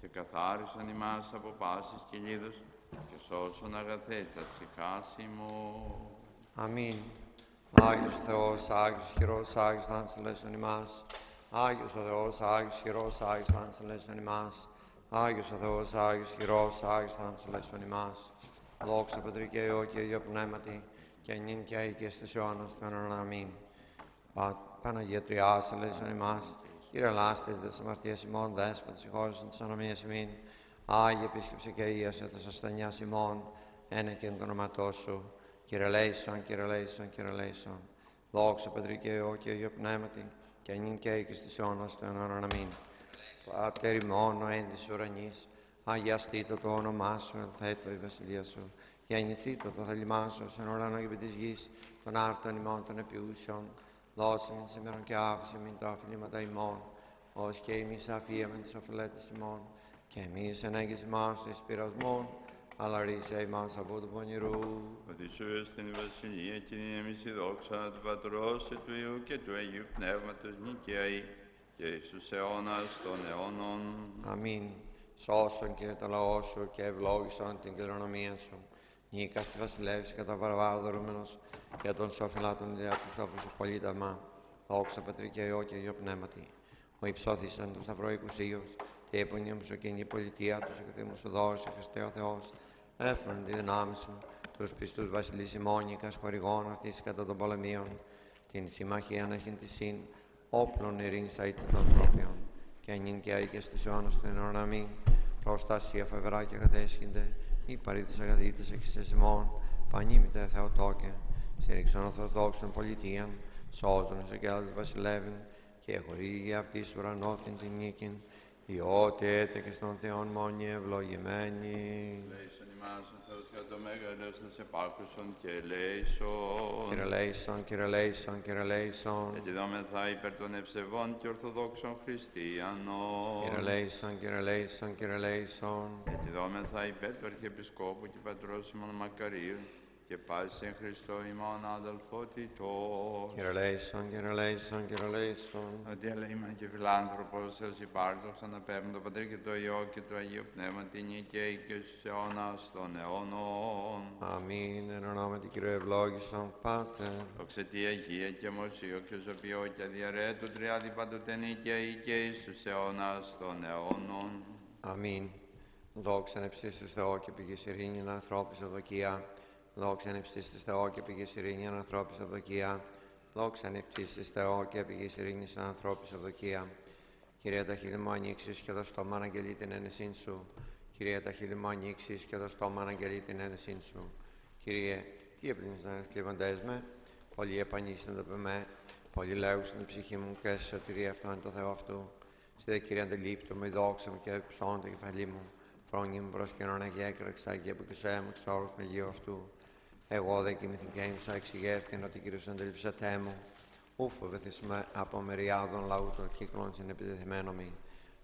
και καθάρισαν ημάς από πάσης κυλίδος και σώσον αγαθέ τα ψυχάς ημών. Αμήν. Άγιος ο Θεός, Άγιος χειρός, Άγιος λάνσελεσον ημάς. Άγιος ο Θεός, Άγιος χειρός, Άγιος λάνσελεσον ημάς. Άγιος ο Θεός, Άγιος χειρός, Άγιος λάνσελεσον ημάς. Δόξα Πατρί και Υιό και Υιό Πνεύματι, και νυν και αεί και στις αιώνας των αιώνων. Αμήν. Πα- Παναγία Τριάς, ελέησον ημάς. Κύριε Λάστη, τις αμαρτίες ημών, δέσποτα, συγχώρησον τις ανομίες ημίν. Άγιε επίσκεψε και ίασε τας ασθενειάς ημών, ένα και εν το όνοματό σου. Κύριε Λέησον, Κύριε Λέησον, Κύριε Λέησον. Δόξα Πατρί και Υιό και Υιό Πνεύματι, και νυν και αεί και στις αιώνας των αιώνων. Αμήν. Πάτερ ημών, ο εν της ουρανής, αγιαστήτω το όνομά σου, ενθέτω η βασιλεία σου. Γεννηθήτω το θέλημά σου, στον ουρανό και επί της γης, των άρτων ημών των επιούσεων. Δώσε μην σήμερα και άφησε μην τα οφειλήματα ημών, ως και εμείς αφίαμε τις οφειλέτες ημών. Και εμείς ενέγγις ημάς εις πειρασμών, αλλά ρίσε ημάς από του πονηρού. Ότι σου στην η βασιλεία και την εμείς η δόξα του Πατρός και του Υιού και του Αγίου Πνεύματος νικαίη και στους αιώνας των αιώνων. Αμήν. Σώσον Κύριε το λαό σου και ευλόγησον την κληρονομία σου. Νίκας στη βασιλεύση κατά παραβάρ δωρούμενος και των σοφιλάτων δια του σώφου σου πολίταμα. Δόξα Πατρί και Υιό και Υιό Πνεύματι. Ο υψώθησαν του σταυρό οικουσίους και η επωνία μου σου και η πολιτεία τους και μου σου δώσει Χριστέ ο Θεός. Έφερον τη δυνάμει σου τους πιστούς βασιλείς ημώνικας χορηγών αυτής κατά των πολεμίων. Την συμμαχία να έχει τη συν όπλων ειρήνης αίτη των ανθρώπων και νυν και αεί και στους αιώνας του αιώνων αμήν. Προστασία φευρά και κατέσχυνται, η παρήτης αγαθήτης έχεις ημών, πανίμητε Θεοτόκε, στηρίξον Ορθοδόξων πολιτείαν, σώζον σε και άλλες βασιλεύειν, και χορήγει αυτής σου ουρανόθην την νίκην, διότι έτε και στον Θεόν μόνοι ευλογημένοι. Λέησον ημάς ο Θεός κατά το μέγαλος να σε πάκουσον και λέησον. Κύριε Λέησον, Κύριε Λέησον, Κύριε Λέησον, Και δόμεθα υπέρ των ευσεβών και ορθοδόξων χριστιανών. Κύριε Λέησον, Κύριε Λέησον, Κύριε Λέησον, Και δόμεθα υπέρ του Αρχιεπισκόπου και Πατρός ημών Μακαρίου και πάση εν Χριστώ ημών αδελφότητο. Κύριε Λέησον, Κύριε Λέησον, Κύριε Λέησον. Ότι ελεήμαν και φιλάνθρωπος Θεός υπάρχος, αναπέμπουν το Πατρί και το Υιό και το Αγίο Πνεύμα την νίκαιη και στους αιώνας των αιώνων. Αμήν, εν ονόματι Κύριε ευλόγησον, Πάτερ. Οξετή Αγία και Μωσίο και Ζωπιό και Αδιαρέτου Τριάδη πάντοτε νίκαιη και εις τους αιώνας των αιώνων. Αμήν. Δόξα εν ψήστης Θεό και πηγής ειρήνη ανθρώπης ευδοκία. Δόξα εν ψήστης Θεό και πηγής ειρήνη ανθρώπης ευδοκία. Δόξα εν ψήστης Θεό και πηγής ειρήνη ανθρώπης ευδοκία. Κυρία τα χείλη μου ανοίξεις και το στόμα αναγγελεί την ένεσήν σου. Κυρία τα χείλη μου ανοίξεις και το στόμα αναγγελεί την ένεσήν σου. Κύριε, τι έπλυνες να κλείβοντές με, πολλοί επανήσαν το με, πολλοί λέγουσαν την ψυχή μου και σε σωτηρία αυτό είναι το Θεό αυτού. Στη δε Κύριε αντελείπτω με η δόξα μου και ψώνω το κεφαλί μου. Φρόνι μου προς καιρόν αγέκραξα και αποκρισέ μου εξ όρους πληγίου αυτού. Εγώ δε κοιμηθήκα ήμουσα εξηγέρθην ότι Κύριος αντελείψα τέ μου. Ού φοβηθήσουμε από μεριάδων λαού των κύκλων συνεπιδεθειμένο μη.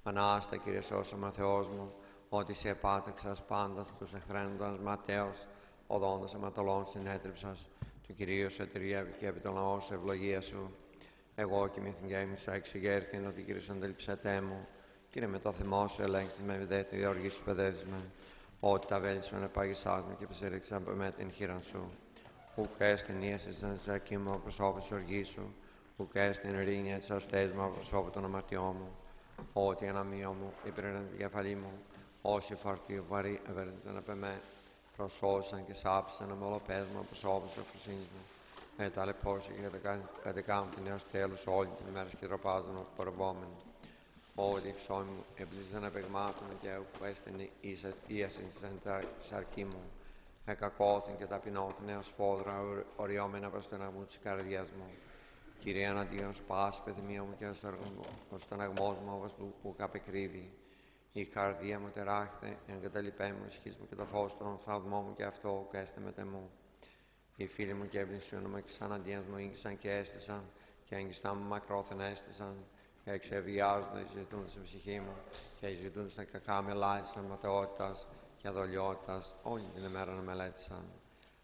Ανάστα Κύριε σώσομα Θεός μου, ότι σε επάταξας πάντας τους εχθρένοντας ματέως, οδόντας αματολών συνέτριψας, του Κυρίου σε εταιρεία και επί των λαών σου ευλογία σου. Εγώ και μυθιά ήμουν σου εξηγέρθην ότι Κύριος αντελειψατέ μου. Κύριε με το θυμό σου ελέγξεις με βιδέτη διοργή σου παιδεύεις με. Ότι τα βέλη σου ανεπάγησάς με και επισέριξα με την χείρα σου. Ουκ έστιν ίεσης σαν ζακή μου προσώπου της οργής σου. Ουκ έστιν ειρήνη έτσι ωστές μου προσώπου των αμαρτιών μου. Ότι ένα μείο μου υπήρχαν την κεφαλή μου. Όσοι φορτίο βαρύ ευερνητάν απ' εμέ. Προσώσαν και σάψαν αμολοπές μου προσώπου της ευφροσύνης μου. Με τα λεπόρση και κατεκάμφθη έως τέλους όλη την ημέρα σκητροπάζων απορρευόμενοι. Ότι η ψώμη μου εμπλίζαν απεγμάτων και έστεινε ίασιν στην σαρκή μου. Εκακώθην και ταπεινώθην έως φόδρα οριόμενα προς τον αγμό της καρδιάς μου. Κύριε αναντίον σπάς παιδιμία μου και ως τον αγμός μου όπως που, που καπεκρύβει. Η καρδία μου τεράχθε, η εγκαταλειπέ μου, ισχύς μου και το φως των φθαλμών μου και αυτό που έστε με μου. Οι φίλοι μου και ευλησιούν με ξαναντίας μου ήγησαν και έστησαν και έγκυστά μου μακρόθεν έστησαν και εξεβιάζονται ζητούν στην ψυχή μου και ζητούν στα κακά με λάισαν ματαιότητας και αδολιότητας όλη την ημέρα να μελέτησαν.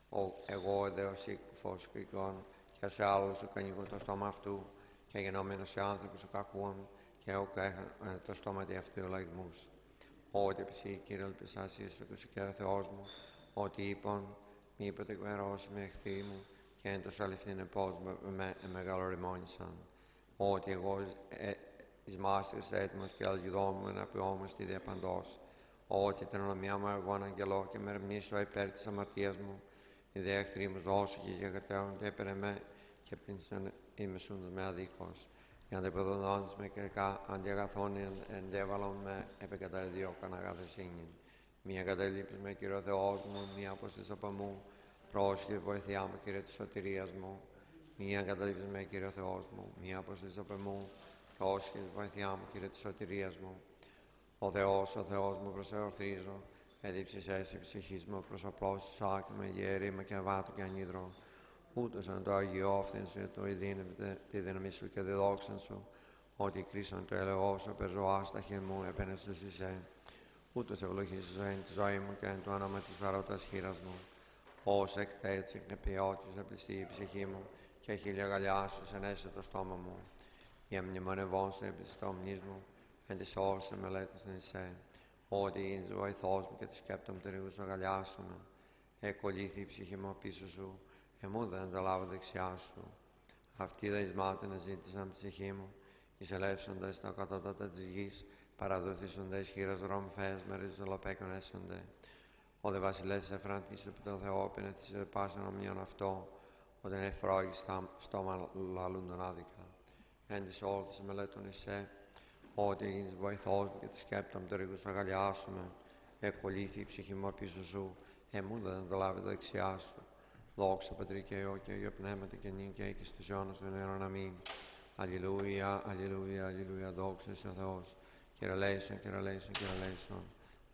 Ο, εγώ δε ο σύκουφος κρικών και σε άλλους σου κανηγούν το στόμα αυτού και γενόμενος σε άνθρωπους σου κακούν και εγώ είχα το στόμα τη αυτού λαγμούς. ότι επισή Κύριε ελπισάς Ιησούς και σου Κύριε Θεός μου, ότι είπαν μη είπατε κουερός με εχθή μου και εν τόσο αληθινή πώς με, με, με μεγαλοριμόνησαν. Ότι εγώ ε, εις μάστης έτοιμος και αλγιδό μου εναπιό μου στη διαπαντός. Ότι την ονομιά μου εγώ αγγελώ και με ερμνήσω υπέρ της αμαρτίας μου. Οι δε εχθροί μου δώσω και για κατέονται έπαιρε με και πίνσον είμαι σούντος με αδίκος. Και αντιπροδονώντας με και αντιαγαθών εντέβαλον με επεκαταδιώκαν αγαθεσίνην. Μία καταλήπεις με Κύριο Θεός μου, μία αποστής από μου, πρόσχε βοηθειά μου Κύριε της σωτηρίας μου. Μία καταλήπεις με Κύριο Θεός μου, μία αποστής από μου, πρόσχε βοηθειά μου Κύριε της σωτηρίας μου. Ο Θεός, ο Θεός μου προσεορθρίζω, έδειψες εσύ ψυχής μου προς απλός σου άκρημα, γέρημα και αβάτου και ανίδρο. Ούτως αν το αγιόφθεν σου, το ειδύνευτε τη δύναμη σου και τη δόξαν σου, ότι κρίσαν το ελαιό σου, περζοά στα χέρια μου, έπαινε στους εισέ. Ούτως ευλογήσεις εν τη ζωή μου και εν το όνομα της βαρότας χείρας μου. Ως εκτέτσι και ποιότητας απληστεί η ψυχή μου και χίλια γαλιά σου σενέσαι το στόμα μου. Για μνημονευόν σου επί της τόμνης μου, εν της όρσης μελέτης στην εισέ. Ότι γίνεις βοηθός μου και τη σκέπτομαι τερίγους αγαλιάσουμε. Εκολύθη η ψυχή μου πίσω σου, εμού δεν ανταλάβω δεξιά σου. Αυτοί δε εις μάτια ζήτησαν ψυχή μου, εισελεύσονται στα κατώτατα της γης, παραδοθήσονται εις χείρας ρομφές, με ρίζους ολοπέκων έσονται. Ο δε βασιλεύς εφραντής από τον Θεό, πενεθήσε δε πάσον ομοιόν αυτό, όταν εφρόγει στα στόμα λαλούν τον άδικα. Εν της όρθης μελέτων εισέ, ότι γίνεις βοηθός μου και τη σκέπτομαι το ρίγους αγαλιάσουμε, εκολύθη η ψυχή μου πίσω σου, εμού δεν ανταλάβει δεξιά σου. Δόξα Πατρί και Υιό και Υιό Πνεύματι και νύν και εκεί στους αιώνας των αιώνων. Αμήν. Αλληλούια, αλληλούια, αλληλούια, δόξα σε ο Θεός. Κυραλέησον, κυραλέησον, κυραλέησον.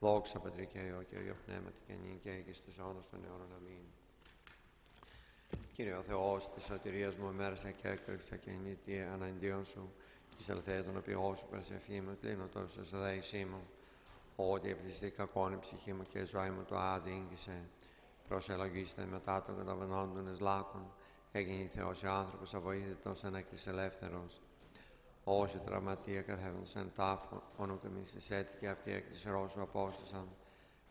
Δόξα Πατρί και Υιό και Υιό Πνεύματι και νύν και εκεί στους αιώνας των αιώνων. Αμήν. Κύριε ο Θεός της σωτηρίας μου, εμέρασα και έκταξα και νύτη αναντίον σου. Εισελθέ τον οποίο σου περσεφή μου, κλείνω τόσο στο δέησή μου. Ότι επληστή κακόν η ψυχή μου και η ζωή μου το άδει ήγγισε προσελογίστε μετά των καταβενόντων εις λάκων, έγινε Θεός ο άνθρωπος αβοήθητος ανέκλης ελεύθερος. Όσοι τραυματία καθέβονταν τάφο, όνο και μη συσέτη και αυτοί εκ της Ρώσου απόστασαν,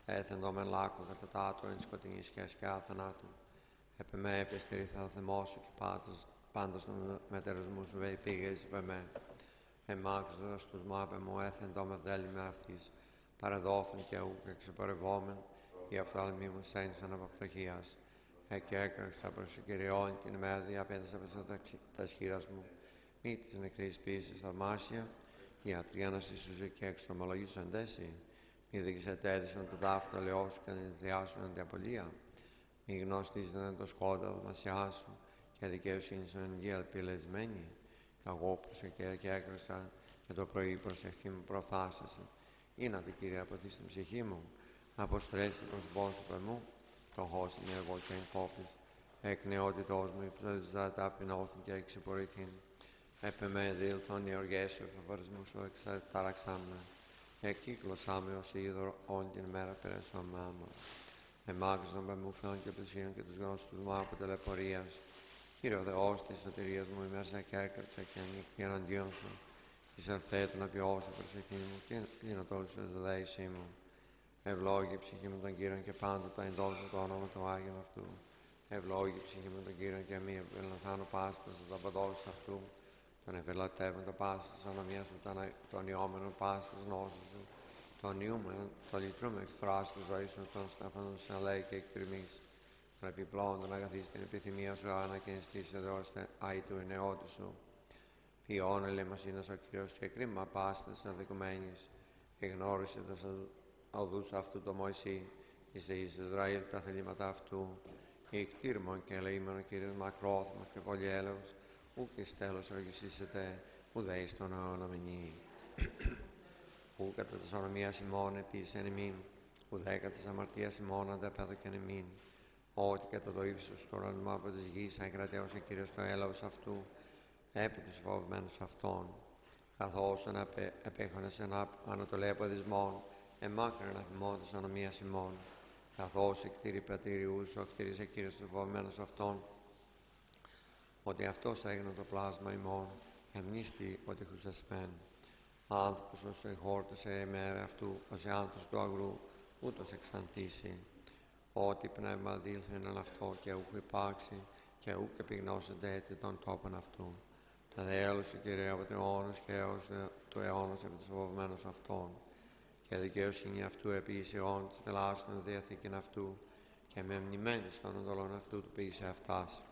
έθεντο με λάκκο κατά τάτο εν σκοτεινής σκιασκιά θανάτου. Επ' με επιστηρή θα θυμώσου και πάντως, πάντως των μετερασμούς βέι πήγες επ' με. Εμάξοντας τους μάπε μου έθεντο με δέλη με αυτής, παρεδόθεν και ούκ εξεπορευόμεν, η οφθάλμη μου σένσαν από πτωχίας. Εκεί έκραξα προς τον Κυριόν την ημέρα διαπέτασα πέσα τα σχήρας μου. Μη της νεκρής πίσης θαυμάσια, η ατρία να συζούσε και εξομολογήσουν τέσσι. Μη δεξιατέρισαν τον τάφο το λαιό σου και να ενθιάσουν την απολία. Μη γνώστησαν το σκότα θαυμασιά σου και δικαίωσύνη σου εν γη αλπιλεσμένη. Καγώ προσεκέρα και έκρασα και το πρωί προσευχή μου προφάσασε. Είναι την Κύριε αποθεί στην ψυχή μου αποστρέψει προς πρόσωπο μου, το χώσιμη εγώ και εν κόπης, εκ νεότητός μου υψωδίζα τάπινα όθην και εξυπορήθην, έπε με δίλθον οι οργές σου εφαβαρισμού σου εξαταραξάμε, εκύκλωσάμε ως είδωρ όλη την ημέρα περαίσου αμάμα. Εμάξον με μουφέων και πλησίων και τους γνώστους μου από τελεπορίας, Κύριε Θεός της σωτηρίας μου, ημέρσα και έκατσα και ανοιχτή εναντίον σου, εισερθέτω να πιώσω προσευχή μου και κλείνω τόσο το δέησή μου. Ευλόγη η ψυχή με τον Κύριο και πάντοτε εντόλου το όνομα του Άγιον αυτού. Ευλόγη η ψυχή με τον Κύριο και μη ευελαθάνω πάστα στα παντώσει αυτού. Τον ευελατεύουν το πάστα της ονομία σου, τον, τον ιόμενο πάστα νόσου σου. Τον ιούμενο, το λυτρούμε εκφράσει τη ζωή σου, τον στέφανο σε λέει και εκτριμή. Τον επιπλέον τον αγαθείς την επιθυμία σου, άνα και ενστήσει εδώ ώστε άι του ενεότου σου. Ποιόν ελεημοσύνο ο Κύριος και κρίμα πάστα αδικουμένης. Και γνώρισε τα οδούς αυτού το Μωυσή, εις εις Ισραήλ τα θελήματα αυτού, η κτήρμον και ελεήμενο Κύριος μακρόθυμα και πολύ έλεος, ουκ εις τέλος οργισίσετε, ουδέ εις τον αιώνα μενή. Ου κατά της ονομίας ημών επίσης εν ημίν, ουδέ κατά της αμαρτίας ημών ανταπέδοκεν ημίν, ότι κατά το ύψος του ουρανού από της γης αγρατέωσε Κύριος το έλαος αυτού, επί τους φοβμένους αυτών, καθώς επέχονες ένα ανατολέποδισμόν, εμάκρυν αφημών της ανομίας ημών, καθώς εκτήρη πατήριου σου, εκτήρησε Κύριος τους αυτών, ότι αυτός έγινε το πλάσμα ημών, εμνίστη ότι χουσασμέν. Άνθρωπος όσο ηχόρτωσε ημέρα αυτού, ως άνθρωπος του αγρού, ούτως εξαντήσει. Ότι πνεύμα δήλθεν εν αυτό και ούκ υπάρξει και ούκ επιγνώσεται έτη των τόπων αυτού. Τα δέλος του Κυρίου από τον αιώνος και έως του αιώνος επί τους φοβμένους αυτών. Και δικαιοσύνη αυτού επί εις αιών της θελάσσων διαθήκην αυτού και με μνημένης των οντολών αυτού του πήγησε αυτάς.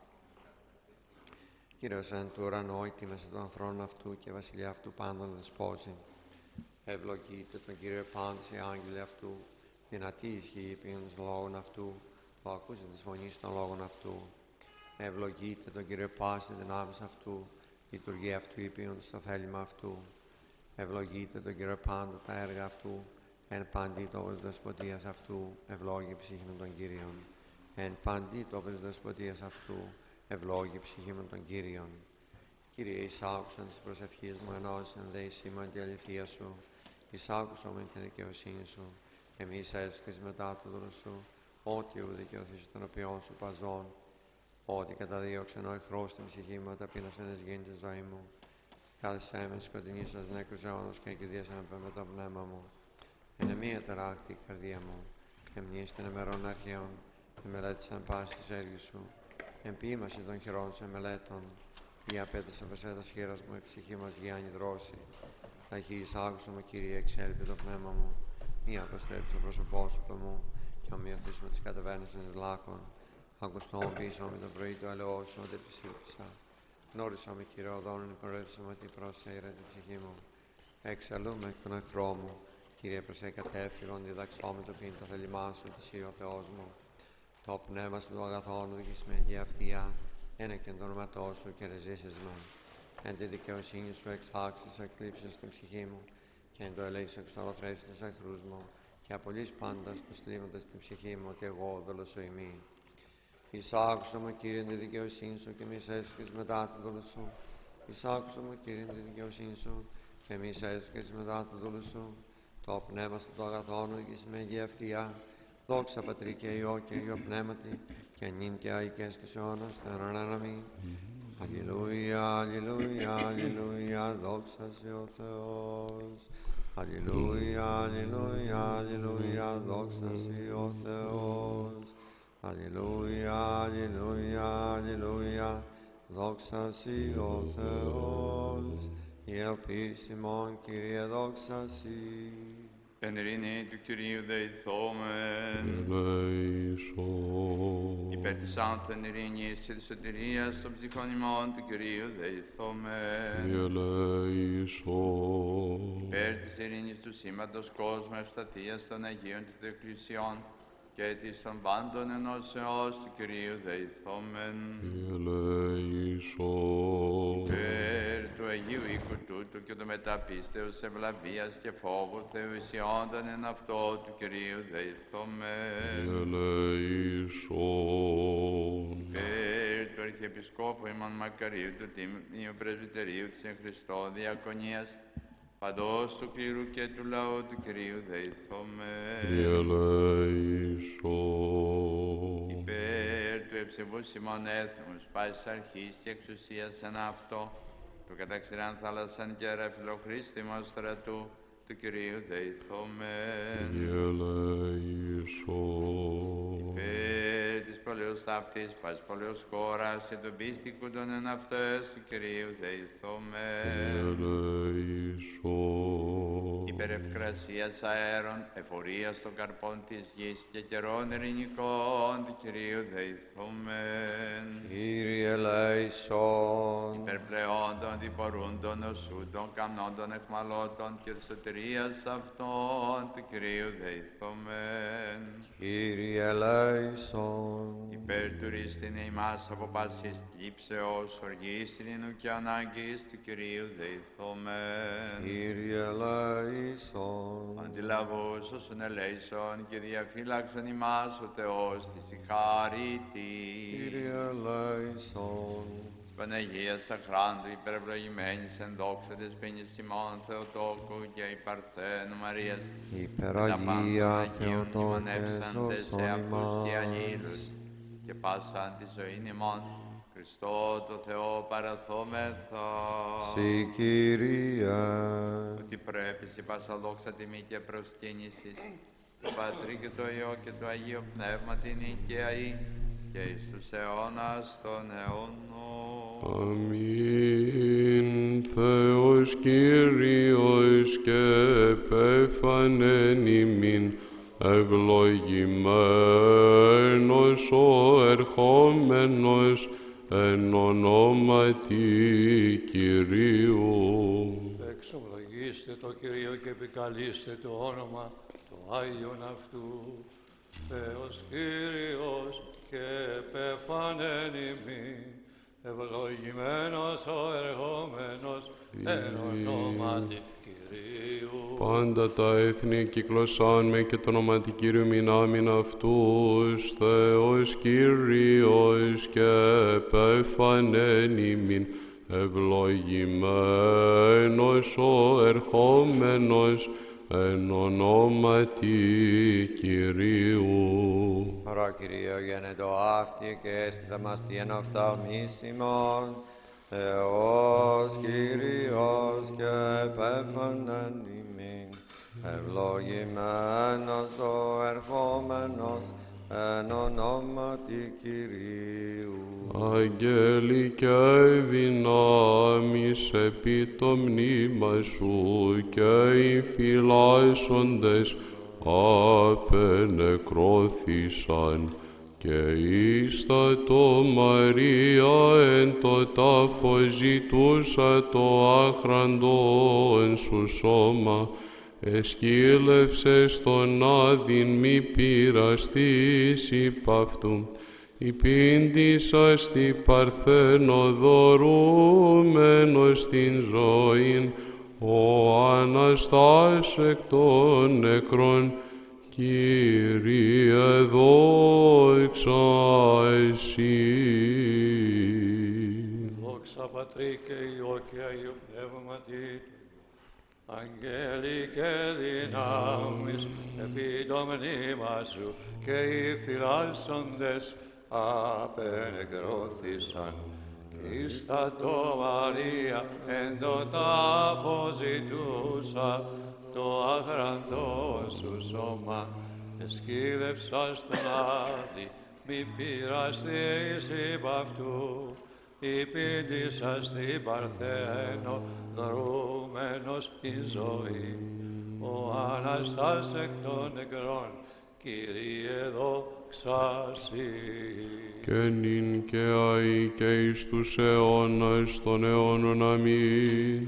Κύριος εν του ουρανό, μέσα των ανθρώπων αυτού και βασιλιά αυτού πάντων δεσπόζει. Ευλογείτε τον Κύριο πάντως οι άγγελοι αυτού, δυνατή ισχύει ποιον λόγων αυτού, που ακούσε τη φωνής των λόγων αυτού. Ευλογείτε τον Κύριο πάση δυνάμεις αυτού, λειτουργία αυτού υπήρχαν στο θέλημα αυτού. Ευλογείτε τον Κύριο πάντα τα έργα αυτού, εν παντή τόπος δεσποτείας αυτού, ευλόγη ψυχή με τον Κύριον. Εν παντή τόπος δεσποτείας αυτού, ευλόγη ψυχή με τον Κύριον. Κύριε, εισάκουσαν τις προσευχής μου, ενός εν δε σήμα την αληθεία σου, εισάκουσα με την δικαιοσύνη σου, και μη έσκες μετά το δώρο σου, ότι ο δικαιωθείς των οποίων σου παζών, ότι καταδίωξε ο εχθρός στην ψυχή μου, ταπείνωσε εν γίνει τη ζωή μου. Κάλεσέ με σκοτεινή σας νέκους αιώνος και εγκυδίασε με το πνεύμα μου. Είναι μία τεράχτη η καρδία μου, εμνείς των ημερών αρχαίων, και μελέτησαν πάση της έργης σου. Εμπίμαση των χειρών σε μελέτων, η απέτησε πεσέτα χείρας μου, η ψυχή μας γιάννη δρόση. Αρχής άκουσα μου, Κύριε, εξέλπει το πνεύμα μου, μη αποστρέψει το πρόσωπό σου το μου, και ομοιωθείς με τις κατεβαίνεις εις λάκων. Ακουστόν πίσω με το πρωί του αλαιό σου, ότι επισήλπισα. Γνώρισα με Κύριε οδόν, υπορρέψα με την πρόσαιρα την ψυχή μου. Εξαλούμε εκ των εχθρών μου, Κύριε προσέ κατέφυγον, διδαξώ με το ποιήν το θέλημά σου, τη ο Θεός μου. Το πνεύμα σου του αγαθών οδηγείς με αγία αυθία, ένα και το όνοματό σου και ρεζήσεις με. Εν τη δικαιοσύνη σου εξάξεις, εκλείψεις την ψυχή μου, και εν το ελέγξεις εξολοθρέσεις τους εχθρούς μου, και απολύς πάντας τους θλίβοντας την ψυχή μου, ότι εγώ δόλος σου ημί. Εισάκουσα μου, Κύριε, τη δικαιοσύνη σου και μη έσχες μετά το δόλο σου. Εισάκουσα μου, Κύριε, τη δικαιοσύνη σου και μη έσχες μετά το δόλο σου. Το πνεύμα σου το αγαθόν οδηγείς με αγία ευθεία. Δόξα Πατρί και Υιό και Υιό Πνεύματι και νυν και άι και στους αιώνας τερών αναμή. Αλληλούια, αλληλούια, αλληλούια, δόξα σε ο Θεός. Αλληλούια, αλληλούια, αλληλούια, δόξα σε ο Θεός. Αλληλούια, αλληλούια, αλληλούια, δόξα σοι ο Θεός, η ελπίσιμον Κύριε δόξα σοι. Εν ειρήνη του Κυρίου δεηθόμεν, Ελέησον. υπέρ της άνθεν ειρήνης και της σωτηρίας των ψυχών ημών του Κυρίου δεηθόμεν. Ελέησον. Υπέρ της ειρήνης του σήματος κόσμου ευσταθίας των Αγίων της Εκκλησιών και της των πάντων ενώσεως του Κυρίου δεηθόμεν. Ελέησον. Υπέρ του Αγίου οίκου τούτου και του μεταπίστεως ευλαβίας και φόβου θεουσιόντων εν αυτό του Κυρίου δεηθόμεν. Ελέησον. Υπέρ του Αρχιεπισκόπου ημών Μακαρίου του Τίμιου Πρεσβυτερίου της εν Χριστώ Διακονίας παντός του κλήρου και του λαού του Κυρίου δεηθόμεν. Ελέησον. Υπέρ του ευσεβού Σιμών έθνους, πάσης αρχής και εξουσίας εν αυτό, του καταξηράν θάλασσαν και ρεφιλοχρήστημο στρατού, του Κυρίου δεηθόμεν. Ελέησον. Υπέρ της πολιός ταύτης, πας πολιός χώρας και των πίστικου των εν αυτές, του Κυρίου δεηθόμεν. Ελέησον. Υπέρ ευκρασίας αέρων, εφορίας των καρπών της γης και καιρών ειρηνικών, του Κυρίου δεηθόμεν. Κύριε ελέησον, υπερπλεόντων, διπορούντων, οσούντων, καμνόντων, εχμαλώτων και της σωτηρίας αυτών του Κυρίου δεηθόμεν. Κύριε ελέησον, Υπέρ του ρίστην ημάς από πάσης λήψεως, οργής, τρίνου και ανάγκης του Κυρίου δεηθόμεν. Κύριε ελέησον, Αντιλαβούς όσων ελέησον και διαφύλαξον ημάς ο Θεός της η χάριτη. Κύριε ελέησον, Παναγίας αχράντου υπερευλογημένης εν δόξα της πίνης ημών Θεοτόκου και η Παρθένου Μαρίας υπεραγία Θεοτόκε, σε σώσον αυτούς και ημάς. αλλήλους και πάσαν τη ζωή ημών Χριστό το Θεό παραθόμεθα. Συ Κυρία. Ότι πρέπει σε πάσα δόξα τιμή και προσκύνηση του Πατρί και του Υιό και του Αγίου Πνεύμα την οικιαή και εις τους αιώνας των αιώνων. Αμήν. Θεός Κύριος και επέφανεν ημίν, ευλογημένος ο ερχόμενος εν ονόματι Κυρίου. Εξομολογήστε το Κύριο και επικαλείστε το όνομα του Άγιον αυτού. Θεός Κύριος και επεφανέν ημίν, ευλογημένος ο ερχόμενος εν ονόματι Κυρίου. Πάντα τα έθνη κυκλωσάν με και το όνομα του Κύριου μηνάμιν αυτούς, Θεός Κύριος και επέφανεν ημίν, ευλογημένος ο ερχόμενος εν ονόματι Κυρίου. Παρά Κυρίω γένετο αυτή και έστειτα μας τι εν οφθαλμίσιμον. Θεός Κύριος και επέφανεν ημίν. Ευλογημένος ο ερχόμενος εν ονόματι Κυρίου. Αγγέλοι και δυνάμεις επί το μνήμα σου και οι φυλάσσοντες απενεκρώθησαν και ίστα το Μαρία εν το τάφο ζητούσα το άχραντον σου σώμα εσκύλευσες στον άδειν μη πειραστείς υπ' αυτού. Υπήντησα στη Παρθένο δωρούμενος την ζωήν, ο Αναστάς εκ των νεκρών, Κύριε δόξα Εσύ. Δόξα Πατρί και Υιό και Αγίου Πνεύματι, Αγγέλοι και δυνάμεις, επί το μνήμα σου και οι φυλάσσοντες απενεκρώθησαν. Ίστα το Μαρία εν το τάφο ζητούσα, το άγραντο σου σώμα, εσκύλευσα στον άδη, μη πειραστείς υπ' αυτού, υπήντησα στην Παρθένο, δρούμενος η ζωή. Ο Αναστάς εκ των νεκρών, Κύριε δόξα Συ. και νυν και αεί και εις τους αιώνας των αιώνων αμήν.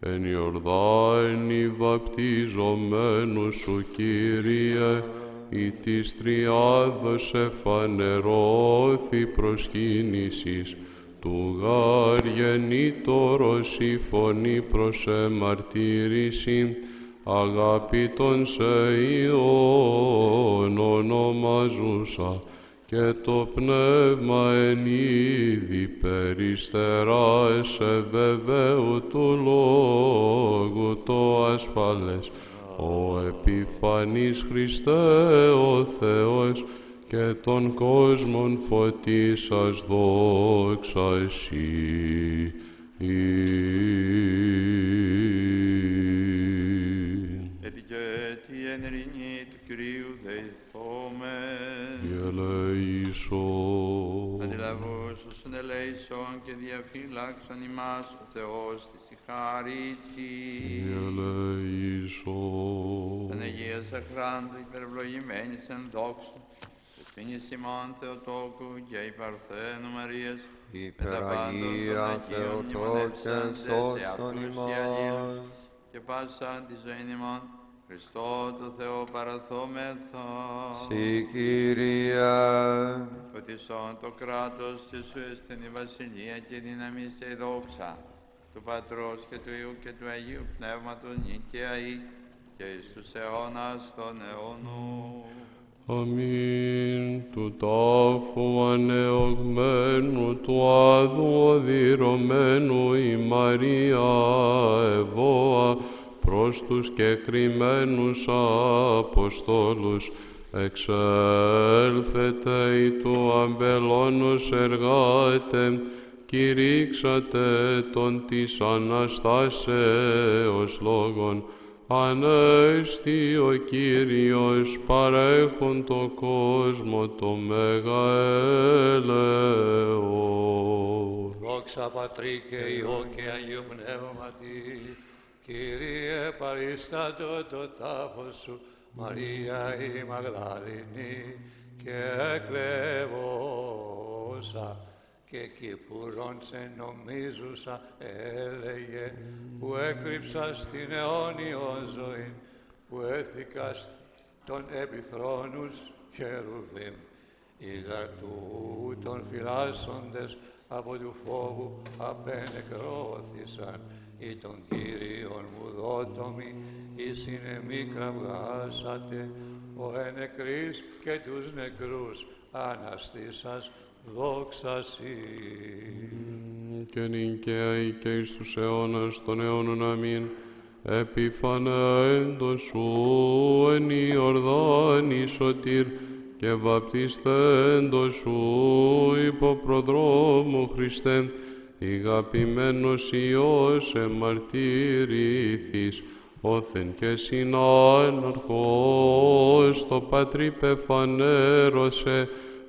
Εν Ιορδάνη βαπτιζομένου σου, Κύριε, ή της τριάδος εφανερώθη προσκύνησης, του γάρ γεννήτωρος η φωνή προς εμαρτύρηση, αγάπητον σε Υιόν ονομαζούσα, και το πνεύμα εν είδη περιστερά σε βεβαίου του λόγου το ασφαλές. Ο επιφανής Χριστέ ο Θεός και των κόσμων φωτίσας δόξα Εσύ. Έτσι και τι εν ειρήνη του Κυρίου δεηθόμεν. Διαλέησον. Αντιλαβούς όσων ελέησον και διαφύλαξον ημάς ο Θεός της η χάριτη. Διαλέησον. Την Αγίας Σαχράντου υπερευλογημένης εν δόξου, Δεσποίνης ημών Θεοτόκου και η Παρθένου Μαρίας, Υπεραγία Θεοτόκε σώσον ημάς. και πάσα τη ζωή ημών, Χριστό το Θεό παραθόμεθα. Συ Κύριε. Ότι σών το κράτος και σου έστειν η βασιλεία και η δύναμη και η δόξα του Πατρός και του Υιού και του Αγίου Πνεύματος νίκαια ή και εις τους αιώνας των αιώνων. Αμήν. Του τάφου ανεωγμένου του άδου οδυρωμένου η Μαρία Εβώα προς τους κεκριμένους Αποστόλους. Εξέλθετε ει του αμπελώνος εργάτε, κηρύξατε τον της Αναστάσεως λόγων, Ανέστη ο Κύριος παρέχον το κόσμο το Μέγα έλεος. Δόξα Πατρί και Υιό και Αγίου Πνεύματι, Κύριε παρίστατο το τάφος σου, Μαρία η Μαγδαληνή και εκλεβόσα και εκεί που ρόντσε νομίζουσα έλεγε που έκρυψα στην αιώνιο ζωή που έθηκα των επιθρόνους χερουβίμ. Ήγα του των φυλάσσοντες από του φόβου απενεκρώθησαν. Ή των Κύριων μου δότομοι ή συνεμή κραυγάσατε ο ενεκρής και τους νεκρούς αναστήσας δόξα Σύ. και νικαίοι και εις τους αιώνας των αιώνων αμήν, επιφανέντος σου εν Ιορδάνη σωτήρ και βαπτιστέντος σου υπό προδρόμου Χριστέ, ηγαπημένος Υιός εμαρτύρηθης, όθεν και συνάναρχος το Πατρί πεφανέρωσε,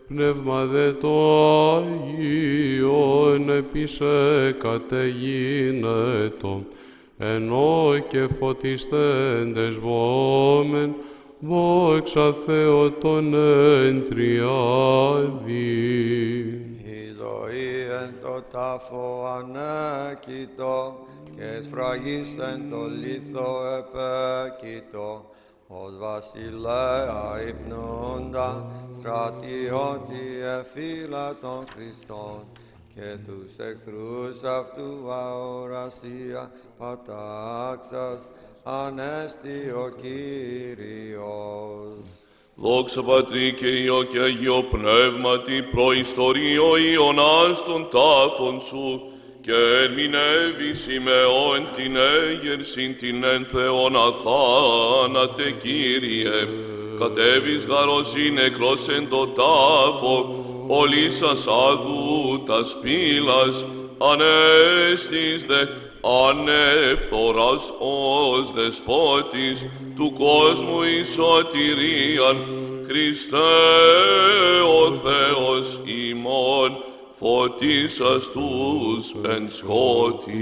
Πνεύμα δε το Άγιον επίσε κατεγίνετο, ενώ και φωτιστέντες βόμεν, δόξα Θεό τον εντριάδη. Η ζωή εν το τάφο ανέκητο και σφραγής εν το λίθο επέκητο, ως βασιλέα υπνούντα, στρατιώτη εφύλα των Χριστών και τους εχθρούς αυτού αορασία πατάξας, ανέστη ο Κύριος. Δόξα Πατρί και Υιό και Αγίο Πνεύματι, προϊστορίο Ιωνάς των τάφων σου, και ερμηνεύεις ημεών την έγερσιν την εν Θεόν αθάνατε Κύριε, κατέβεις γαροσύ νεκρός εν το τάφο, όλοι σας άδου τας πύλας, ανέστης δε ανεύθωρας ως δεσπότης του κόσμου η σωτηρίαν, Χριστέ ο Θεός ημών, φωτίσας τους εν σκότη.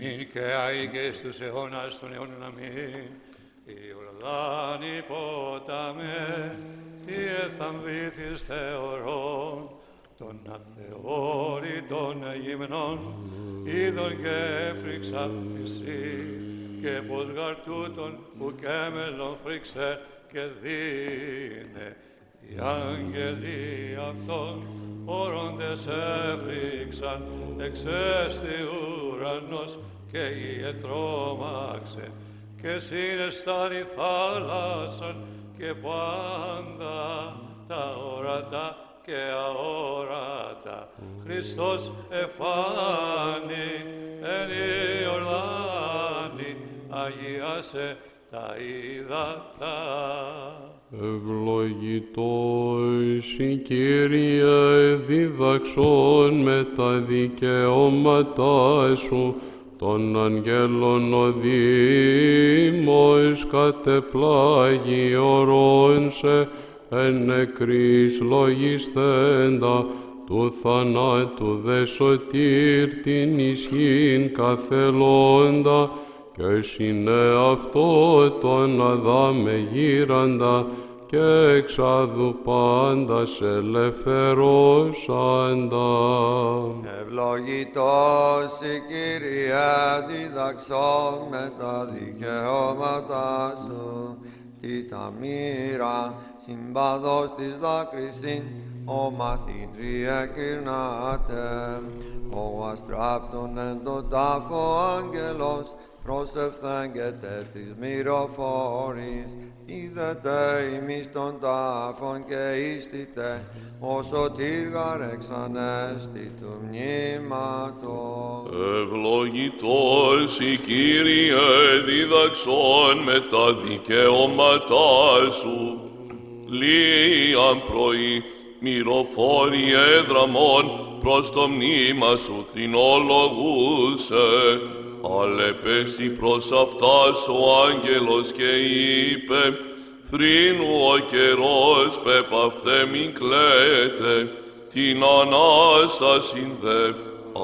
Νυν και άη και στους αιώνας των αιώνων αμήν. Η Ορδάνη ποταμέ, τι εθαμβήθης θεωρών, των αθεώρητων γυμνών, είδων και έφρυξα θυσί, και πως γαρτούτων που κέμελον φρίξε και δίνε. Οι άγγελοι αυτών όροντες έφρυξαν, εξέστη ουρανός και η ετρώμαξε, και συναισθάν η θάλασσαν και πάντα τα ορατά και αόρατα. Χριστός εφάνει εν Ιορδάνη, αγίασε τα ύδατα. Ευλογητός η Κύριε δίδαξον με τα δικαιώματά σου. Των αγγέλων ο Δήμος κατεπλάγει ορών σε εν νεκρής λογισθέντα. Του θανάτου δε σωτήρ την ισχύν καθελώντα και συνέ αυτό τον αδάμε γύραντα και εξάδου πάντα σε ελευθερώσαντα. Ευλογητός η Κυρία διδαξών με τα δικαιώματα σου, τι τα μοίρα συμπαδός της δάκρυσιν, ο μαθήτρια κυρνάτε, ο αστράπτων εν τον τάφο άγγελος, προσευθέγγεται της μυροφόρης, είδετε ημείς των τάφων και ίστητε, όσο τύργαρ εξανέστη του μνήματος. Ευλογητός η Κύριε δίδαξον με τα δικαιώματά σου, λίαν πρωί, μυροφόρη έδραμον, προς το μνήμα σου θρηνολογούσε. Αλεπέστη προς αυτάς ο άγγελος και είπε, θρήνου ο καιρός πεπαυτέ μην κλαίτε, την Ανάσταση δε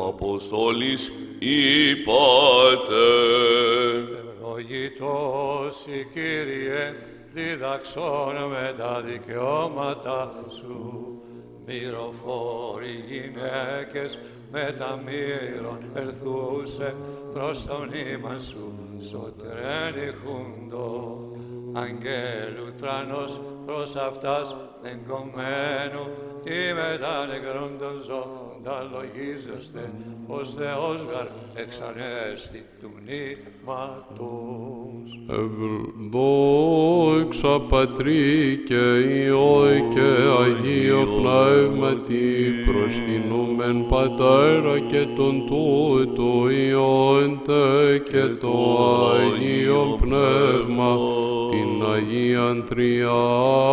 Αποστολής είπατε. Ευλογητός η Κύριε, διδαξών με τα δικαιώματα σου. Μυροφόροι γυναίκες με τα μύρων ερθούσε προς το νήμα σου, σωτρένη χούντο. Αγγέλου τρανός προς αυτάς εγκομμένου, τι μετά νεκρών των ζώων τα λογίζεστε, ως Θεός γαρ εξανέστη του μνήματος. Δόξα Πατρί και Υιό και Αγίο Πνεύματι προσκυνούμεν Πατέρα και τον τούτο Υιόντε και το Αγίο Πνεύμα την Αγίαν Τριάδα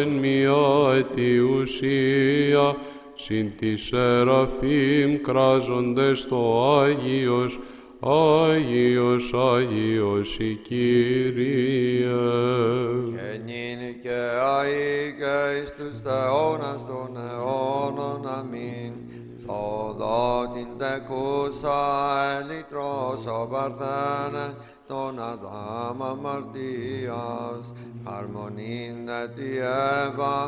εν μια τη ουσία συν της Σεραφείμ κράζοντες το Άγιος Άγιος, Άγιος η Κύριε. Και νυν και αεί και εις τους θεώνας των αιώνων αμήν. Σοδότην τεκούσα ελιτρός ο Παρθένε, τον Αδάμ αμαρτίας, αρμονίνε τη Εύα,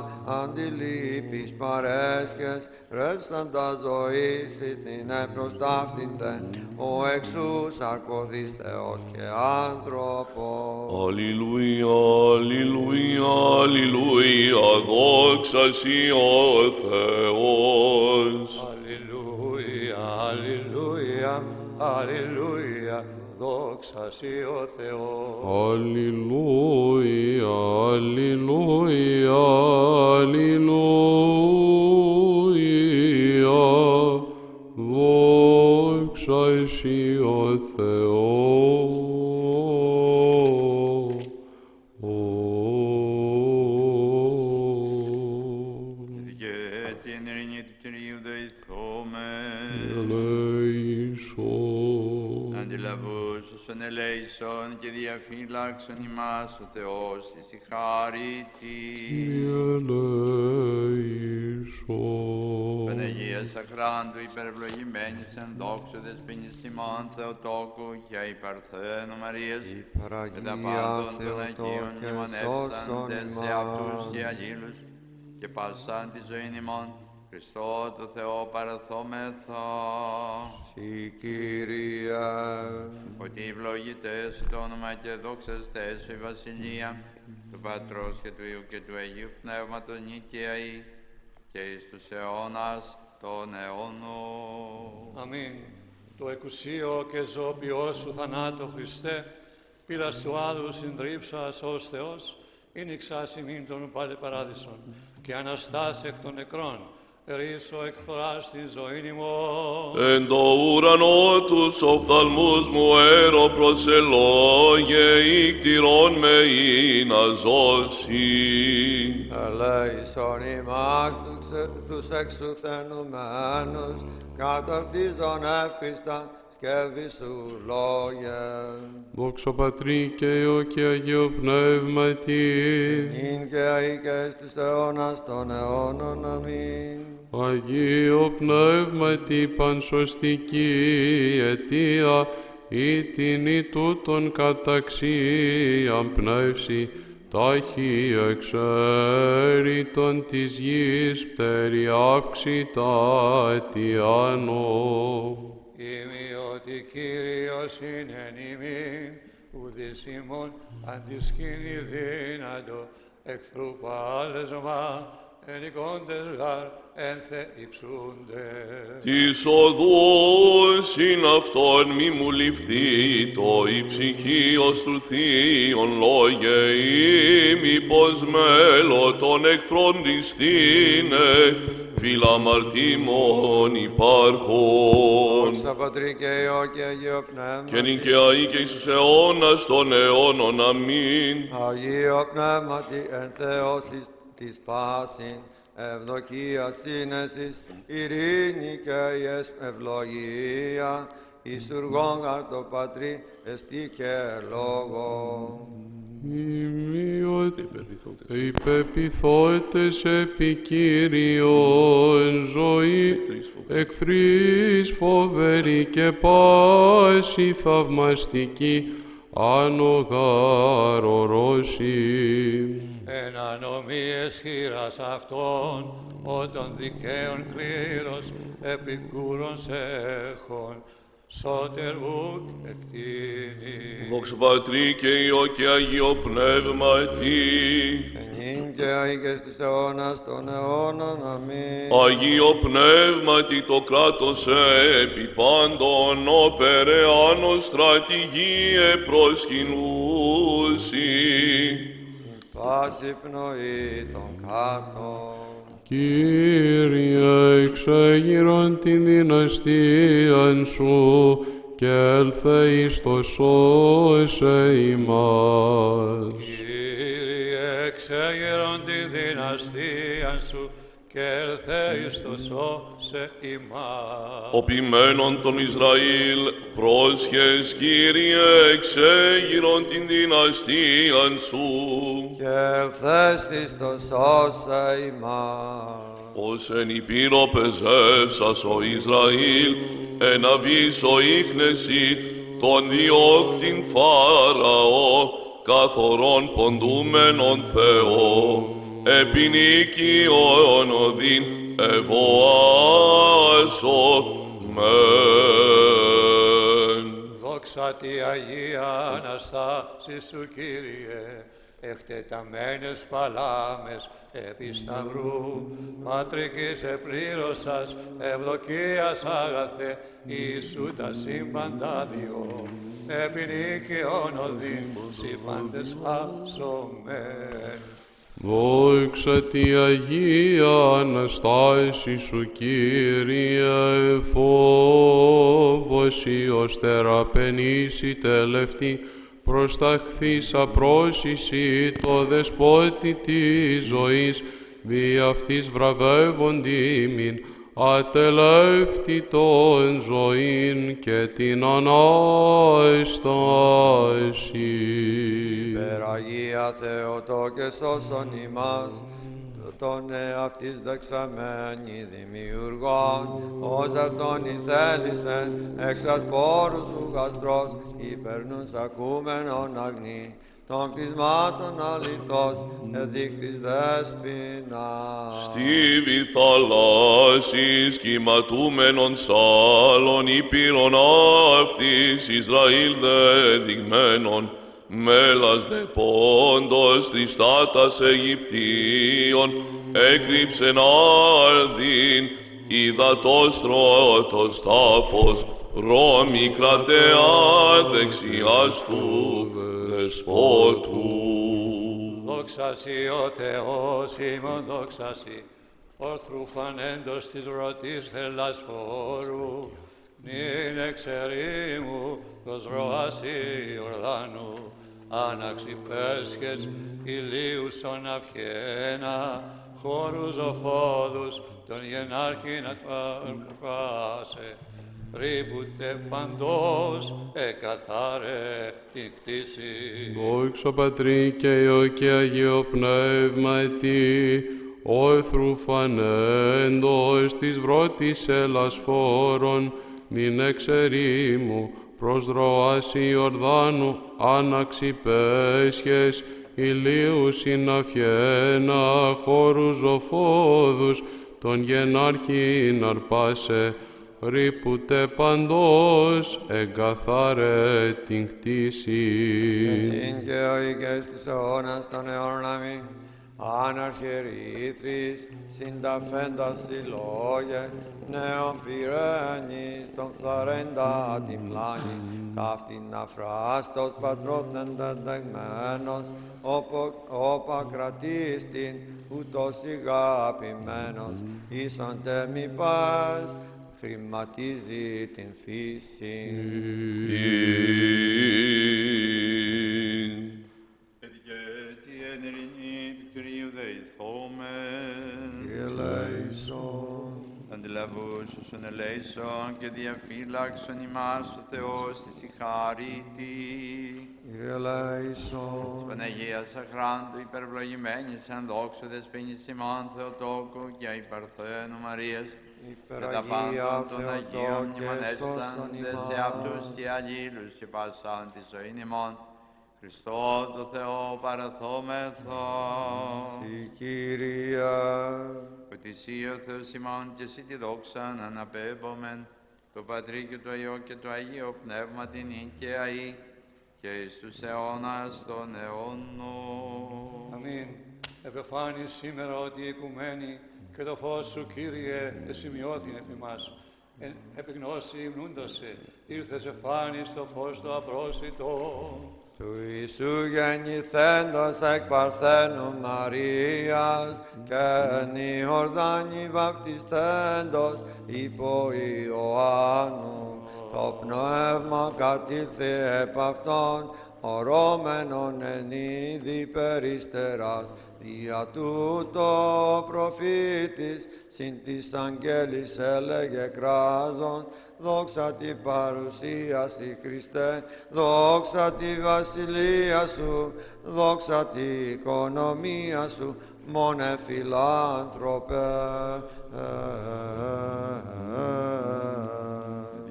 αντιλήπης παρέσχες, ρεύσαντα ζωής την επροστάφθηντε, ο εξούς σαρκωθείς Θεός και άνθρωπος. Αλληλούια, αλληλούια, αλληλούια, δόξα σοι ο Θεός. Αλληλούια, αλληλούια, αλληλούια, δόξα σοι ο Θεός. Αλληλούια, αλληλούια, αλληλούια, δόξα εσύ ο Θεός. Διαφύλαξον ημάς ο Θεός της η χάρη Ελέησον. Παναγία Σαχράντου υπερευλογημένης εν δόξου δεσποινής ημών Θεοτόκου και η Παρθένου Μαρίας Η και τα Παραγία πάντων των Αγίων Θεοτόκε μνημονεύσαντες σώσον σε αυτούς και ημάς. αγίλους και πάσαν τη ζωή ημών Χριστό το Θεό παραθόμεθα. Συ Κύριε, ότι ευλογητές το όνομα και δόξαστε σου η Βασιλεία του Πατρός και του Υιού και του Αγίου Πνεύματος νικαίη και εις τους αιώνας των αιώνων. Αμήν. Το εκουσίο και ζώπιό σου θανάτο Χριστέ, πύλας του άδου συντρίψας ως Θεός, είναι εξάς ημίν των πάλι παράδεισων και αναστάς εκ των νεκρών, ρίσο εκφοράς τη ζωή ημών. Εν το ουρανό τους οφθαλμούς μου έρω προσελόγε ή κτηρών με ή να ζώσει. ελέησον ημάς τους ξε- τους εξουθενουμένους, καταρτίζον εύχριστα σκεύη σου λόγια. Δόξα Πατρί και Υιό και Αγίο Πνεύματι. Νυν και αεί και στους αιώνας των αιώνων αμήν. Αγίο Πνεύματι πανσωστική αιτία ή την ή τούτον καταξίαν πνεύση τάχει εξαίρετον της γης πτερι αύξητα αιτιανό. Είμαι ότι Κύριος είναι εν ημίν, ουδείς ημών αντισκήνει δύνατο, εχθρού πάλεσμα, εν εικόντες γαρ ένθε υψούνται. Της οδούς ειν αυτόν μη μου ληφθεί το η ψυχή ως του θείων λόγε ή μήπως μέλο των εχθρών της τίνε φύλλα αμαρτήμων υπάρχων. Δόξα Πατρί και Υιό και Αγίο Πνεύμα. Και νυν και αεί και εις τους αιώνας των αιώνων. Αμήν. Αγίο Πνεύματι εν Θεώσεις της πάσιν, ευδοκίας σύνεσης, ειρήνη και ιες ευλογία, εις ουργόν το Πατρί εστί και λόγο. Ημιот υπεπιθώτες επί Κύριον ζωή εχθρής φοβερή και πάση θαυμαστική άνογαρ ορώσει. εν ανομίες χείρας αυτών, όταν δικαίων κλήρος επικούρων σε έχων, σώτερ ουκ εκτείνει. Δόξα Πατρί και Υιό και Αγίο Πνεύματι. Ενήν και αίγες της αιώνας των αιώνων. Αμήν. Αγίο Πνεύματι το κράτος επί πάντων όπερε άνω στρατηγίε προσκυνούσι. Πάση πνοή των κάτω. Κύριε, εξέγειρον την δυναστείαν σου και έλθε εις το σώσε ημάς. Κύριε, εξέγερον τη δυναστεία σου και έλθε εις το σώσε ημάς. Ο ποιμένων των Ισραήλ πρόσχες Κύριε εξέγειρον την δυναστείαν σου. Και ελθέστης το σώσε ημάς. Ως εν υπήρο πεζεύσας ο Ισραήλ, εν αβήσω ίχνεση τον διώκτην Φάραω, καθορών ποντούμενον Θεό, επινίκιον οδύν ευωάσω μεν. Δόξα τη Αγία Αναστάση σου, Κύριε, εκτεταμένες παλάμες επί σταυρού, πατρικής επλήρωσας, ευδοκίας άγαθε, Ιησού τα σύμπαντα διό, επί νίκαιον οδύν, σύμπαντες χάσομεν. Δόξα τη Αγία Αναστάση σου, Κύριε, φόβος ως θεραπενήσει τελευτή, προσταχθήσα πρόσιση το δεσπότη της ζωής, δι' αυτής βραβεύοντι μην, ατελεύτητον ζωήν και την Ανάσταση. Περαγία Θεοτό και σώσον ημάς, τον εαυτής δεξαμένη δημιουργών, ως αυτόν ηθέλησεν, εξ ασπόρους σου γαστρός, υπερνούν σακούμενον αγνή, των κτισμάτων αληθώς, εδείχτης δέσποινας. Στίβη θαλάσσης κυματούμενον σάλων υπήρων αυτής Ισραήλ δεδειγμένων μέλας δε πόντος τριστάτας Αιγυπτίων έκρυψεν άρδιν υδατός τρώτος τάφος Ρώμη κρατεά δεξιάς του δεσπότου. Δόξα σοι ο Θεός ημών δόξα σοι, όρθρου φανέντος της ρωτής θελάς φόρου, νυν εξερήμου προς ροάση Ιορδάνου, άναξι πέσχες ηλίουσον αυχένα, χώρους οφόδους τον γενάρχη να πάσε, ρήπουντε παντός εκαθάρε την κτήση. Δόξα Πατρί και Υιό και Αγίο Πνεύματι, όθρου φανέντος της βρώτης ελασφόρων, νυν εξερήμου, προς δροάση Ιορδάνου, άναξι πέσχες, ηλίου συναφιένα, χώρους ζωφόδους, τον γενάρχη αρπάσε, ρήπουντε παντός εγκαθάρε την κτήση. Ειν και ο ηγές της αιώνας των αιώνων αμήν. Αναρχερήθρης, συνταφέντα συλλόγε, νέων πυρένης, τον θαρέντα την πλάνη, ταύτην αφράστος πατρότ εντετεγμένος, όπα κρατείς την, ούτως ηγαπημένος, ίσον τε μη πας, χρηματίζει την φύση. Ευγέτη εν ειρηνή του Κυρίου δεηθόμεν. Κύριε Λέησον, Αντιλαβούσουσον ελέησον και διαφύλαξον ημάς ο Θεός της η χάριτη. Κύριε Λέησον, Παναγίας αχράντου υπερβλογημένης εν δόξου δεσποίνης ημών Θεοτόκου και υπαρθένου Μαρίας και τα υπεραγία πάντων των Αγίων Θεοτό και σώσον μνημονεύσαντες σε αυτούς ημάς. και αλλήλους και πάσαν της ζωήν ημών. Χριστό το Θεό παραθόμεθα. Συ Κύριε, Ότι εσύ ο Θεός ημών και εσύ τη δόξα να αναπέμπομεν το Πατρί και το Υιό και το Αγίο Πνεύμα την και αή και εις τους αιώνας των αιώνων. Αμήν. Επεφάνει σήμερα ότι η οικουμένη και το φως σου, Κύριε, εσημειώθην εφ' ημάς. Εν επιγνώση υμνούντασε, ήρθες εφάνει στο φως το απρόσιτο. του Ιησού γεννηθέντος εκ Παρθένου Μαρίας και εν Ιορδάνη βαπτιστέντος υπό Ιωάννου το πνεύμα κατήλθε επ' αυτόν ορώμενον εν είδη περιστεράς δια τούτο ο προφήτης συν της αγγέλης έλεγε κράζον δόξα την παρουσίαση Χριστέ δόξα τη βασιλεία σου δόξα τη οικονομία σου μόνε φιλάνθρωπε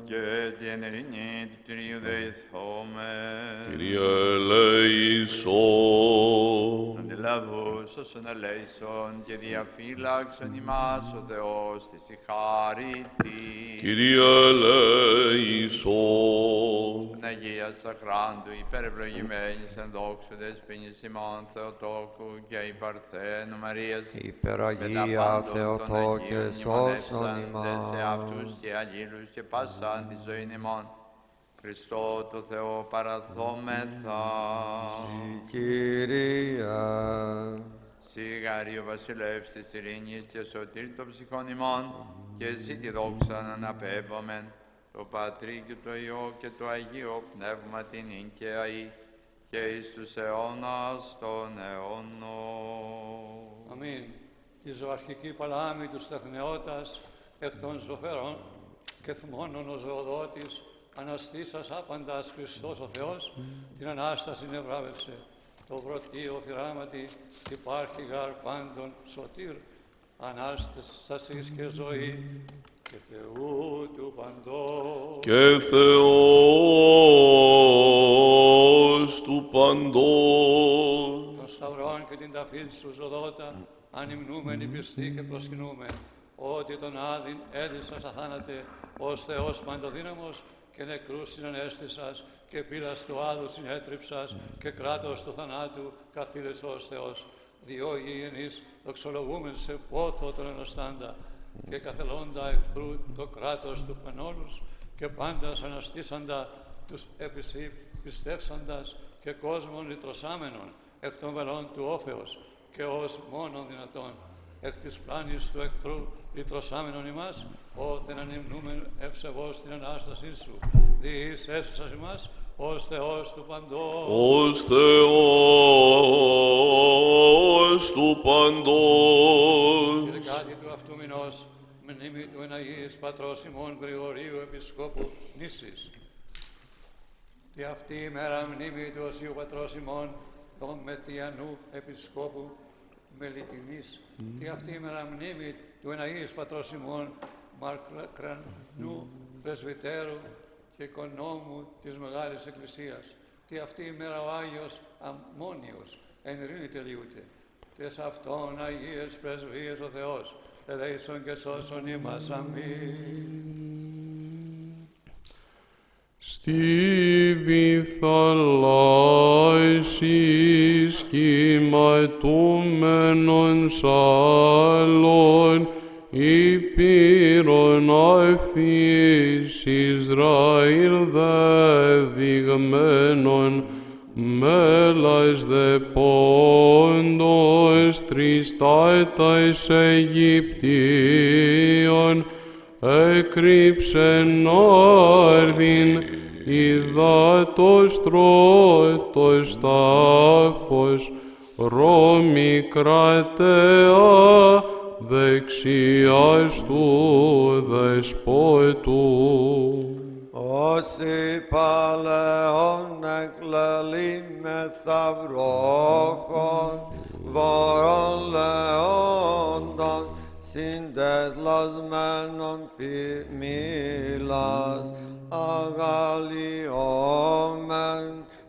Και την ειρηνή του Κυρίου δεηθόμεν. Κύριε ελέησον. Αντιλαβούς όσων ελέησον και διαφύλαξον ημάς ο Θεός της η χάριτη. Κύριε ελέησον. Αγίας Αχράντου, υπερευλογημένης εν δόξου δεσποίνης ημών Θεοτόκου και υπαρθένου Μαρίας, με τα υπεραγία πάντων των Θεοτό Αγίων και σώσον μνημονεύσαντες σε ημάς αυτούς και αλλήλους και πάσαν τη ζωή ημών. Χριστό το Θεό παραθόμεθα. Κύριε Σιγάρι ο βασιλεύς της ειρήνης και σωτήρ των ψυχών ημών και εσύ τη δόξα να αναπέμπομεν το Πατρί και το Υιό και το Αγίο Πνεύμα την ίν και αή και εις τους αιώνας των αιώνων. Αμήν. Της ζωαρχική παλάμη του στεθνεώτας εκ των ζωφερών και θμόνων ο ζωοδότης αναστήσας άπαντας Χριστός ο Θεός την Ανάσταση νευράβευσε. Το βρωτίο φυράματι υπάρχει γαρ πάντων σωτήρ Ανάστασης και ζωή και Θεού του παντός. και Θεός του παντός. των σταυρών και την ταφή σου ζωδότα, ανυμνούμενοι πιστοί και προσκυνούμε, ότι τον Άδην έδισας στα θάνατε, ως Θεός παντοδύναμος και νεκρούς συνανέστησας και πύλας του Άδου συνέτριψας και κράτος του θανάτου καθήλες ως Θεός. Διό γηγενείς δοξολογούμεν σε πόθο τον ενωστάντα και καθελώντα εχθρού το κράτος του πενόλους και πάντας αναστήσαντα τους επισή πιστεύσαντας και κόσμων λυτρωσάμενων εκ των βελών του όφεως και ως μόνον δυνατόν εκ της πλάνης του εχθρού λυτρωσάμενον ημάς, ότε να νυμνούμεν ευσεβώς την Ανάστασή σου. Διείς έσωσας ημάς, ως Θεός του παντός. ως Θεός του παντός. Και δεκάτη του αυτού μηνός, μνήμη του εναγής πατρός ημών Γρηγορίου Επισκόπου Νήσης. Και αυτή η μέρα μνήμη του Οσίου Πατρός ημών, τον Μετιανού Επισκόπου Μελιτινής. Και αυτή η μέρα μνήμη του εναγής πατρός ημών Μαρκρανού Πρεσβυτέρου και οικονόμου της Μεγάλης Εκκλησίας. Και αυτή η μέρα ο Άγιος Αμμόνιος εν ειρήνη τελειούται. Και σε Αυτόν Αγίες Πρεσβείες ο Θεός, ελέησον και σώσον ημάς. Αμήν. Στη θαλάσσης σχηματούμενον σάλων υπήρων αφής Ισραήλ δεδειγμένων μέλας δε πόντος τριστάταις Αιγυπτίων έκρυψεν άρδιν υδάτος τρότος τάφος Ρώμη κρατέα δεξιάς του δεσπότου. Όσοι παλαιόν εκλαλεί με θαυρόχων, βορών λεόντων, συντεθλασμένων μήλας, αγαλιόμεν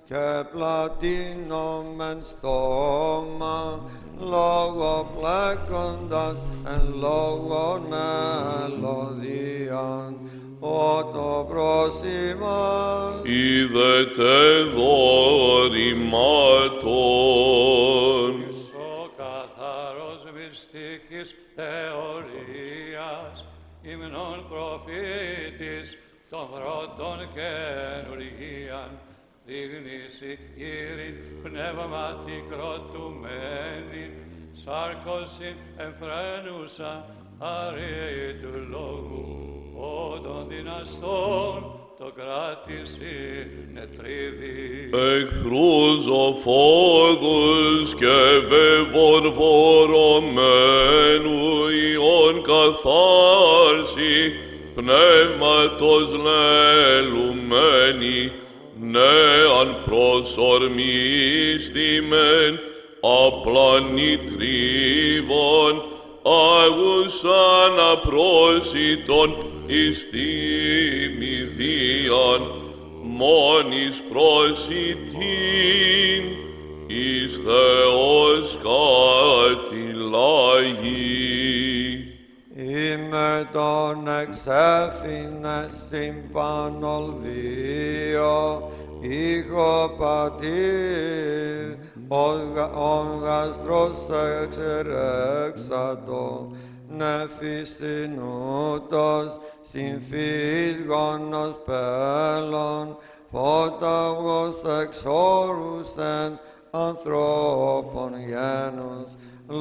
και πλατίνομεν στόμα, λόγω πλέκοντας εν λόγω μελωδίαν, ο το πρόσημα είδετε δωρημάτων. Ο καθαρός μυστικής θεωρίας, υμνών προφήτης, των πρώτων καινουργίαν, δείχνηση ήρην πνεύματι κροτουμένη, σάρκωση εμφραίνουσα αρή του λόγου, ο των δυναστών το κράτηση νετρίβη. εχθρούς οφόδους και βέβων βορωμένου ιών καθάρση, πνεύματος λελουμένη, νέαν προσορμίστημεν, απλανή τρίβων, άγουσαν απρόσιτον εις τιμιδίαν, μόνης προσιτήν, εις Θεός κατηλάγει. Είμαι τον εξέφηνε συμπάνολ βίο, ήχο πατήρ, ο γαστρός εξερέξατο, νεφισινούτος, συμφύγωνος πέλων, φώταυγος εξόρουσεν ανθρώπων γένους,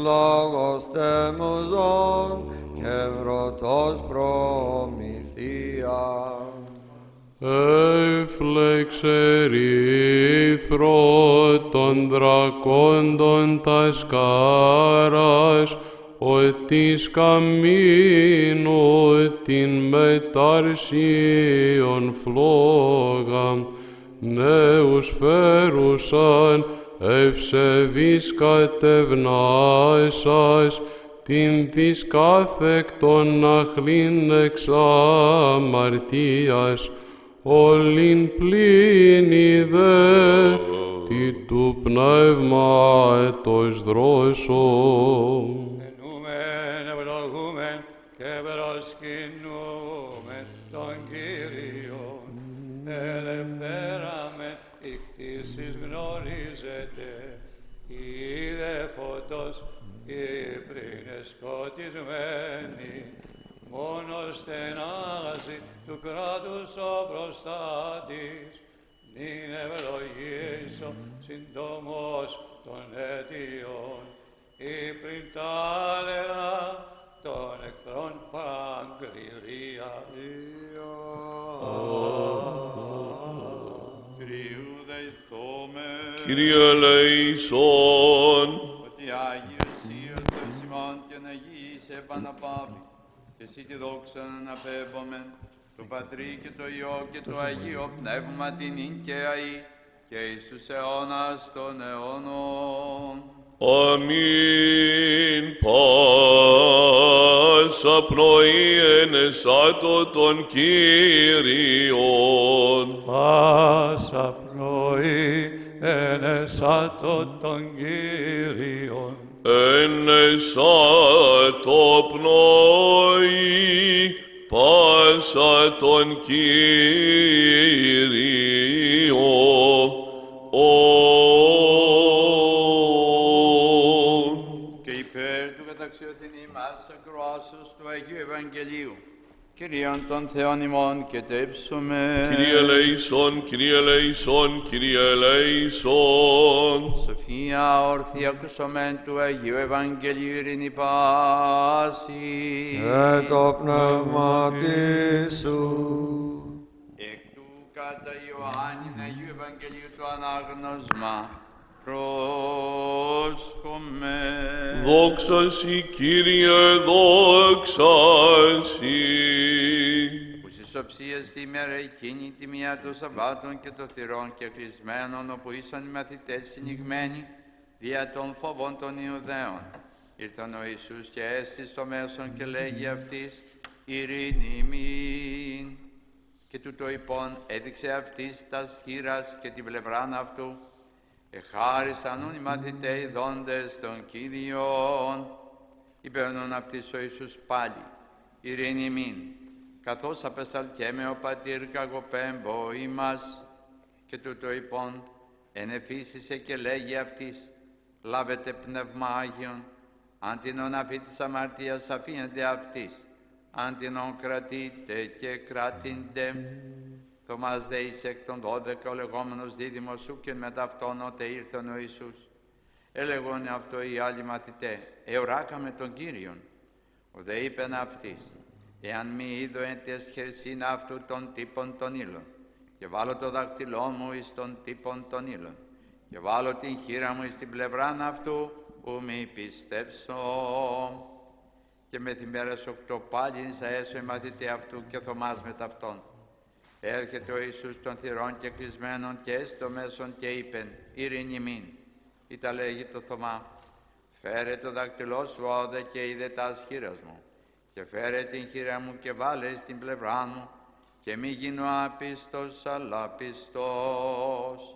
λόγος τεμουζών και βρωτός προμηθεία. Έφλεξε ρήθρο των δρακόντων τα σκάρας, ότι σκαμίνω την μεταρσίων φλόγα, νέους φέρουσαν ευσεβείς κατευνάησας, την της κάθεκτον αχλήν εξ αμαρτίας, όλην πλήνη δε, τι του πνεύματος δρόσω. Σκοτισμένη. Μόνο στενάζει του κράτους ο προστάτης. Νυν ευλογήσω συντομός των αιτιών ή πριν τα νερά των εχθρών παγκρυρία. Κυρίου δεηθώμε, Κύριε ελεησόν, ότι Άγιος Υιός ημών και να γης επαναπάβει, και εσύ τη δόξα να αναπέμπομεν, του Πατρί και το Υιό και το Αγίο Πνεύμα την ίν και αή, και εις τους αιώνας των αιώνων. Αμήν. Πάσα πρωί ενεσάτω των Κύριων. Πάσα πρωί ενεσάτω των Ενέσα το πνοή πάσα τον Κύριο ο. Και υπέρ του καταξιωθήν ημάς ακροάσεως του Αγίου Ευαγγελίου Κυρίων των Θεών ημών και τέψουμε. Kyrie eleison, Kyrie eleison, Kyrie eleison. Σοφία όρθια ακούσομεν του Αγίου Ευαγγελίου ειρήνη πάση. Ε το πνεύμα σου. Εκ του κατά Ιωάννην Αγίου Ευαγγελίου του ανάγνωσμα πρόσχομαι. Δόξα σοι, Κύριε, δόξα σοι. Που στις οψίες τη μέρα εκείνη τη μία των Σαββάτων και των θυρών και κλεισμένων όπου ήσαν οι μαθητές συνηγμένοι δια των φόβων των Ιουδαίων. Ήρθαν ο Ιησούς και έστη στο μέσον και λέγει αυτής ειρήνη μην. Και τούτο υπόν έδειξε αυτής τα σχήρας και την πλευράν αυτού Εχάρισαν οι μαθηταίοι δόντες των Κύριων. Υπέρνουν αυτής ο Ιησούς πάλι, ειρήνη μην, καθώς απεσταλκέμε ο πατήρ καγοπέμπο ημάς. Και τούτο υπόν ενεφύσισε και λέγει αυτής, λάβετε πνεύμα Άγιον, αντινον αφή της αμαρτίας αφήνεται αυτής, αντινον κρατείτε και κράτηντε. Θωμάς δε είσαι εκ των δώδεκα ο λεγόμενος δίδυμος σου και μετά αυτόν ότε ήρθεν ο Ιησούς. Έλεγον αυτό οι άλλοι μαθητέ, εωράκαμε τον Κύριον. Ο δε είπεν αυτής, εάν μη είδω εν τες χερσίνα αυτού των τύπων των ύλων, και βάλω το δακτυλό μου εις των τύπων των ύλων, και βάλω την χείρα μου εις την πλευράν αυτού, που μη πιστέψω. Και μεθημέρας οκτώ πάλι έσω οι μαθητέ αυτού και Θωμάς με ταυτόν. Έρχεται ο Ιησούς των θυρών και κλεισμένων και στο μέσον και είπεν, ειρήνη μην. Ή τα λέγει το Θωμά, φέρε το δακτυλό σου όδε και είδε τα σχήρας μου και φέρε την χείρα μου και βάλε στην πλευρά μου και μη γίνω άπιστος αλλά πιστός.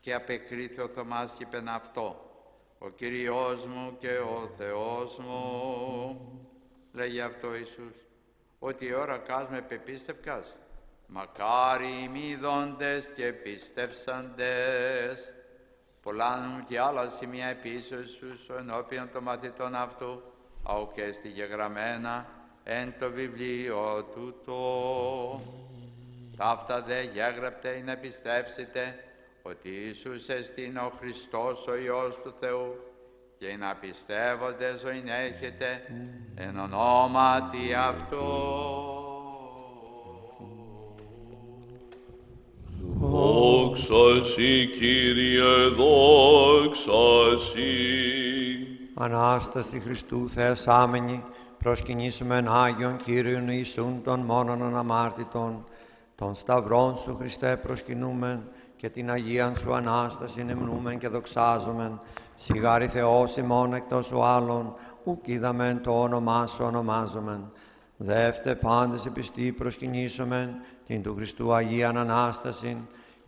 Και απεκρίθη ο Θωμάς και είπεν αυτό, ο Κυριός μου και ο Θεός μου. Λέγει αυτό ο Ιησούς, ότι η ώρα κάς με πεπίστευκας, Μακάρι οι μηδόντες και πιστεύσαντες. Πολλά μου και άλλα σημεία επίσης σου ενώπιον των μαθητών αυτού, αου και στη γεγραμμένα εν το βιβλίο τούτο. Ταύτα δε γέγραπτε να πιστέψετε ότι Ιησούς εστίν ο Χριστός ο Υιός του Θεού και να πιστεύονται ζωήν έχετε εν ονόματι αυτού. Δόξα σοι, Κύριε, δόξα σοι. Ανάσταση Χριστού Θεασάμενη, προσκυνήσουμε εν Άγιον Κύριον Ιησούν των μόνον αναμάρτητων, των Σταυρών Σου Χριστέ προσκυνούμεν και την Αγίαν Σου Ανάσταση εμνούμεν και δοξάζομεν, σιγάρι Θεός ημών εκτός σου άλλων, ουκ είδαμεν το όνομά Σου ονομάζομεν. Δεύτε πάντες επιστή προσκυνήσομεν, την του Χριστού Αγίαν Ανάστασιν,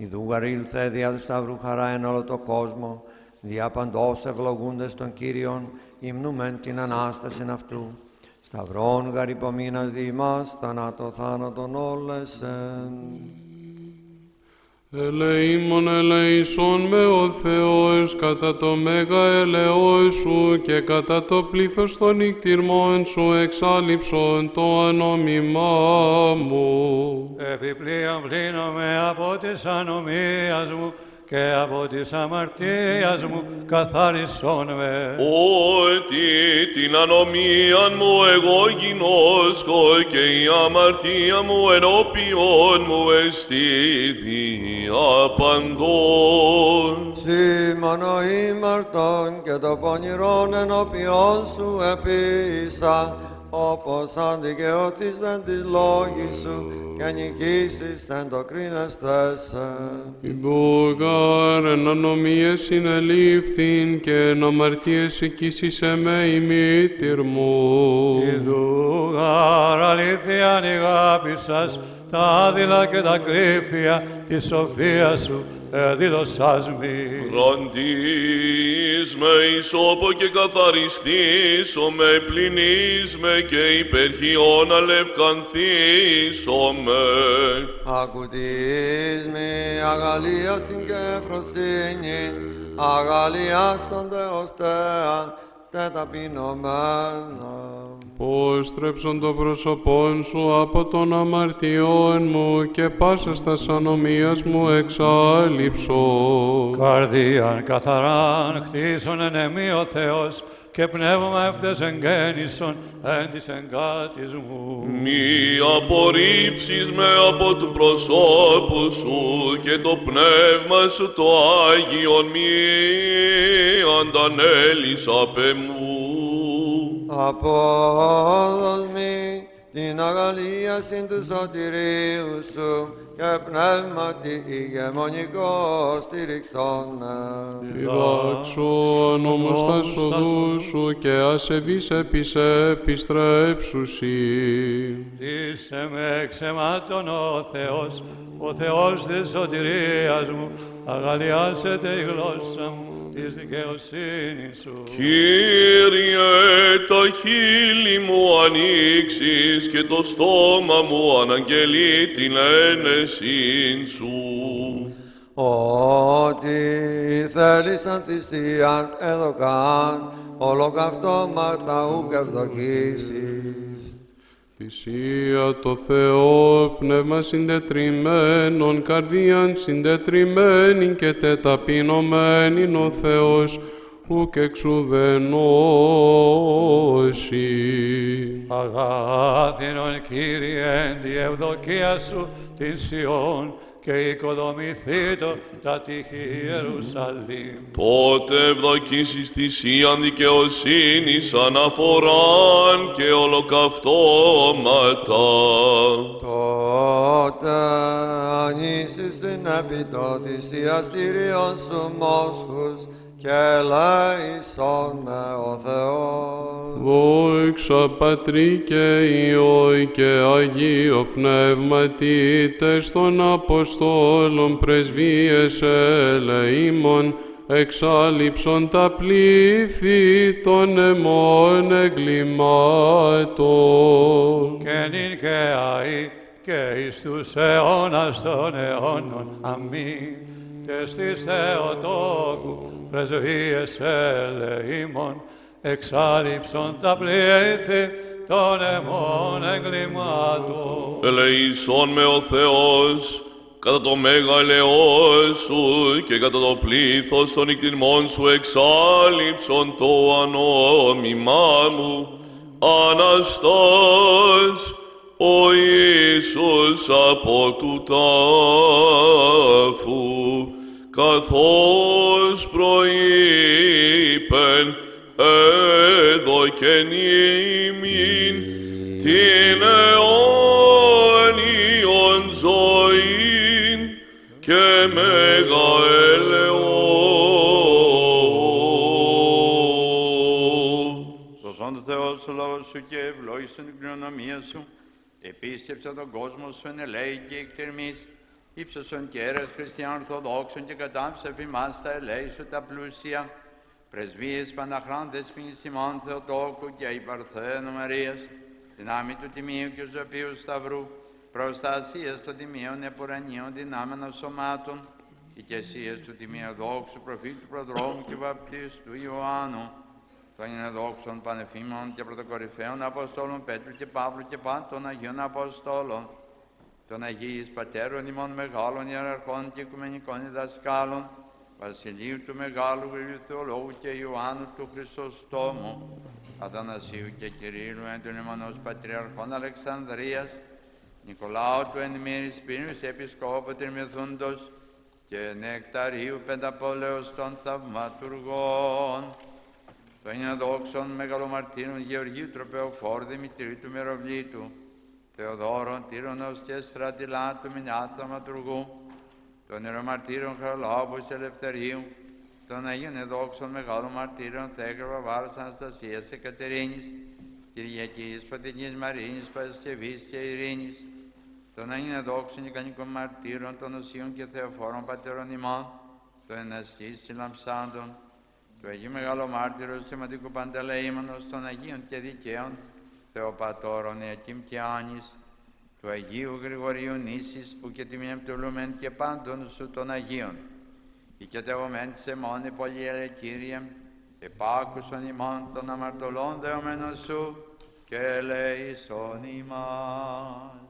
η δούγαρ ήλθε δια του Σταυρού χαρά εν όλο το κόσμο, δια παντός ευλογούντες των Κύριων, υμνούμεν την Ανάστασιν αυτού. Σταυρών γαρ υπομείνας δι' ημάς, θανάτω θάνατον όλεσεν. Ελεήμων ελεήσον με ο Θεός κατά το μέγα ελεός σου και κατά το πλήθος των νυχτηρμών σου εξάλληψον το ανόμημά μου. Επιπλέον πλύνομαι από της ανομίας μου και από της αμαρτίας μου καθάρισον με. Ότι την ανομίαν μου εγώ γινώσκω και η αμαρτία μου ενώπιον μου εστί διαπαντών. Σήμανο ήμαρτον και το πονηρόν ενώπιόν σου επίησα, όπως αντικαιώθησαν τις λόγοι σου και νικήσεις εν το κρίνεστε σε. Η δούγαρ εν ανομίες συνελήφθην και εν αμαρτίες εκείσισε με η μήτηρ μου. Ιδούγαρ αλήθεια η αγάπη σας, τα άδειλα και τα κρύφια της σοφίας σου εδήλωσάς μη. Ραντείς με ισόπο και καθαριστήσω με, πλυνείς με και υπερχιόν αλευκανθήσω με. Ακουτής μη αγαλίασιν και φροσύνη, αγαλιάστον Θεοστέα, τα ταπεινωμένα. Πώς τρέψον το πρόσωπόν σου από των αμαρτιών μου και πάσα στα ανομίας μου εξάλληψον. Καρδίαν καθαράν χτίσον ενεμή ο Θεός και πνεύμα εύθες εγγέννησον εν της εγκάτισμου. Μη απορρίψεις με από του προσώπου σου και το πνεύμα σου το Άγιον μη αντανέλεις απ' εμού. Απόδοσμη την αγαλίαση του σωτηρίου σου και πνεύματι ηγεμονικός στηριξόν με. Διδάξω νόμος τα σοδού σου και ασεβείς επίς επιστρέψουσι. Είσαι με εξαιμάτων ο Θεός, ο Θεός της σωτηρίας μου, αγαλιάσετε η γλώσσα μου της δικαιοσύνης σου. Κύριε, τα χείλη μου ανοίξεις και το στόμα μου αναγγελεί την ένεσήν σου. Ότι θέλησαν θυσίαν εδωκάν, ολοκαυτώματα ουκ ευδοκίσεις. Θυσία το Θεό, πνεύμα συντετριμένον, καρδίαν συντετριμένη και τεταπεινωμένη ο Θεός, ουκ εξουδενώσει. Αγάθινον Κύριε, εν τη ευδοκία σου την Σιών και οικοδομηθήτω τα τείχη Ιερουσαλήμ. Τότε ευδοκίσεις θυσίαν δικαιοσύνης αναφοράν και ολοκαυτώματα. Τότε ανήσεις την επί θυσιαστήριον σου μόσχους και ελέησον με ο Θεός. Δόξα Πατρί και Υιό και Αγίο Πνεύματι τες των Αποστόλων πρεσβείες ελεήμων εξάλληψον τα πλήθη των εμών εγκλημάτων. και νυν και αεί και εις τους αιώνας των αιώνων. Αμήν. Και στις Θεοτόκου πρεσβείες ελεήμων εξάλληψον τα πλήθη των αιμών εγκλημάτων. Ελεησόν με ο Θεός, κατά το μέγαλεό σου και κατά το πλήθος των εκτιμών σου εξάλληψον το ανώμημά μου, Αναστάς ο Ιησούς από του τάφου, καθώς προείπεν έδωκεν ημίν την αιώνιον ζωήν και μεγαελαιό. Σωσόν του Θεός του λόγου σου και ευλόγησον την κληρονομία σου. Επίσκεψα τον κόσμο σου εν ελέη και εκτερμής. Ήψωσον και έρας χριστιαν ορθοδόξων και κατάψε φημάς τα ελέη σου τα πλούσια. Πρεσβείες Παναχράντες Φινησιμών Θεοτόκου και η Παρθένου Μαρίας. Δυνάμει του Τιμίου και Ζωπίου Σταυρού. Προστασίας των Τιμίων Επουρανίων δυνάμεων σωμάτων. Οικεσίες του Τιμίου Δόξου Προφήτου Προδρόμου και Βαπτίστου Ιωάννου των ενεδόξων πανεφήμων και πρωτοκορυφαίων Αποστόλων Πέτρου και Παύλου και πάντων των Αγίων Αποστόλων, των Αγίης Πατέρων ημών μεγάλων ιεραρχών και οικουμενικών διδασκάλων, Βασιλείου του Μεγάλου Γρηγορίου Θεολόγου και Ιωάννου του Χριστοστόμου, Αθανασίου και Κυρίλου εν των ημωνός Πατριαρχών Αλεξανδρίας, Νικολάου του εν μύρης Σπύρινους Επισκόπου Τριμηθούντος και Νεκταρίου Πενταπόλεως των Θαυματουργών, των ενδόξων μεγαλομαρτύρων Γεωργίου Τροπεοφόρ Δημητρίου του Μεροβλήτου, Θεοδόρων Τύρονος και Στρατιλάτου Μηνιά Θαυματουργού, των ιερομαρτύρων Χαρολάμπους και Ελευθερίου, των Αγίων Εδόξων Μεγάλων Μαρτύρων Θέκρα Βαβάρος Αναστασίας Εκατερίνης, Κυριακής Πατηνής Μαρίνης Παρασκευής και Ειρήνης, των Αγίων Εδόξων Ικανικών Μαρτύρων των Οσίων και Θεοφόρων Πατέρων ημών, των Εναστής Συλλαμψάντων, του Αγίου Μεγάλο Μάρτυρος και Μαντικού Παντελεήμονος των Αγίων και Δικαίων, Θεοπατώρων Ιακήμ και Άνης, του Αγίου Γρηγορίου Νήσης, που και τιμήν πτουλούμεν και πάντων σου των Αγίων, η κατεβομένη σε μόνη πολυέλε Κύριε, επάκουσον ημών των αμαρτωλών δεωμένων σου και ελέησον ημάς.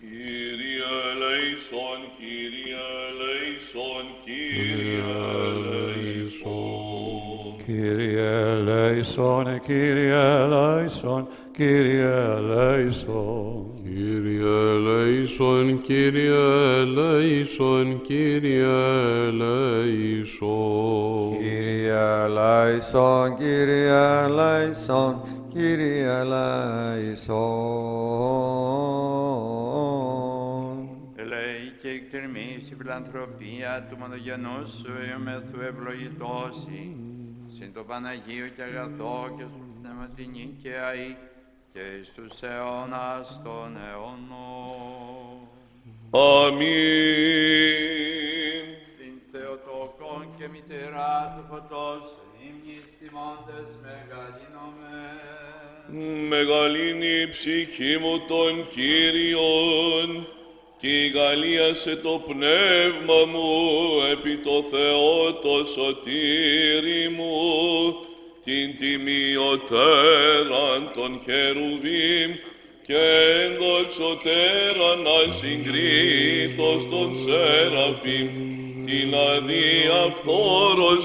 Κύριε ελέησον, Κύριε ελέησον, Κύριε ελέησον. Κύριε ελέησον, Κύριε ελέησον, Κύριε ελέησον. Κύριε ελέησον, Κύριε ελέησον, Κύριε ελέησον. Κύριε ελέησον, Κύριε ελέησον, Κύριε ελέησον. Ελέη και εκτιμής η φιλανθρωπία του μονογενούς σου εωμεθού ευλογητώσει, συν το Παναγίο και αγαθό και σου πνευματινή και αή, και εις τους αιώνας των αιώνων. Αμήν. Την Θεοτοκόν και μητέρα του φωτός, ύμνης τιμώντες μεγαλύνομαι. Μεγαλύνει η ψυχή μου των Κύριων και η γαλλίασε το πνεύμα μου επί το Θεό το σωτήρι μου την τιμιωτέραν των χερουβίμ και ενδοξωτέραν ασυγκρίτως των σεραφείμ την αδιαφθόρος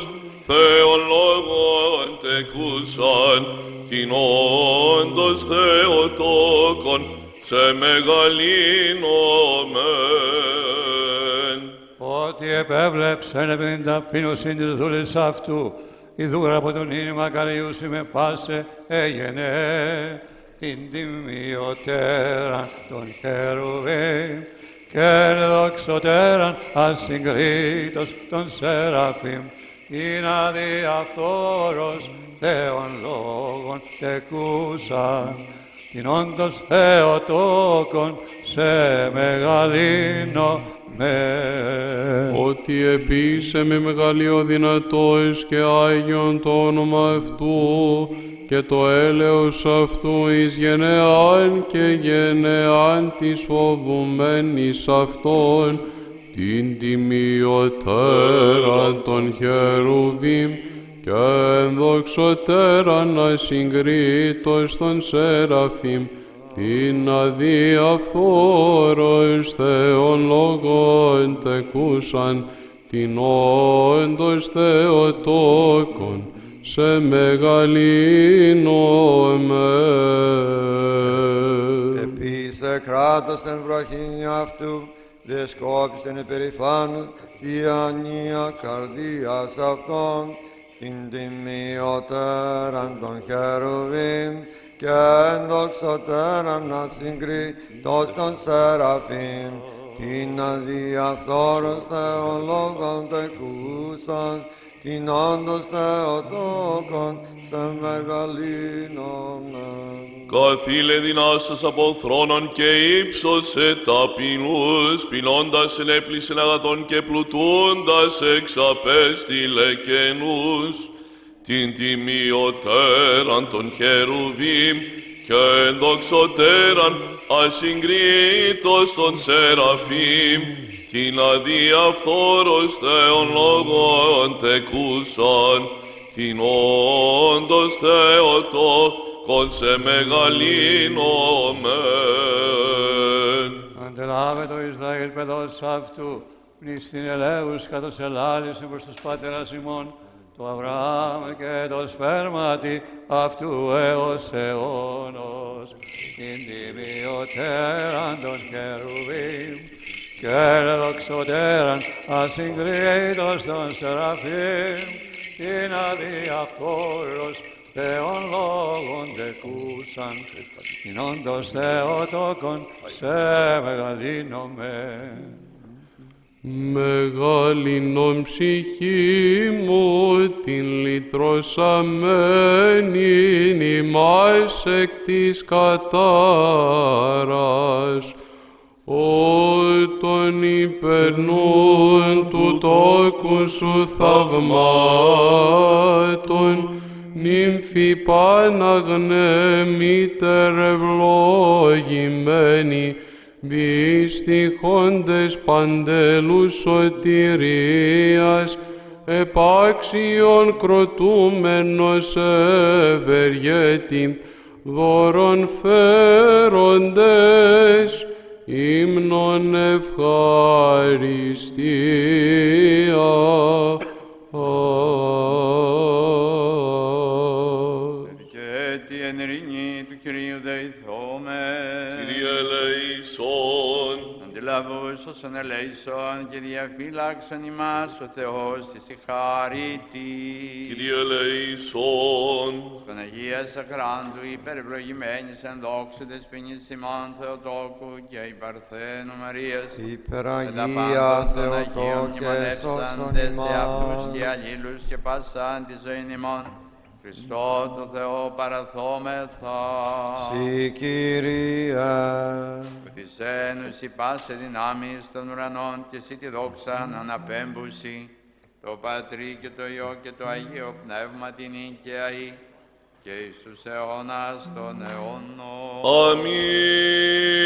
Θεολόγων τεκούσαν την όντως Θεοτόκον σε μεγαλύνομεν. Ότι επέβλεψεν επί ταπείνωσιν της δούλης αυτού, η δούρα από τον ήνυμα καριούσι με πάσε έγενε την τιμιωτέρα των χερουβίμ και δοξωτέραν ασυγκρίτως των σεραφείμ είναι αδιαφθόρος Θεών λόγων τεκούσαν την όντως Θεοτόκον σε μεγαλύνο με. Ότι επίσε με μεγαλείο δυνατόης και Άγιον το όνομα αυτού και το έλεος αυτού εις γενεάν και γενεάν της φοβουμένης αυτών την τιμιωτέρα των χερουβίμ και ενδοξωτέραν ασυγκρίτως των σεραφείμ την αδιαφθόρος Θεόν λόγων τεκούσαν την όντως Θεοτόκον σε μεγαλύνομαι. Επίσε κράτος εν βραχήνια αυτού, δεσκόπησεν υπερηφάνους, διανία καρδίας αυτών, την τιμιωτέραν των χερουβίμ, και ενδοξωτέραν ασυγκρίτως των σεραφείμ, την αδιαφθόρος Θεολόγων τεκούσαν, την όντως Θεοτόκον σε μεγαλύνομεν. Καθήλε δυνάστας από θρόνων και ύψωσε ταπεινούς, πεινώντας ενέπλησεν αγαθών και πλουτούντας εξαπέστειλε καινούς. Την τιμιωτέραν των χερουβίμ και ενδοξωτέραν ασυγκρίτως των σεραφείμ, την αδιαφθόρος Θεών λόγων τεκούσαν, την όντως Θεοτόκον σε μεγαλύνομεν. Αντελάβε το Ισραήλ παιδός αυτού, νηστην ελέους κατ' ελάλησιν προς τους πατέρας ημών, το Αβραάμ και το σπέρματι αυτού έως αιώνος, την τιμιωτέραν των χερουβίμ, και δοξωτέραν ασυγκρίτως των σεραφείμ, την αδιαφθόρος Θεόν λόγων τεκούσαν, την όντως Θεοτόκον σε μεγαλύνομαι. Μεγάλην ψυχή μου την λυτρωσαμένην ημάς εκ της κατάρας, ο τον υπερνούν του τόκου σου θαυμάτων, νύμφη Παναγνέ μήτερ ευλογημένη, δυστυχόντες παντελούς σωτηρίας, επάξιον κροτούμενος ευεργέτη, δώρον φέροντες, ύμνον ευχαριστία. Αντιλαβούς όσων ελέησον και διαφύλαξον ημάς ο Θεός της η χάριτη. Κύριε ελεησόν, Παναγίας Σαχράντου, υπερευλογημένης εν δόξου της ποινής ημών Θεοτόκου και η Παρθένου Μαρίας. Υπεραγία Θεοτόκε σώσον σε αυτούς και ημάς. αλλήλους και πάσαν τη ζωή ημών. Χριστό το Θεό παραθόμεθα. Συ Κύριε, Που της ένους η πάσε δυνάμεις των ουρανών και εσύ τη δόξα να αναπέμπουση. Το Πατρί και το Υιό και το Αγίο Πνεύμα την νίκαια ή και εις τους αιώνας των αιώνων. αμήν.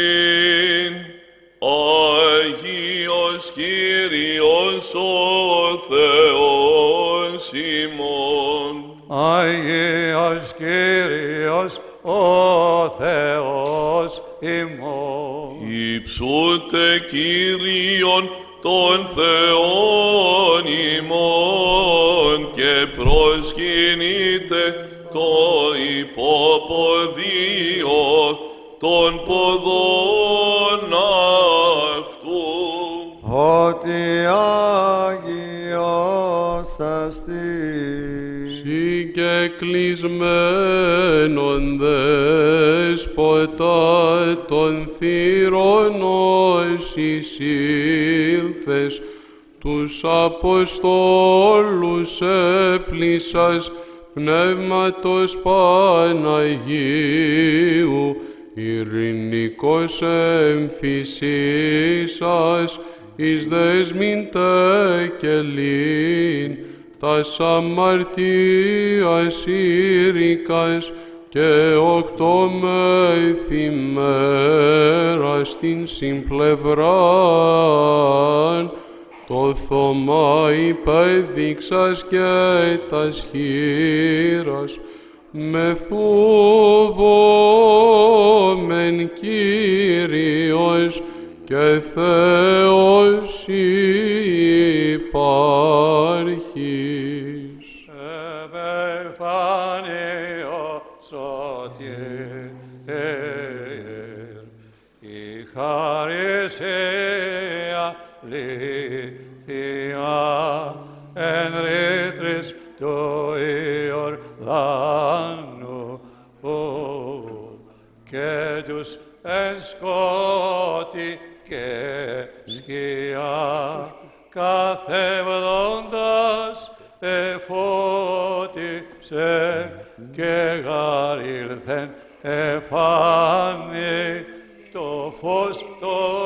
Αγίος Κύριος ο Θεός ημών, Αγίος Κύριος ο Θεός ημών. υψούτε Κύριον των Θεών ημών και προσκυνείτε το υποποδίο των ποδών αυτού. ότι Άγιος κλεισμένον δέσποτα των θύρων όσοι ήλθες, τους Αποστόλους έπλησας πνεύματος Παναγίου, ειρηνικός εμφυσίσας, εις δεσμήν τεκελήν, τας αμαρτίας ήρικας και οκτώ μεθημέρα στην συμπλευράν, το θωμά υπέδειξας και τας χείρας, με φόβο Κύριος και Θεός υπάρχεις. Επεφάνιο σωτήρ, η χαρισία λυθία εν ρήτρης του Ιορδάνου και τους εν σκότη και σκιά καθεβδόντας εφώτισε και γαρήλθεν εφάνει το φως το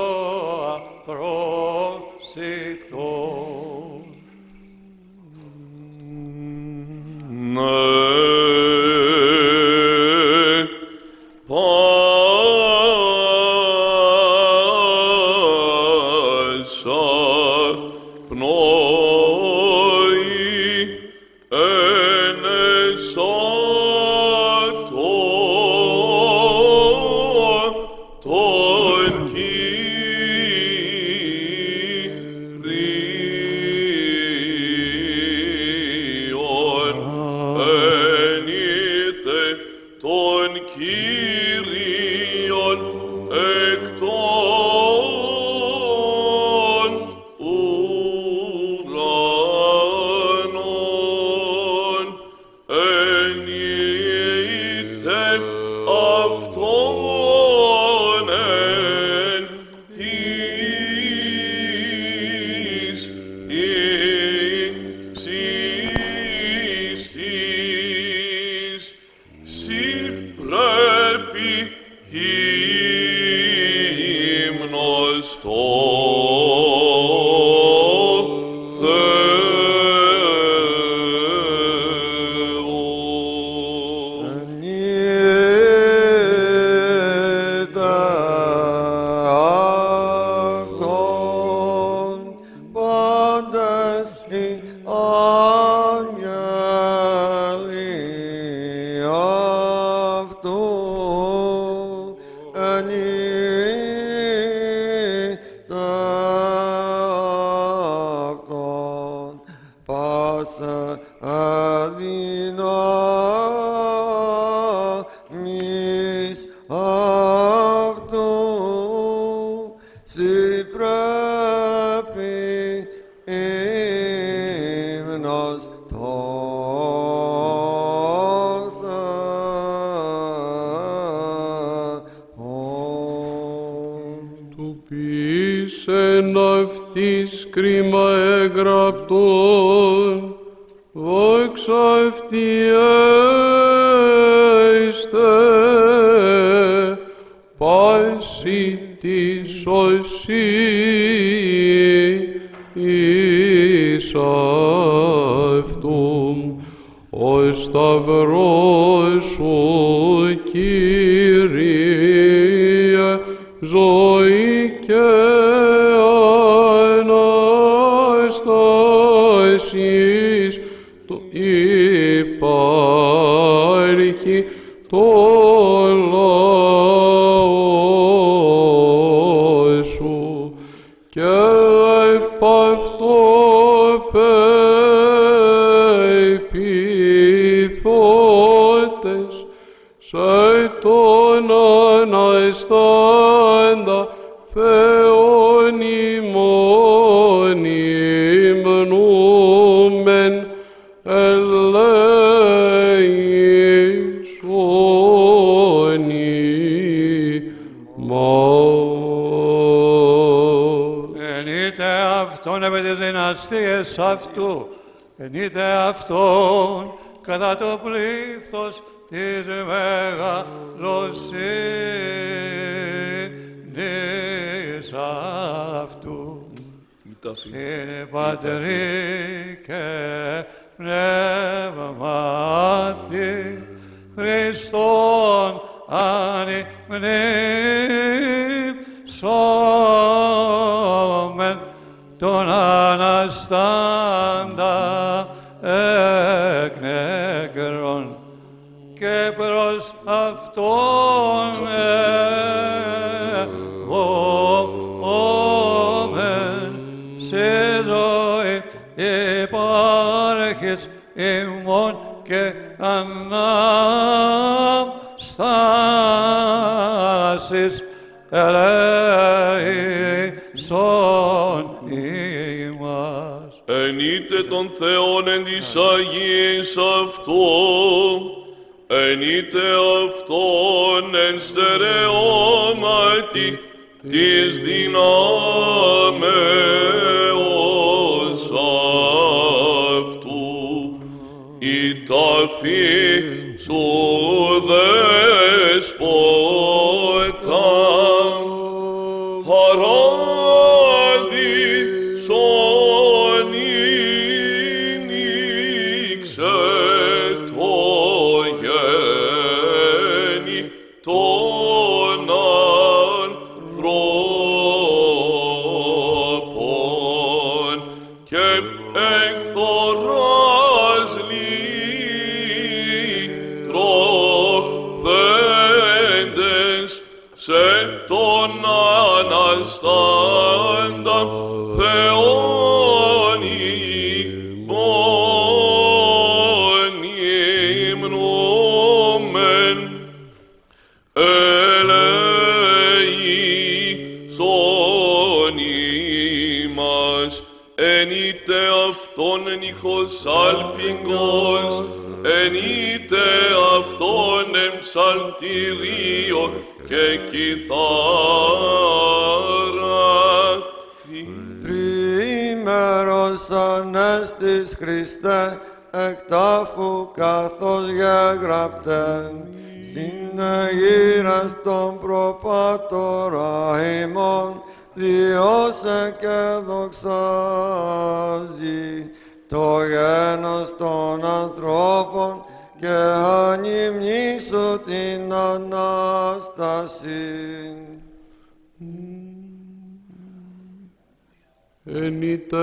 είτε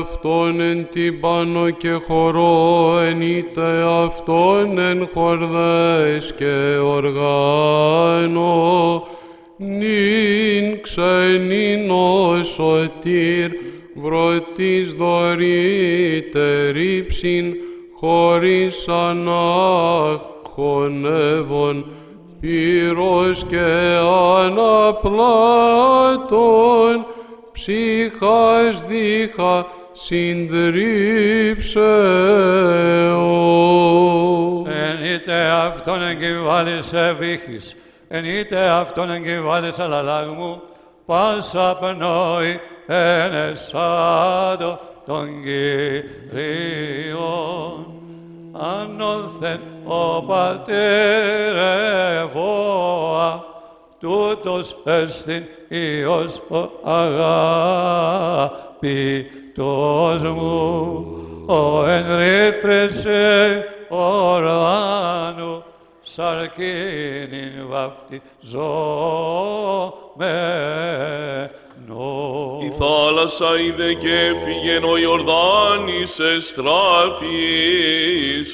αυτόν εν τυμπάνο και χορό, εν αυτόν εν χορδές και οργάνω, νυν ξενίνος σωτήρ, βρωτής δωρήτερη ψην, χωρίς ανάχωνεύον, πύρος και αναπλάτων, ψυχάς δίχα. Εν είτε αυτόν εγκυβάλλεις εβήχης, εν είτε αυτόν εγκυβάλλεις αλλαλάγμου, πάσα πνοή εν εσάντο των Κυρίων. Ανώθεν ο πατέρα Ευώα, τούτος εστιν Υιός ο αγαπητός μου, ο ενρήτρεσε ορδάνου, σαρκίνην βαπτιζόμενο. Η θάλασσα είδε και έφυγεν ο Ιορδάνης εστράφης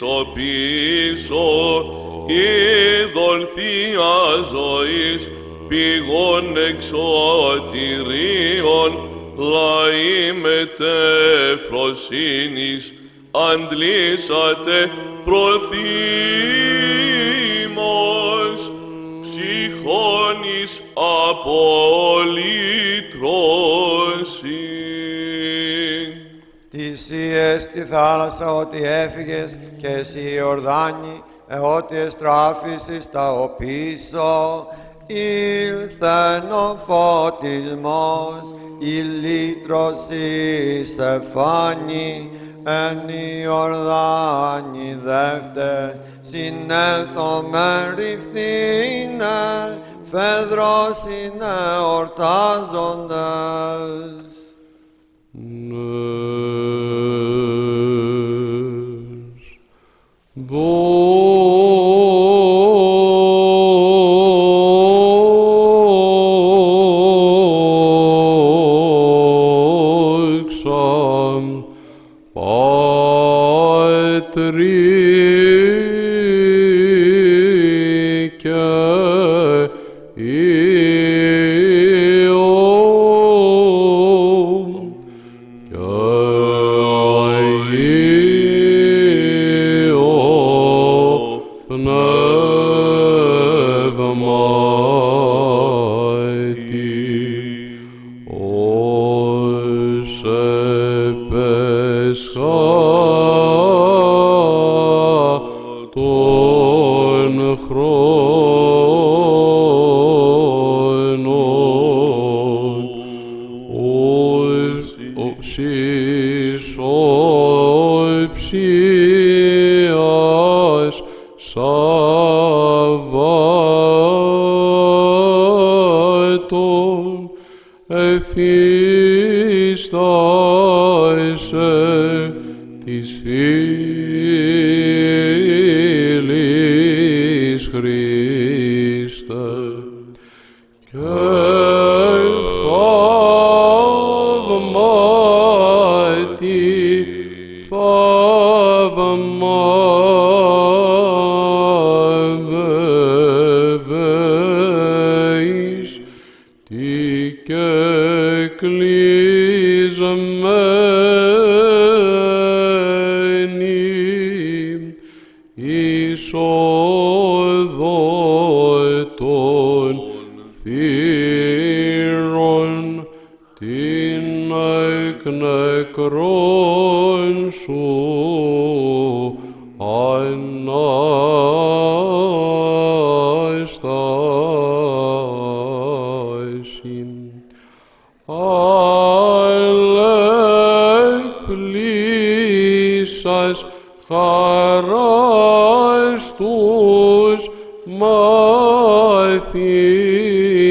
ο πίσω είδον θεία ζωής πηγών εξωτηρίων λαοί μετεφροσύνης αντλήσατε προθύμος ψυχώνης απολύτρωση. Θυσίες στη θάλασσα ότι έφυγες και εσύ Ιορδάνη, ε, ότι εστράφησες τα οπίσω. Ήλθεν ο φωτισμός, η λύτρωση σε φάνη, εν Ιορδάνη δεύτε, συνέλθομεν ρηφθήνε, φεδρός είναι ορτάζοντες. Νες. Δόξα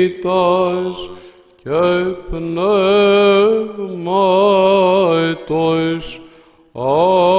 μαθήτας και πνεύματος Αγίου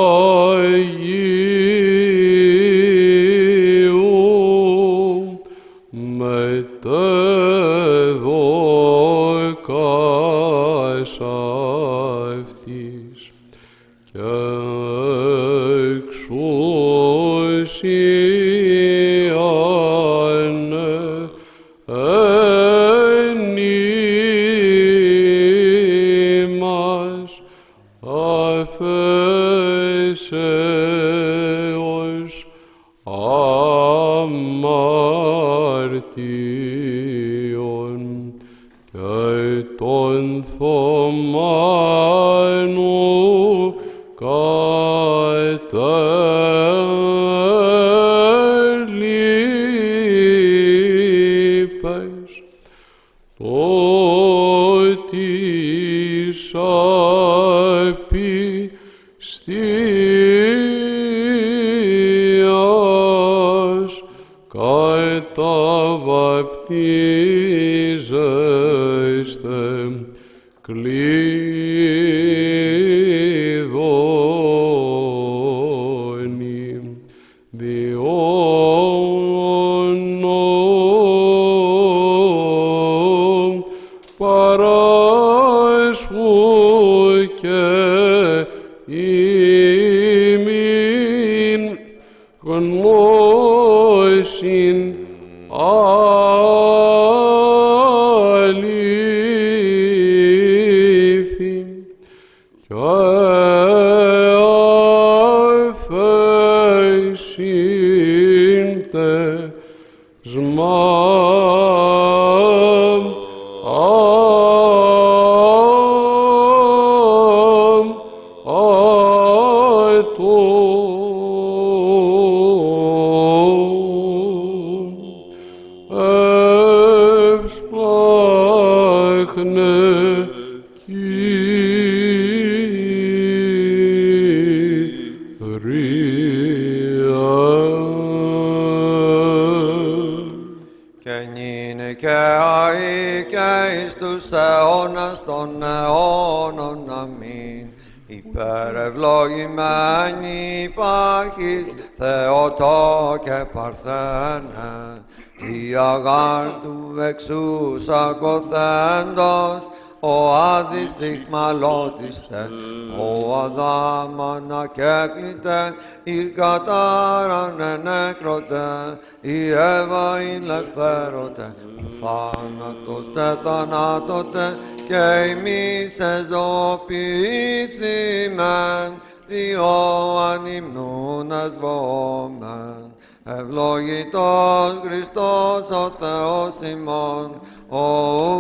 θανάτωτε, και ημείς εζωποιήθημεν, διό ανυμνούν εσβόμεν. Ευλογητός Χριστός ο Θεός ημών, ο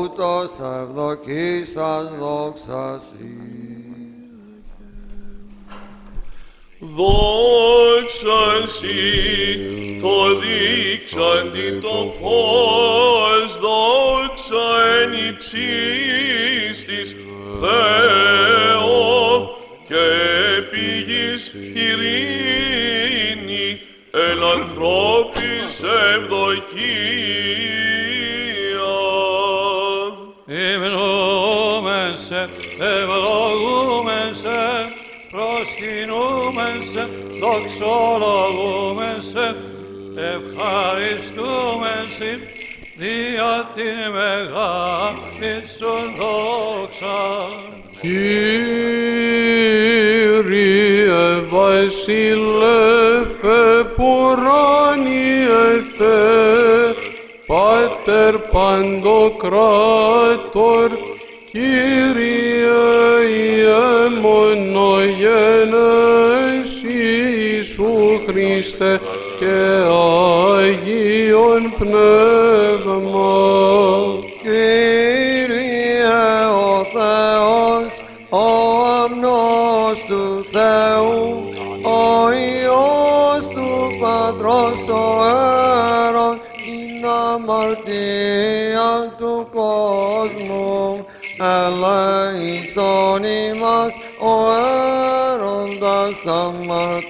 ούτως ευδοκίσας δόξασι. Δόξα σοι, το δείξαντι το φως, δόξα εν υψίστης Θεό και πηγής ειρήνη, εν ανθρώπης προσκυνούμενσε, δοξολογούμενσε, ευχαριστούμενσε, δια την μεγάλη σου δόξα. Κύριε βασιλεύε πουράνιε Θεέ, Πάτερ Παντοκράτορ, Κύριε Ιεμονογένες Ιησού Χριστέ και Αγίον Πνεύμα. Κύριε ο Θεός, ο αμνός του Θεού, ο Υιός του Πατρός ο αίρον, την αμαρτία του κόσμου, ελέησον ημάς ο αίροντας αμαρτίας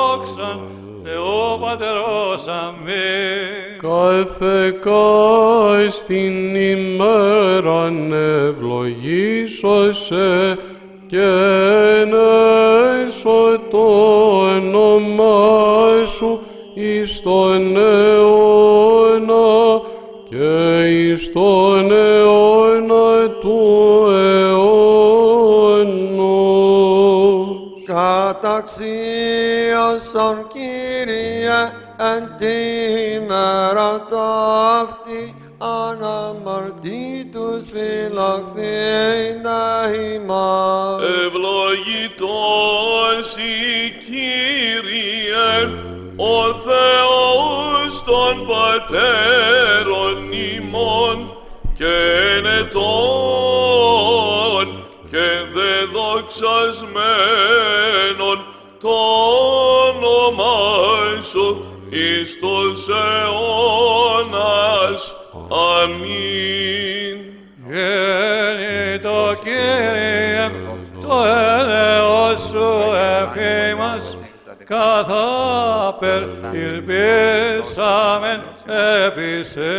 Θεού Πατερός αμήν. Κάθε κάη στην ημέραν ευλογήσωσε και ενέσω το όνομά σου εις τον αιώνα και εις τον αιώνα του αιώνος. Καταξίωσον Κύριε εν τη μέρα ταύτη αναμαρτήτους φυλαχθήντα ημάς. Ευλογητός η Κύριε, ο Θεός των Πατέρων ημών και ενετών και δεδοξασμένων το όνομα σου εις τους αιώνας. Αμήν. Γέννη το Κύριε, το έλεος σου εφήμας, καθάπερ υλπίσαμεν επί σε.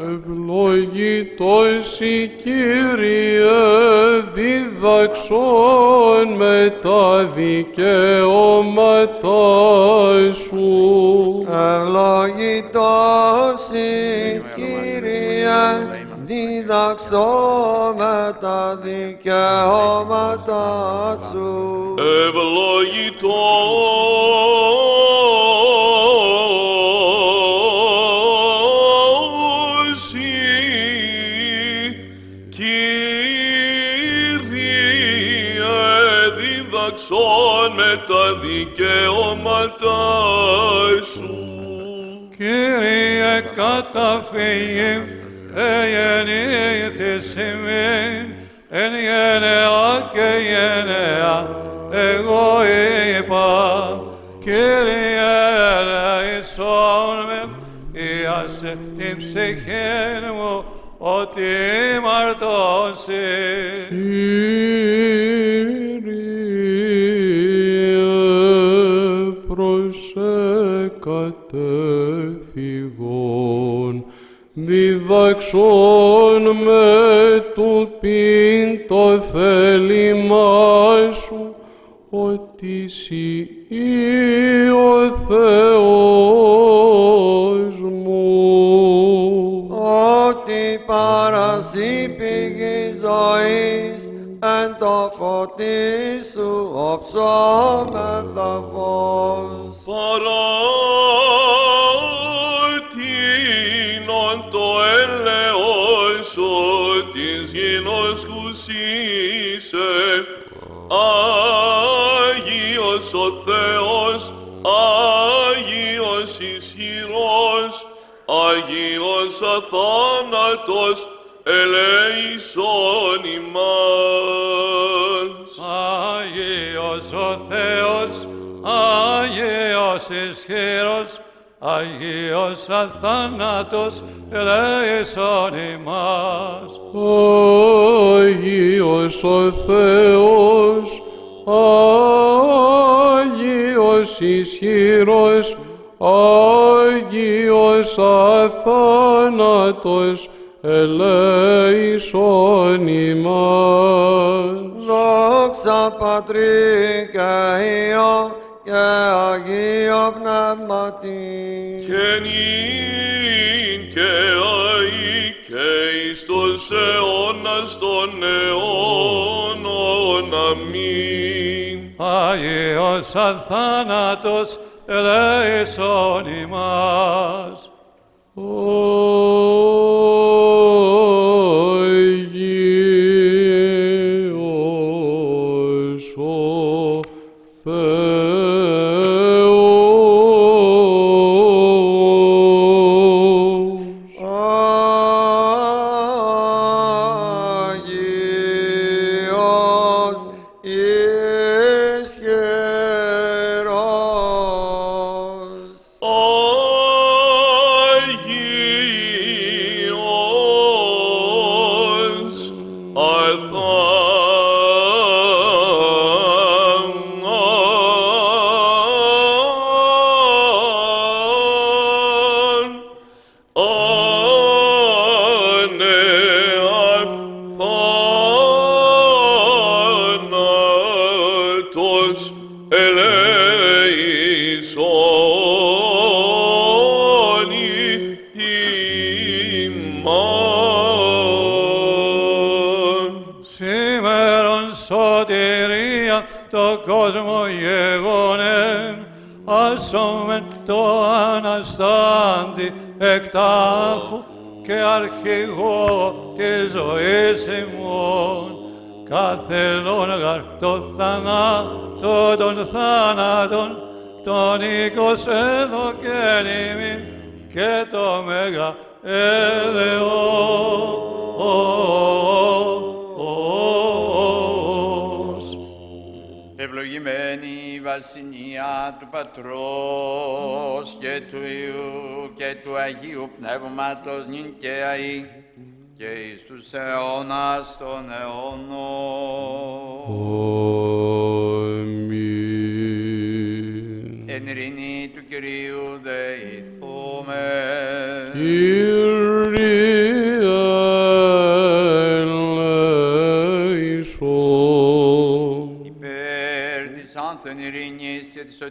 Ευλογητός η Κύριε διδαξών με τα δικαιώματά σου. Ευλογητός η Κύριε, δίδαξό με τα δικαιώματα σου. Ευλογητός Κύριε καταφύγει, εγεννήθης ημίν, εν γενεά και γενεά, εγώ είπα, Κύριε ελέησόν με, ιάσε την ψυχή μου, ότι μαρτώσει. Διδαξών με του πίν το θέλημά σου, ότι εσύ ο Θεός μου. ότι παρασύ πηγή ζωής, εν το φωτί σου οψόμεθα φως. Παράτηνον Άγιος αθάνατος, ελέησον ημάς. Άγιος ο Θεός, Άγιος ισχύρος, Άγιος αθάνατος, ελέησον ημάς. Άγιος ο Θεός, Άγιος ισχυρός, Άγιος αθάνατος, ελέησον ημάς. Δόξα Πατρί και Υιό και Αγίο Πνεύματι. και νυν και αεί και εις τους αιώνας των αιώνων. Αμήν. Άγιος αθάνατος, ελέησον ημάς. Άγιος εκτάχου και αρχηγό της ζωής ημών, καθελών γαρ το θανάτο των θάνατων, τον οίκος εδώ και νημήν και το μέγα ελεός. Ευλογημένη η βασιλεία του Πατρός και του Υιού και του Αγίου Πνεύματος νυν και αεί και εις τους αιώνας των αιώνων.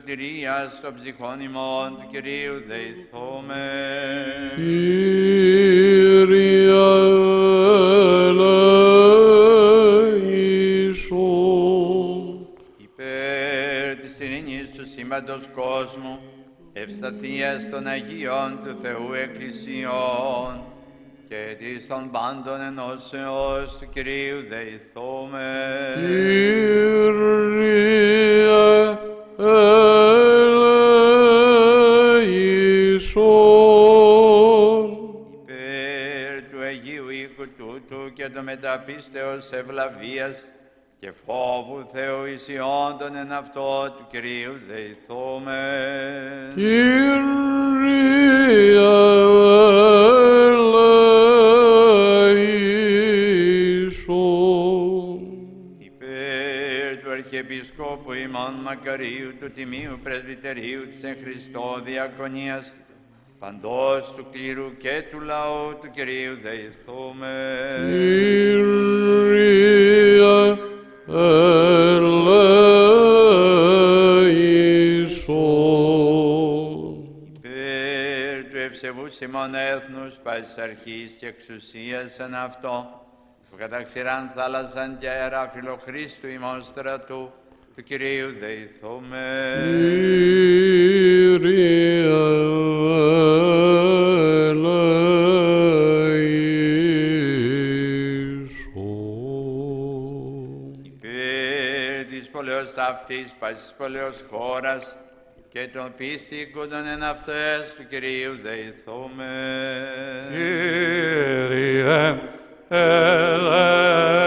Σωτηρίας των ψυχών ημών του Κυρίου δεηθούμε. Κύριε ελέησον. Υπέρ της ειρήνης του σύμπαντος κόσμου, ευσταθίας των Αγίων του Θεού Εκκλησιών και της των πάντων ενώσεως του Κυρίου δεηθούμε. Κύριε μεταπίστεως ευλαβίας και φόβου Θεού ισιόντων εν αυτό του Κυρίου δεηθούμε. Κύριε ελέησον. Υπέρ του Αρχιεπισκόπου ημών Μακαρίου του Τιμίου Πρεσβυτερίου της εν Χριστώ Διακονίας, παντός του κλήρου και του λαού του Κυρίου δεηθούμε. Κύριε ελέησον. Υπέρ του ευσεβούς ημών έθνους, πάσης αρχής και εξουσίας εν αυτό, που καταξηράν θάλασσαν και αέρα φιλοχρίστου ημών στρατού, του Κυρίου δεηθούμε. Κύριε ελέησον. Υπέρ της πολεός ταύτης, πάσης πολεός χώρας, και των πίστικων εν αυτές του Κυρίου δεηθούμε. Κύριε ελέησον.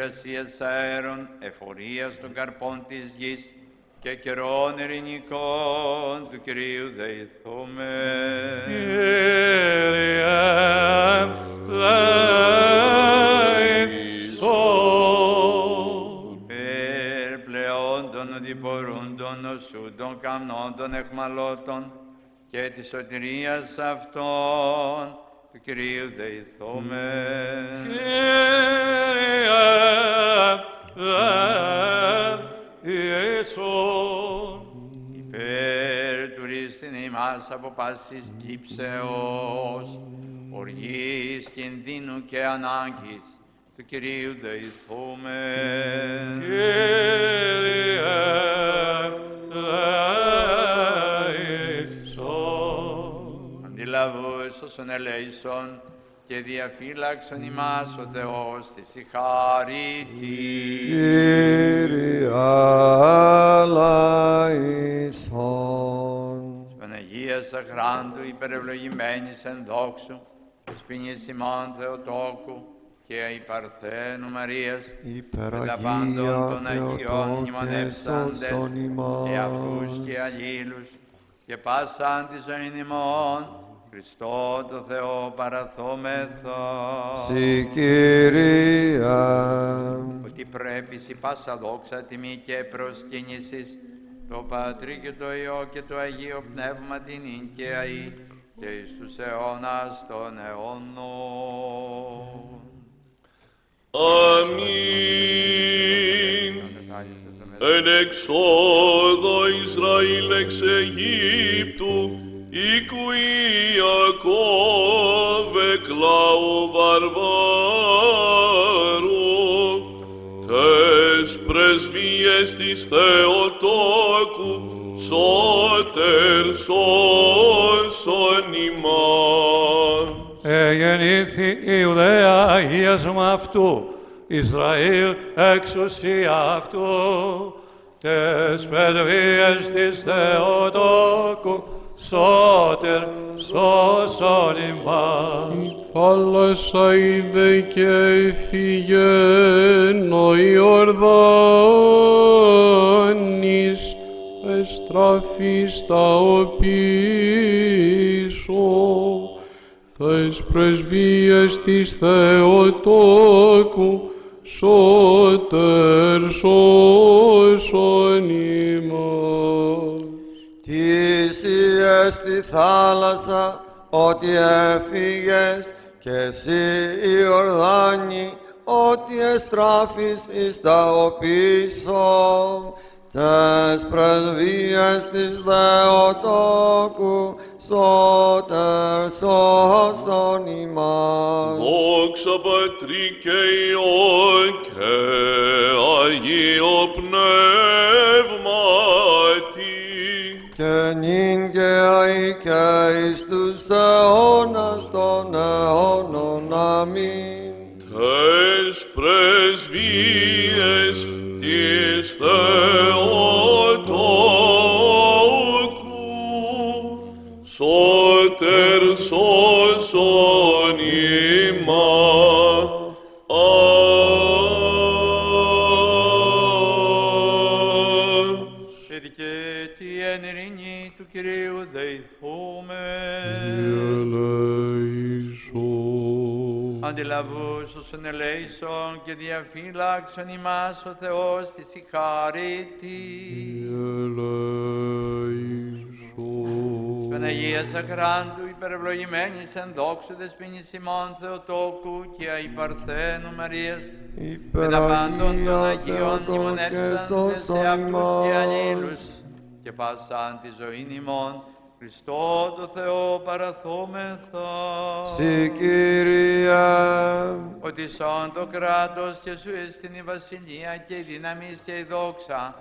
Υπέρ ευκρασίας αέρων, εφορίας των καρπών της γης και καιρών ειρηνικών του Κυρίου δεηθούμε. Κύριε ελέησον. Υπέρ πλεόν των οδηπορούντων νοσούντων καμνών εχμαλώτων και της σωτηρίας αυτών του Κυρίου δεηθούμε. Κύριε ελέησον. Υπέρ του ρίστην ημάς από πάσης τύψεως, οργής, κινδύνου και ανάγκης, του Κυρίου δεηθούμε. Κύριε Αντιλαβούς όσων ελέησον και διαφύλαξον ημάς ο Θεός της η χάρητη. Κύριε ελέησον. Παναγίας αχράντου υπερευλογημένης εν δόξου, της ποινής ημών Θεοτόκου και η Παρθένου Μαρίας, με τα πάντων Υπεραγία των Αγιών Θεοτόκε μνημονεύσαντες σώσον και αυτούς ημάς. και αλλήλους και πάσαν τη ζωή ημών, Χριστό το Θεό παραθόμεθα. Συ Κύριε. ότι πρέπει σι πάσα δόξα τιμή και προσκύνησης το Πατρί και το Υιό και το Αγίο Πνεύμα την ίν και αεί και εις τους αιώνας των αιώνων. Αμήν. Εν εξόδο Ισραήλ εξ Αιγύπτου, οίκου Ιακώβ εκλάου βαρβάρου, τες πρεσβείες της Θεοτόκου Σώτερ σώσον ημάς. Εγεννήθη η Ιουδαία αγίασμα αυτού, Ισραήλ εξουσία αυτού, τες πρεσβείες της Θεοτόκου, σώτερ σώσον ημάς. Θάλασσα είδε και έφυγε ο Ιορδάνης, εστράφη στα οπίσω, τες πρεσβείες της Θεοτόκου, σώτερ σώσον ημάς. Τι στη θάλασσα ότι έφυγες και εσύ η Ορδάνη ότι εστράφεις εις τα οπίσω τες πρεσβείες της Θεοτόκου σώτερ σώσον ημάς. Δόξα Πατρί και Υιό και Αγίο Πνεύματι. Kenin ge ai kai stu sa onas dona onon amin. Tais pres vies dies theotoku soter soson. Αντιλαβούς όσων ελέησον και διαφύλαξον ημάς ο Θεός της η χάρη της. Ελέησον. Παναγίας Ακράντου, υπερευλογημένης εν δόξου δεσποινής ημών Θεοτόκου και αϊπαρθένου Μαρίας, με τα πάντων των Αγίων Θεοτόκο και μνημονεύσαντες σε σώσον αυτούς και ημάς. αλλήλους και πάσαν τη ζωή ημών, Χριστό το Θεό παραθόμεθα. Συ Κύριε, Ότι σών το κράτος και σου εστιν η βασιλεία και η δύναμη και η δόξα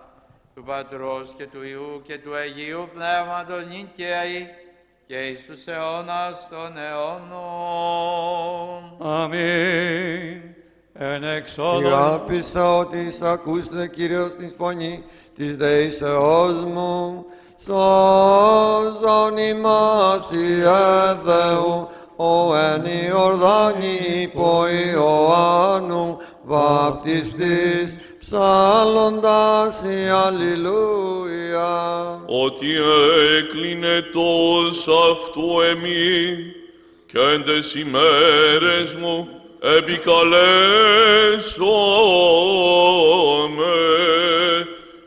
του Πατρός και του Υιού και του Αγίου Πνεύματος νυν και αεί και εις τους αιώνας των αιώνων. Αμήν. Εν εξόδων Αγάπησα ότι εισακούστε Κύριος τη φωνή της δεήσεώς μου. Σώζον ημάς Ιε Θεού, ο εν Ιορδάνη υπό Ιωάννου, βαπτιστής, ψάλλοντας η Αλληλούια. ότι έκλεινε τος αυτού εμεί και εν τες ημέρες μου επικαλέσομαι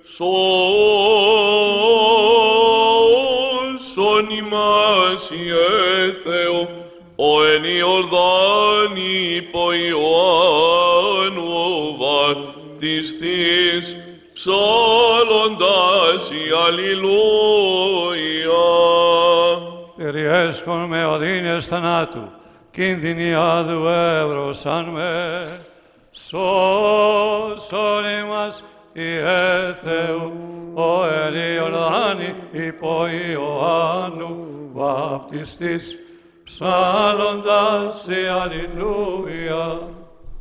σώσον Ιε Θεό ο εν Ιορδάνη υπό Ιωάννου βαπτιστής ψάλλοντας η Αλληλούια. περιέσχον με οδύνες θανάτου, κίνδυνοι άδου εύρωσαν με. Σώσον ημάς Ιε Θεού, ο εν Ιορδάνη υπό Ιωάννου βαπτιστής, ψάλλοντας η Αλληλούια.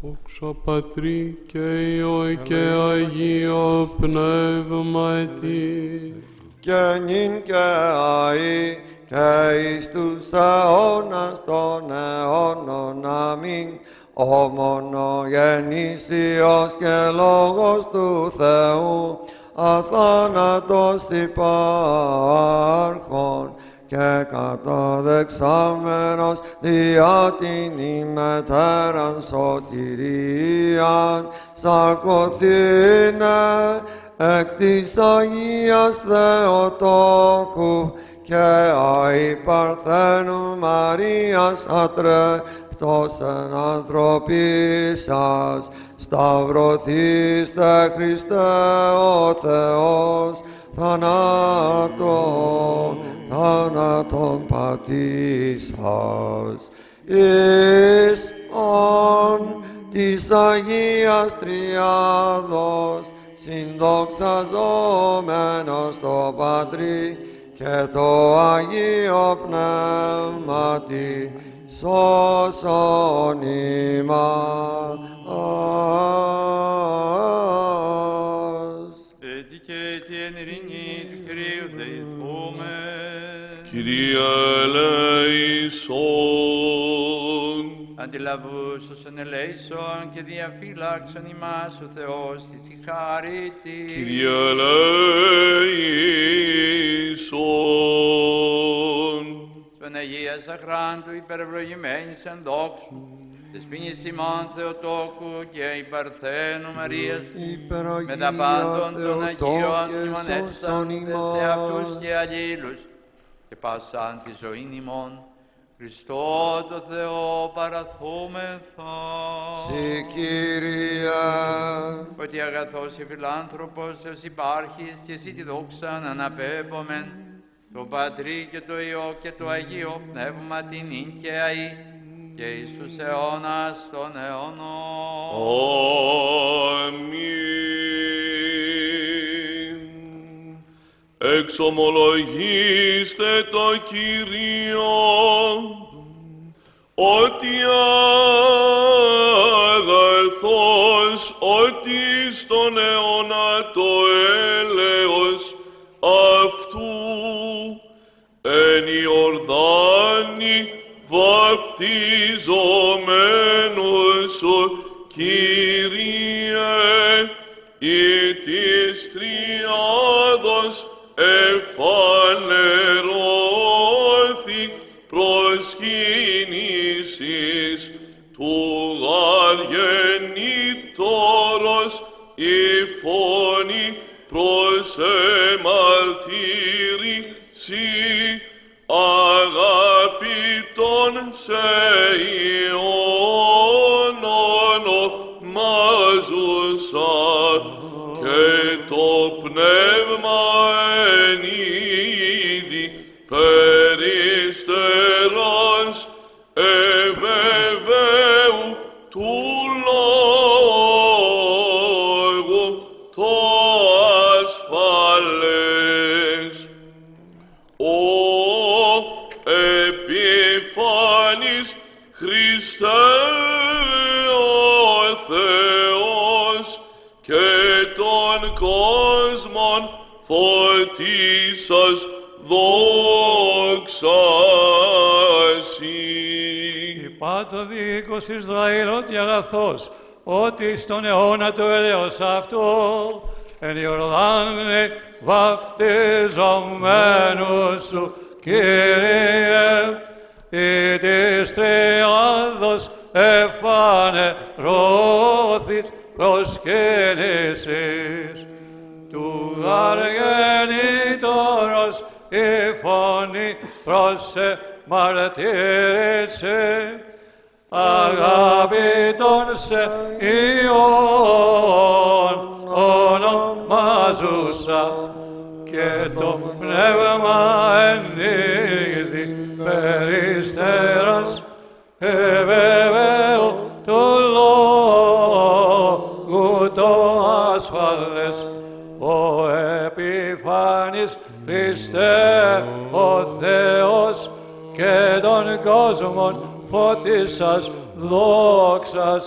Δόξα Πατρί και Υιό και Αγίο Πνεύματι. και νυν και αεί και εις τους αιώνας των αιώνων. Αμήν. Ο μονογεννήσιος και Λόγος του Θεού, αθάνατος υπάρχων και καταδεξάμενος διά την ημετέραν σωτηρίαν. Σαρκωθήνε εκ της Αγίας Θεοτόκου και αη Παρθένου Μαρίας ατρέπτος εν ανθρωπίσας σταυρωθήστε Χριστέ ο Θεός θανάτων, θάνατον πατήσας εις ον της Αγίας Τριάδος συνδοξαζόμενος το Πατρί και το Αγίο Πνεύματι σώσον ημάς. Έτσι και την ειρήνη του Κυρίου δεηθούμε. Κύριε ελέησον. Αντιλαβούς όσων ελέησον και διαφύλαξον ημάς ο Θεός της η χάρη της. Κύριε ελέησον. Παναγίας Αχράντου υπερευλογημένης εν δόξου, της ποινής ημών Θεοτόκου και η Παρθένου Μαρίας, με τα πάντων των Αγίων μνημονεύσαντες σε αυτούς και αλλήλους, και πάσαν τη ζωή ημών, Χριστό το Θεό παραθούμεθα. Συ Κύριε, Ότι αγαθός και φιλάνθρωπος ως υπάρχεις και εσύ τη δόξα να αναπέμπομεν, το Πατρί και το Υιό και το Αγίο Πνεύμα την νυν και αεί, και εις τους αιώνας των αιώνων. Αμήν. Εξομολογήστε το Κύριο ότι αγαρθός ότι στον αιώνα το έλεος αυτού εν Ιορδάνη βαπτιζομένος ο Κύριε ή της τριάδος εφανερώθη προσκύνησης του γαργενήτωρος η φωνή προς εμαρτύρηση αγαπητών σε Υιόν ονομάζουσα και το πνεύμα εν είδη τον κόσμον φωτίσας δόξα Συ. Πάτο δίκος Ισραήλ ότι αγαθός, ότι στον αιώνα του έλεος αυτού, εν Ιορδάνη βαπτιζομένου σου, Κύριε, ή της τριάδος εφανερώθης προσκύνησης, του αργενήτωρος η φωνή προς μαρτύρηση, αγάπητον σε Υιόν ονομάζουσα και το πνεύμα εν είδη περιστεράς φώτισας δόξα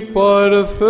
part of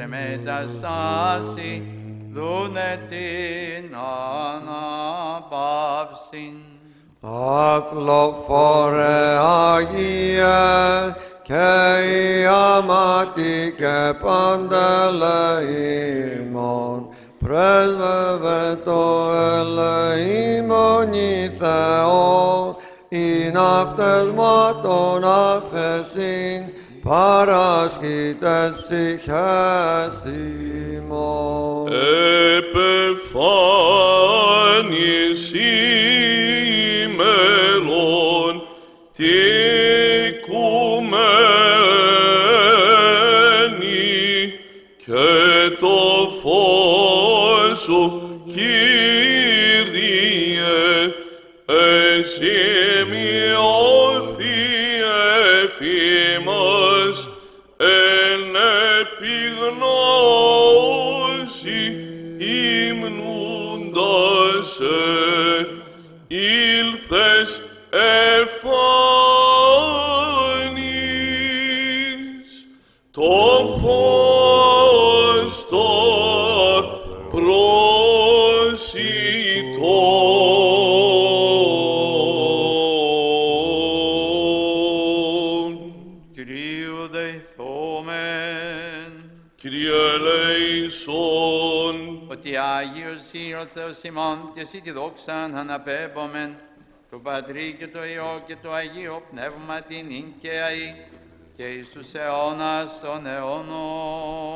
σε μεταστάσει δούνε την αναπαύση. Αθλοφόρε Άγιε και η αμάτη και παντελεήμων πρέσβευε το ελεήμον η Θεό η ναυτεσμάτων αφεσίν παράσχητες ψυχές ημών. Επεφάνιση ημερών τη οικουμένη και το φως σου Sir. Αγίωση ο Θεός ημών και εσύ τη δόξα να αναπέμπομεν του Πατρί και το Υιό και το Αγίο Πνεύμα την ίν και αΐ και εις τους αιώνας των αιώνων.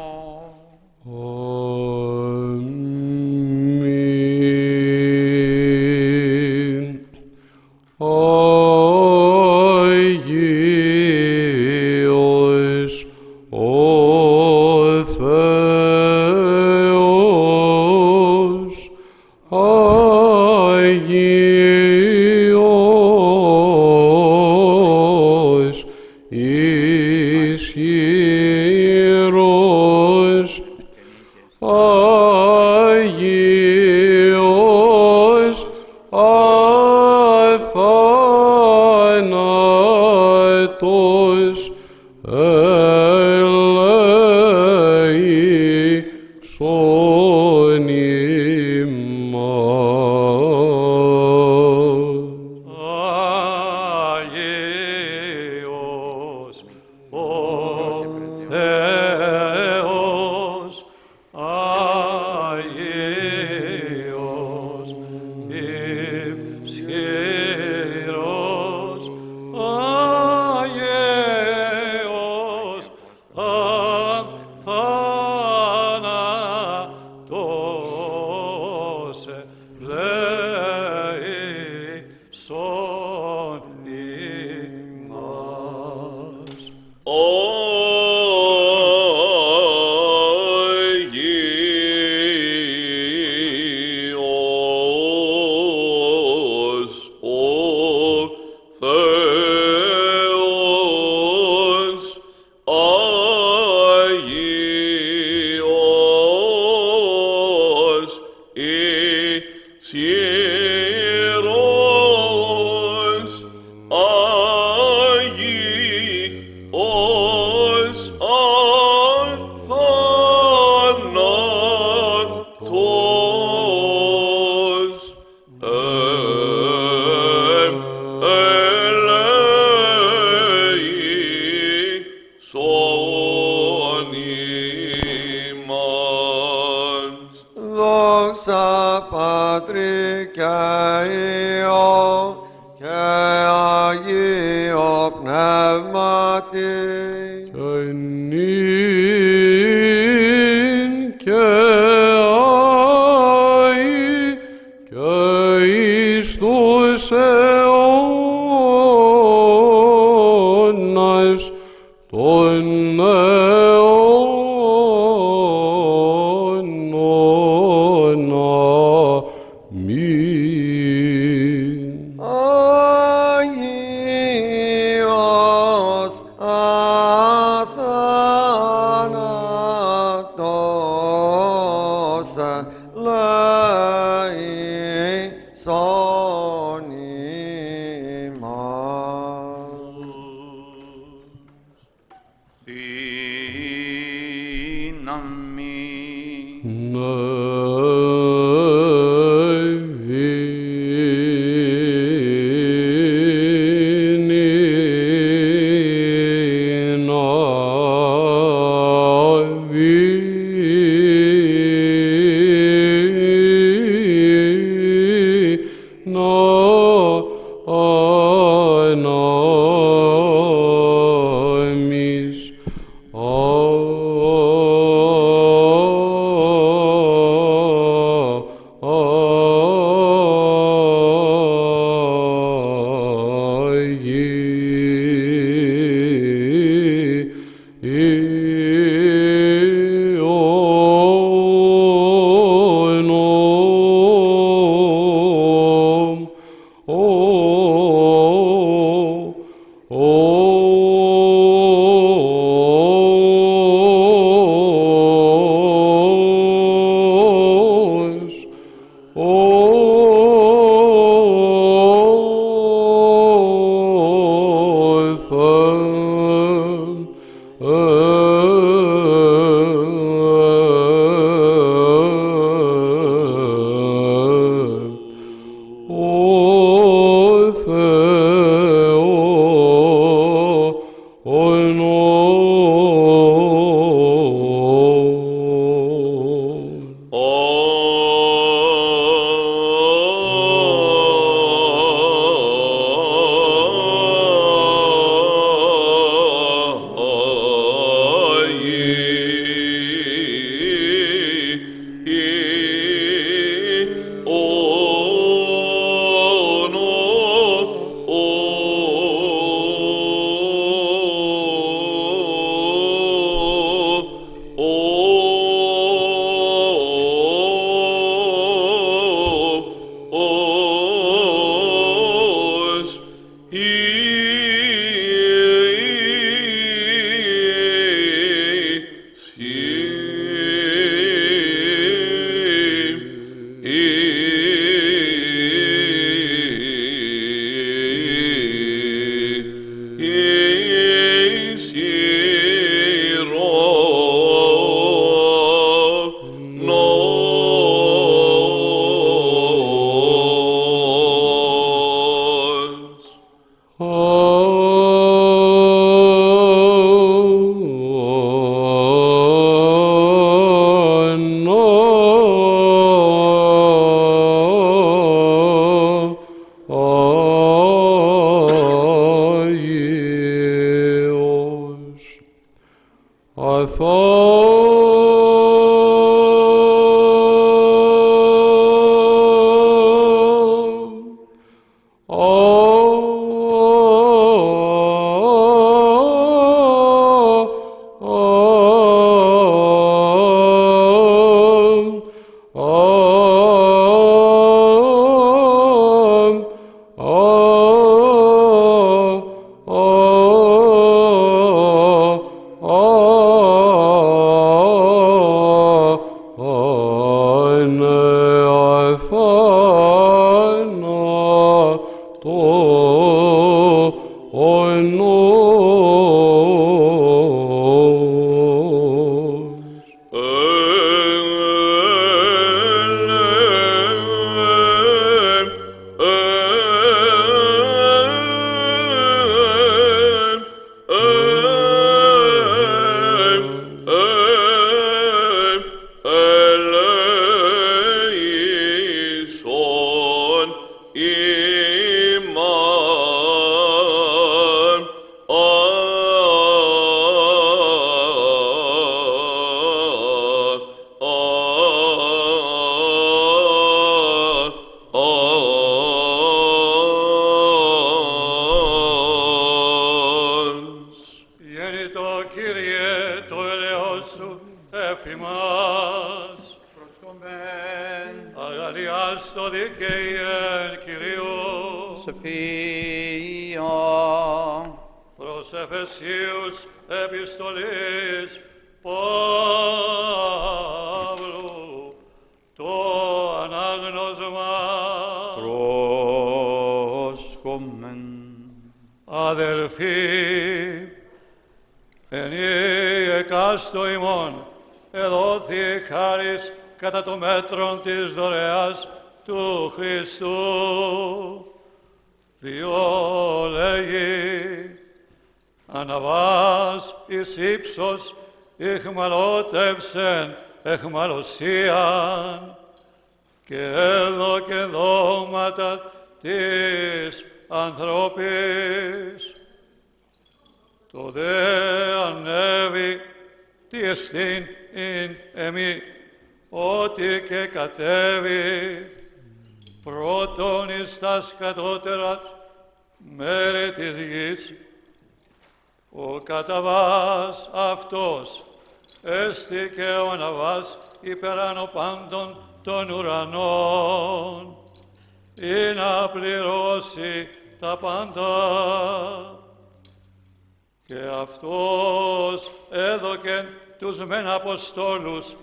Αποστόλους,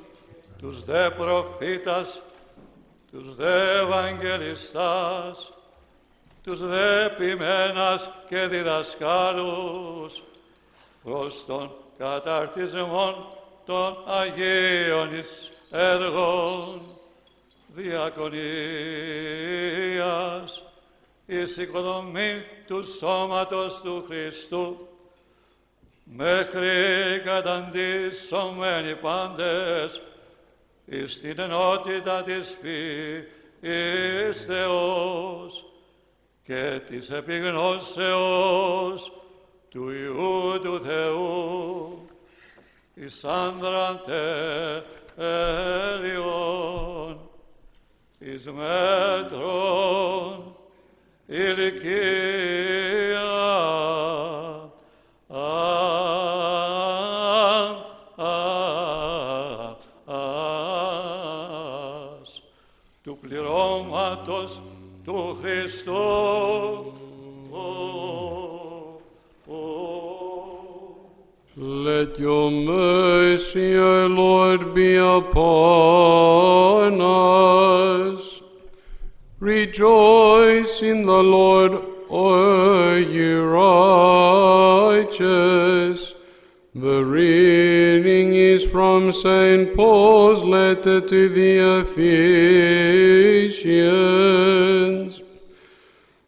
τους δε προφήτας, τους δε Ευαγγελιστάς, τους δε ποιμένας και διδασκάλους, προς τον καταρτισμό των Αγίων εις έργων διακονίας. Εις οικοδομή του σώματος του Χριστού μέχρι καταντήσομενοι πάντες εις την ενότητα της φύης Θεός και της επιγνώσεως του Υιού του Θεού. Εις άνδραν τέλειον εις μέτρων ηλικία your mercy, O Lord, be upon us. Rejoice in the Lord, O you righteous. The reading is from St. Paul's letter to the Ephesians.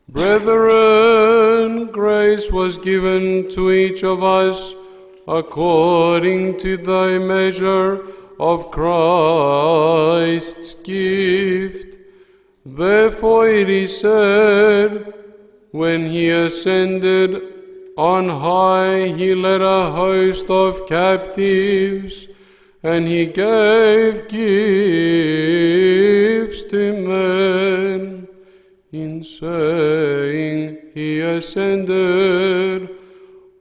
Brethren, grace was given to each of us according to the measure of Christ's gift. Therefore it is said, when he ascended on high, he led a host of captives, and he gave gifts to men. In saying he ascended,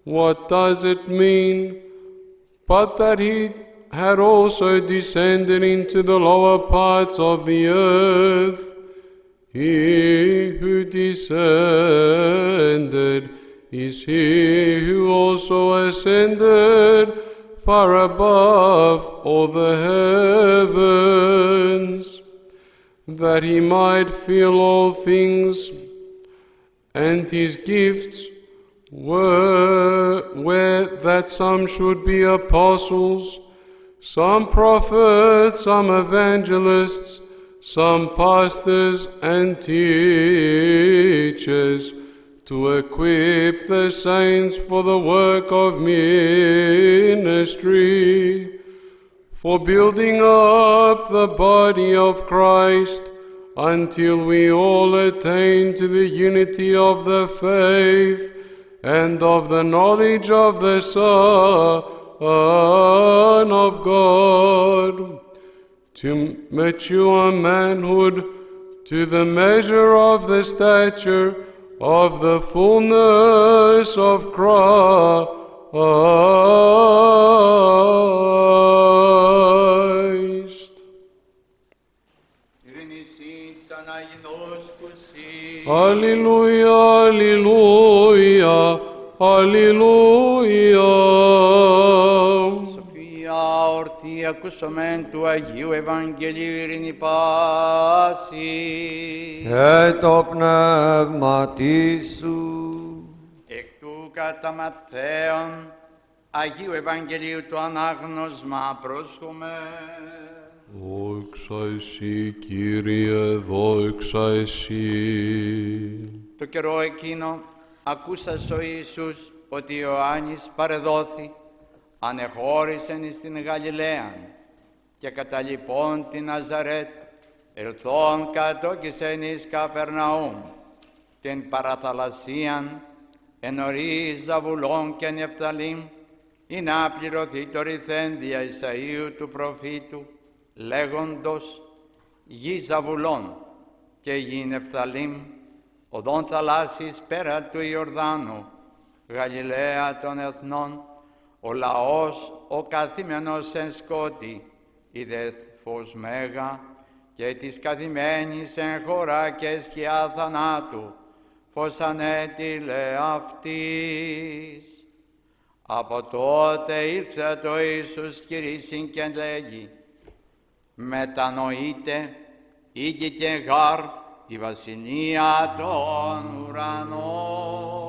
what does it mean? But that he had also descended into the lower parts of the earth. He who descended is he who also ascended far above all the heavens, that he might fill all things, and his gifts were, were that some should be apostles, some prophets, some evangelists, some pastors and teachers, to equip the saints for the work of ministry, for building up the body of Christ until we all attain to the unity of the faith and of the knowledge of the Son of God, to mature manhood, to the measure of the stature of the fullness of Christ. Αλληλούια, αλληλούια, αλληλούια. Σοφία ορθή ακούσομεν του Αγίου Ευαγγελίου ειρήνη πάση. Και το πνεύμα σου. Εκ του κατά Ματθαίον Αγίου Ευαγγελίου το ανάγνωσμα πρόσχομαι. Δόξα εσύ, Κύριε, δόξα εσύ. Το καιρό εκείνο ακούσας ο Ιησούς ότι Ιωάννης παρεδόθη ανεχώρησεν εις την Γαλιλαία και κατά λοιπόν την Ναζαρέτ ερθών κατόκισεν εις Καπερναούμ την παραθαλασσίαν εν ορί Ζαβουλών και Νεφταλήμ ή να πληρωθεί το ρηθέντια Ισαΐου του προφήτου λέγοντος γη Ζαβουλών και γη Νεφταλήμ οδόν θαλάσσης πέρα του Ιορδάνου Γαλιλαία των εθνών ο λαός ο καθήμενος εν σκότη είδε φως μέγα και της καθημένης εν χώρα και σκιά θανάτου φως ανέτειλε αυτής. Από τότε ήρθε το Ιησούς κηρύσιν και λέγει μετανοείτε ήγη και γάρ η βασιλεία των ουρανών.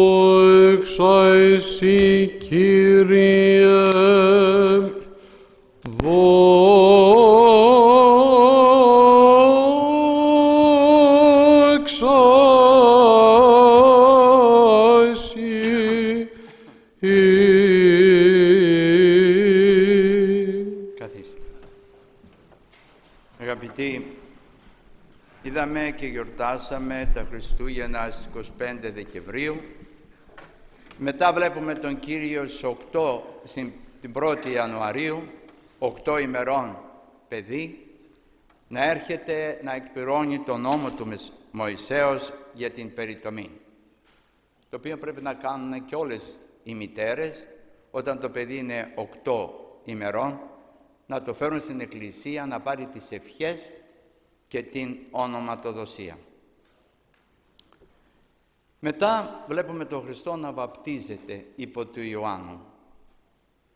Δόξα εσύ, Κύριε, είδαμε και γιορτάσαμε τα Χριστούγεννα στις 25 Δεκεμβρίου. Μετά βλέπουμε τον Κύριο στις 8, στην, την 1η Ιανουαρίου, 8 ημερών παιδί, να έρχεται να εκπληρώνει τον νόμο του Μεσ- Μωυσέως για την περιτομή. Το οποίο πρέπει να κάνουν και όλες οι μητέρες όταν το παιδί είναι 8 ημερών να το φέρουν στην εκκλησία να πάρει τις ευχές και την ονοματοδοσία. Μετά βλέπουμε τον Χριστό να βαπτίζεται υπό του Ιωάννου,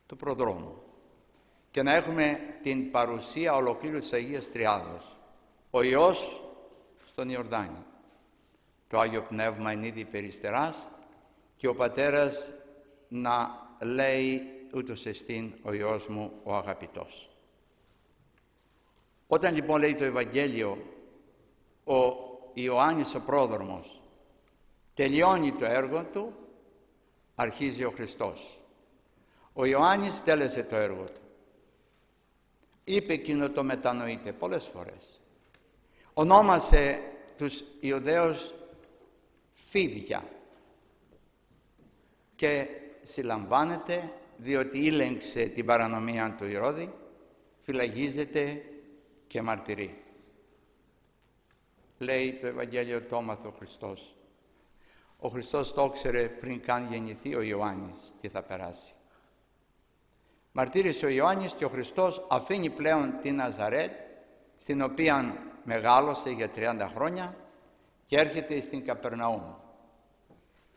του προδρόμου και να έχουμε την παρουσία ολοκλήρου της Αγίας Τριάδος. Ο Υιός στον Ιορδάνη. Το Άγιο Πνεύμα είναι ήδη περιστεράς και ο Πατέρας να λέει ούτως εστίν ο Υιός μου ο αγαπητός. Όταν λοιπόν λέει το Ευαγγέλιο ο Ιωάννης ο πρόδρομος τελειώνει το έργο του, αρχίζει ο Χριστός. Ο Ιωάννης τέλεσε το έργο του. Είπε εκείνο το μετανοείτε πολλές φορές. Ονόμασε τους Ιουδαίους φίδια και συλλαμβάνεται διότι ήλεγξε την παρανομία του Ηρώδη, φυλαγίζεται και μαρτυρεί. Λέει το Ευαγγέλιο το έμαθε ο Χριστός. Ο Χριστός το ήξερε πριν καν γεννηθεί ο Ιωάννης τι θα περάσει. Μαρτύρησε ο Ιωάννης και ο Χριστός αφήνει πλέον την Ναζαρέτ στην οποία μεγάλωσε για 30 χρόνια και έρχεται στην Καπερναούμ.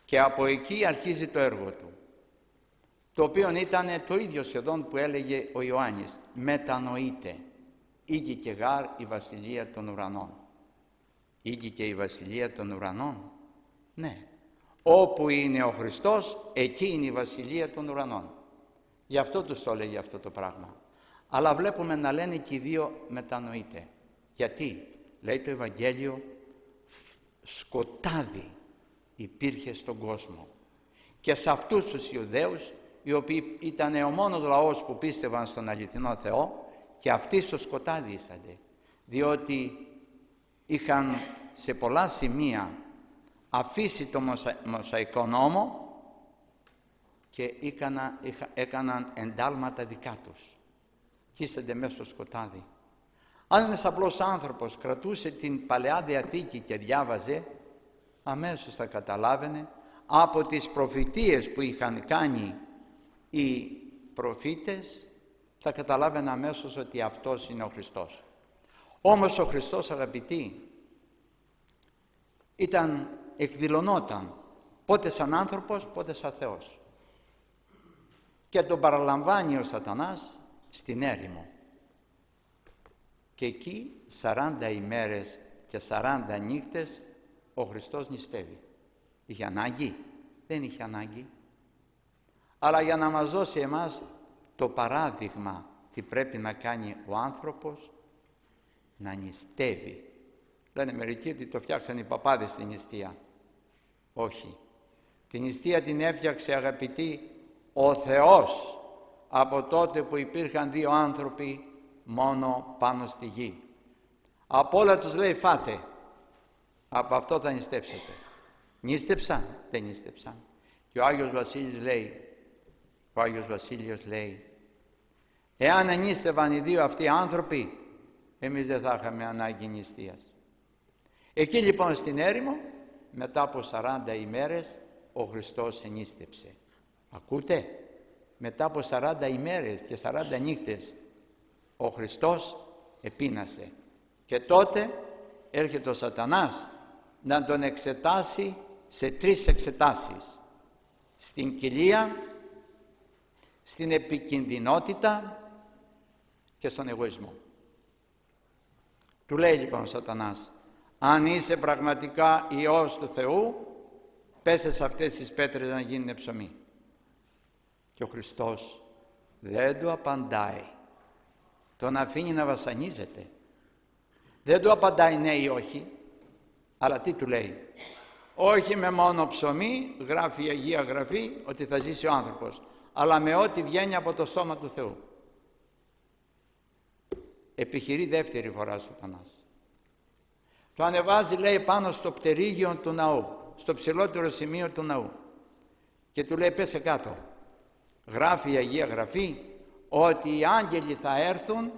Και από εκεί αρχίζει το έργο του το οποίο ήταν το ίδιο σχεδόν που έλεγε ο Ιωάννης «Μετανοείτε, ήγη και γάρ η βασιλεία των ουρανών». Ήγη και η βασιλεία των ουρανών. Ναι. Όπου είναι ο Χριστός, εκεί είναι η βασιλεία των ουρανών. Γι' αυτό τους το έλεγε αυτό το πράγμα. Αλλά βλέπουμε να λένε και οι δύο μετανοείτε. Γιατί, λέει το Ευαγγέλιο, σκοτάδι υπήρχε στον κόσμο. Και σε αυτούς τους Ιουδαίους, οι οποίοι ήταν ο μόνος λαός που πίστευαν στον αληθινό Θεό, και αυτοί στο σκοτάδι ήσανται. Διότι είχαν σε πολλά σημεία αφήσει το μοσα... μοσαϊκό νόμο και έκανα, είχα, έκαναν εντάλματα δικά τους. Και ήσανται μέσα στο σκοτάδι. Αν ένας απλός άνθρωπος κρατούσε την Παλαιά Διαθήκη και διάβαζε, αμέσως θα καταλάβαινε από τις προφητείες που είχαν κάνει οι προφήτες θα καταλάβαινα αμέσως ότι αυτός είναι ο Χριστός. Όμως ο Χριστός αγαπητοί ήταν, εκδηλωνόταν πότε σαν άνθρωπος, πότε σαν Θεός. Και τον παραλαμβάνει ο σατανάς στην έρημο. Και εκεί 40 ημέρες και 40 νύχτες ο Χριστός νηστεύει. Είχε ανάγκη, δεν είχε ανάγκη. Αλλά για να μας δώσει εμάς το παράδειγμα τι πρέπει να κάνει ο άνθρωπος, να νηστεύει. Λένε μερικοί ότι το φτιάξαν οι παπάδες στην νηστεία. Όχι. Την νηστεία την έφτιαξε αγαπητοί ο Θεός από τότε που υπήρχαν δύο άνθρωποι μόνο πάνω στη γη. Από όλα τους λέει φάτε. Από αυτό θα νηστέψετε. Νήστεψαν, δεν νήστεψαν. Και ο Άγιος Βασίλης λέει, ο Άγιος Βασίλειος λέει, εάν ανήστευαν οι δύο αυτοί άνθρωποι, εμείς δεν θα είχαμε ανάγκη νηστείας. Εκεί λοιπόν στην έρημο, μετά από 40 ημέρες, ο Χριστός ενίστεψε. Ακούτε, μετά από 40 ημέρες και 40 νύχτες, ο Χριστός επίνασε. Και τότε έρχεται ο σατανάς να τον εξετάσει σε τρεις εξετάσεις. Στην κοιλία, στην επικινδυνότητα και στον εγωισμό. Του λέει λοιπόν ο σατανάς, αν είσαι πραγματικά Υιός του Θεού, πέσε σε αυτές τις πέτρες να γίνουν ψωμί. Και ο Χριστός δεν του απαντάει. Τον αφήνει να βασανίζεται. Δεν του απαντάει ναι ή όχι, αλλά τι του λέει. Όχι με μόνο ψωμί, γράφει η Αγία Γραφή ότι θα ζήσει ο άνθρωπος, αλλά με ό,τι βγαίνει από το στόμα του Θεού. Επιχειρεί δεύτερη φορά ο σατανάς. Το ανεβάζει λέει πάνω στο πτερίγιο του ναού, στο ψηλότερο σημείο του ναού και του λέει πέσε κάτω. Γράφει η Αγία Γραφή ότι οι άγγελοι θα έρθουν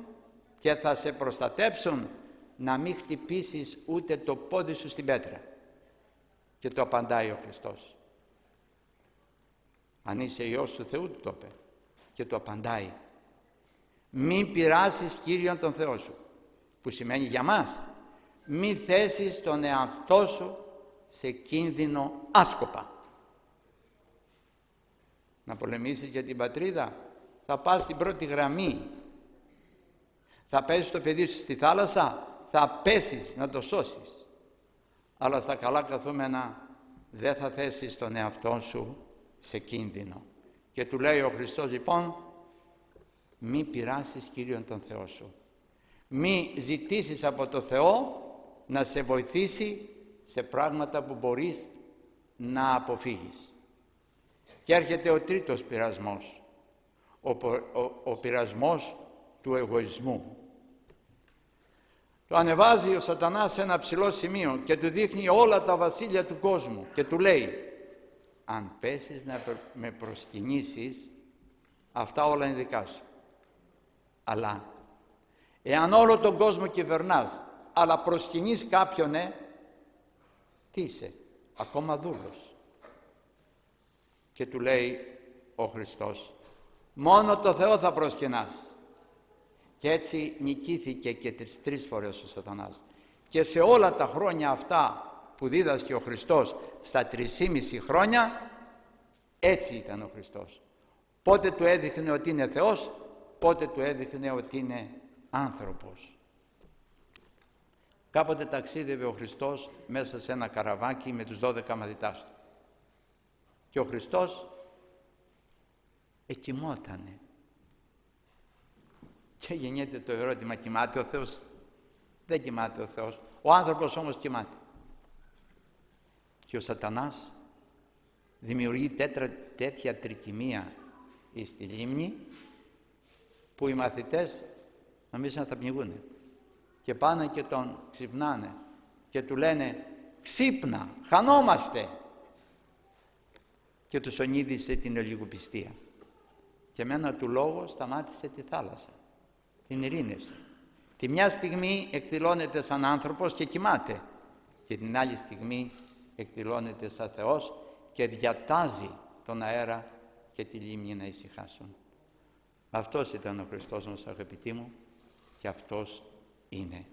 και θα σε προστατέψουν να μην χτυπήσεις ούτε το πόδι σου στην πέτρα. Και το απαντάει ο Χριστός. Αν είσαι Υιός του Θεού, του το είπε. Και το απαντάει. Μην πειράσεις Κύριον τον Θεό σου. Που σημαίνει για μας. Μην θέσεις τον εαυτό σου σε κίνδυνο άσκοπα. Να πολεμήσεις για την πατρίδα. Θα πας στην πρώτη γραμμή. Θα πέσεις το παιδί σου στη θάλασσα θα πέσεις να το σώσεις. Αλλά στα καλά καθούμενα δεν θα θέσεις τον εαυτό σου σε κίνδυνο. Και του λέει ο Χριστός λοιπόν, μη πειράσεις Κύριον τον Θεό σου. Μη ζητήσεις από το Θεό να σε βοηθήσει σε πράγματα που μπορείς να αποφύγεις. Και έρχεται ο τρίτος πειρασμός, ο, ο, ο πειρασμός του εγωισμού. Το ανεβάζει ο σατανάς σε ένα ψηλό σημείο και του δείχνει όλα τα βασίλεια του κόσμου και του λέει αν πέσεις να με προσκυνήσεις αυτά όλα είναι δικά σου. Αλλά εάν όλο τον κόσμο κυβερνάς αλλά προσκυνείς κάποιον ναι, τι είσαι, ακόμα δούλος. Και του λέει ο Χριστός μόνο το Θεό θα προσκυνάς. Και έτσι νικήθηκε και τις τρεις φορές ο σατανάς. Και σε όλα τα χρόνια αυτά που δίδασκε ο Χριστός στα τρισήμιση χρόνια έτσι ήταν ο Χριστός. Πότε του έδειχνε ότι είναι Θεός, πότε του έδειχνε ότι είναι άνθρωπος. Κάποτε ταξίδευε ο Χριστός μέσα σε ένα καραβάκι με τους 12 μαθητάς του. Και ο Χριστός εκοιμότανε και γεννιέται το ερώτημα, κοιμάται ο Θεός; Δεν κοιμάται ο Θεός. Ο άνθρωπος όμως κοιμάται. Και ο σατανάς δημιουργεί τέτρα, τέτοια τρικυμία στη λίμνη που οι μαθητές νομίζουν θα πνιγούν. Και πάνε και τον ξυπνάνε και του λένε ξύπνα, χανόμαστε. Και τους ονείδησε την ολιγοπιστία. Και με ένα του λόγο σταμάτησε τη θάλασσα την ειρήνευση. Τη μια στιγμή εκδηλώνεται σαν άνθρωπος και κοιμάται και την άλλη στιγμή εκδηλώνεται σαν Θεός και διατάζει τον αέρα και τη λίμνη να ησυχάσουν. Αυτός ήταν ο Χριστός μας αγαπητοί μου και αυτός είναι.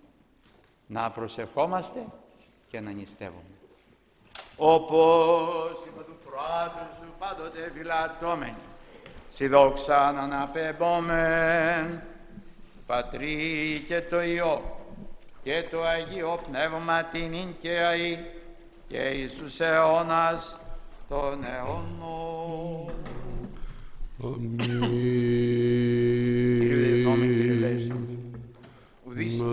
Να προσευχόμαστε και να νηστεύουμε. Όπως είπα του Προάτου σου πάντοτε φυλατώμενοι, Συ δόξα να αναπεμπόμεν, Πατρί και το Υιό και το Αγίο Πνεύμα την ίν και αή και εις τους αιώνας των αιώνων. Κύριε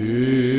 Que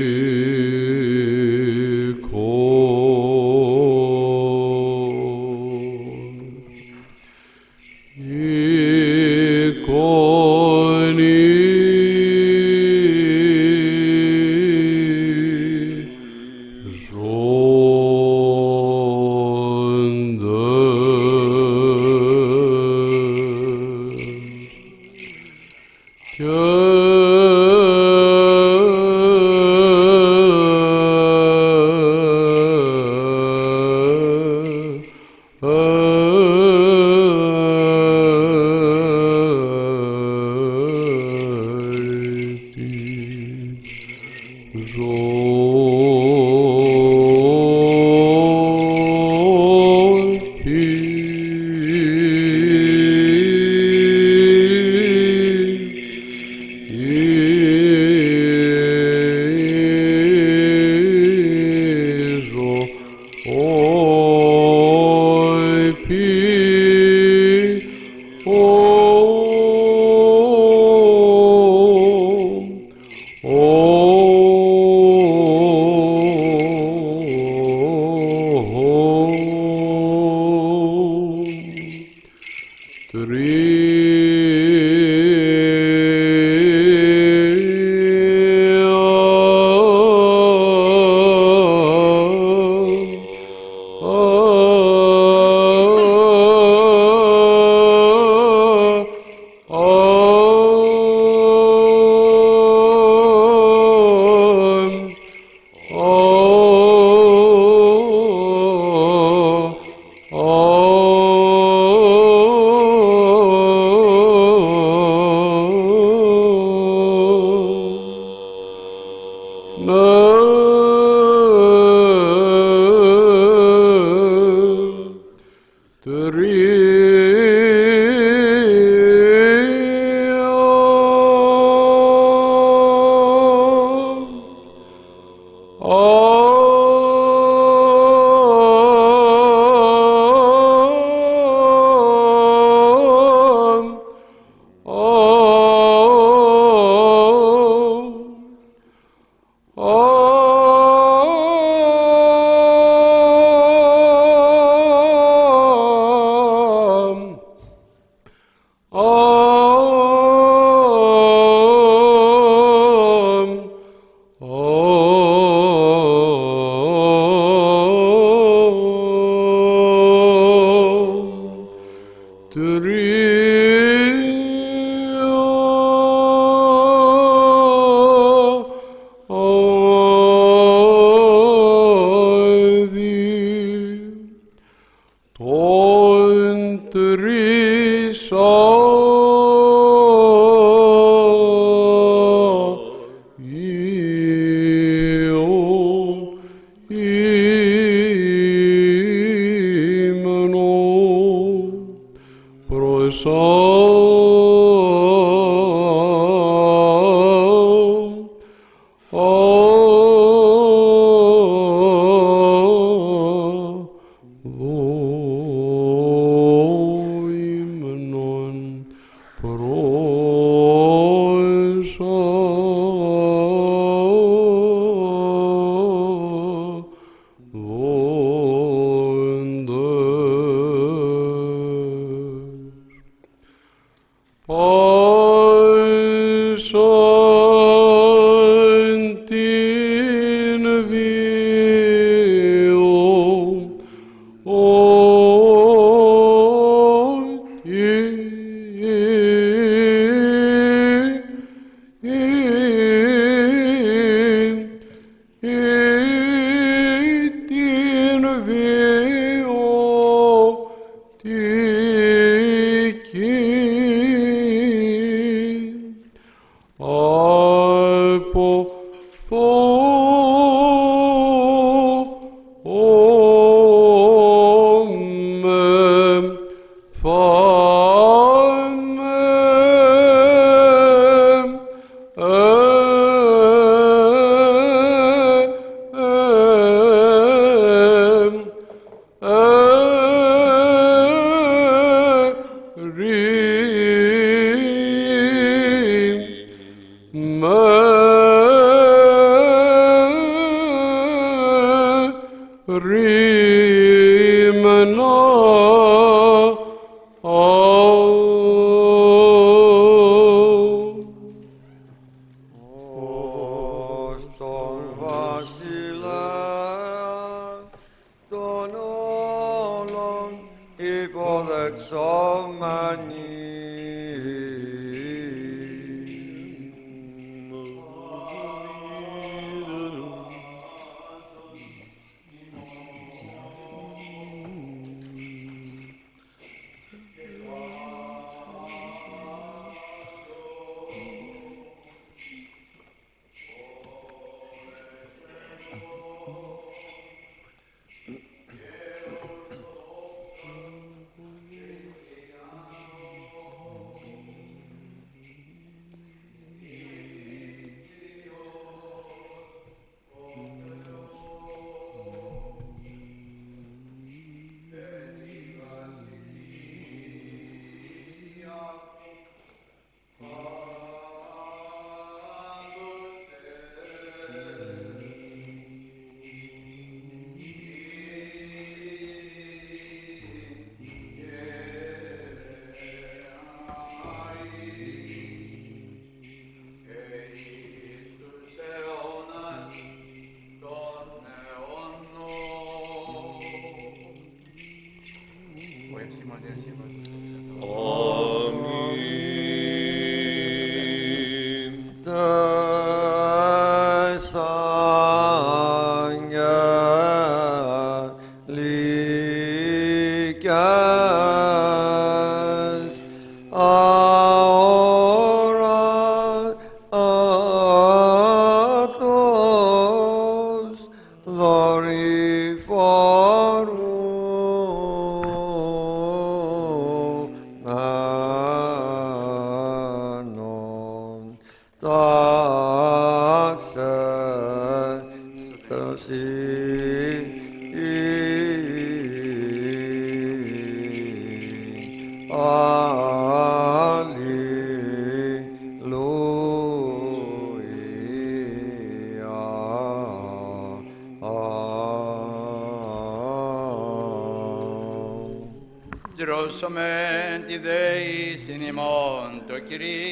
Αλληλούια. Δρόσομαι τη δέησιν ημών το Κυρίο.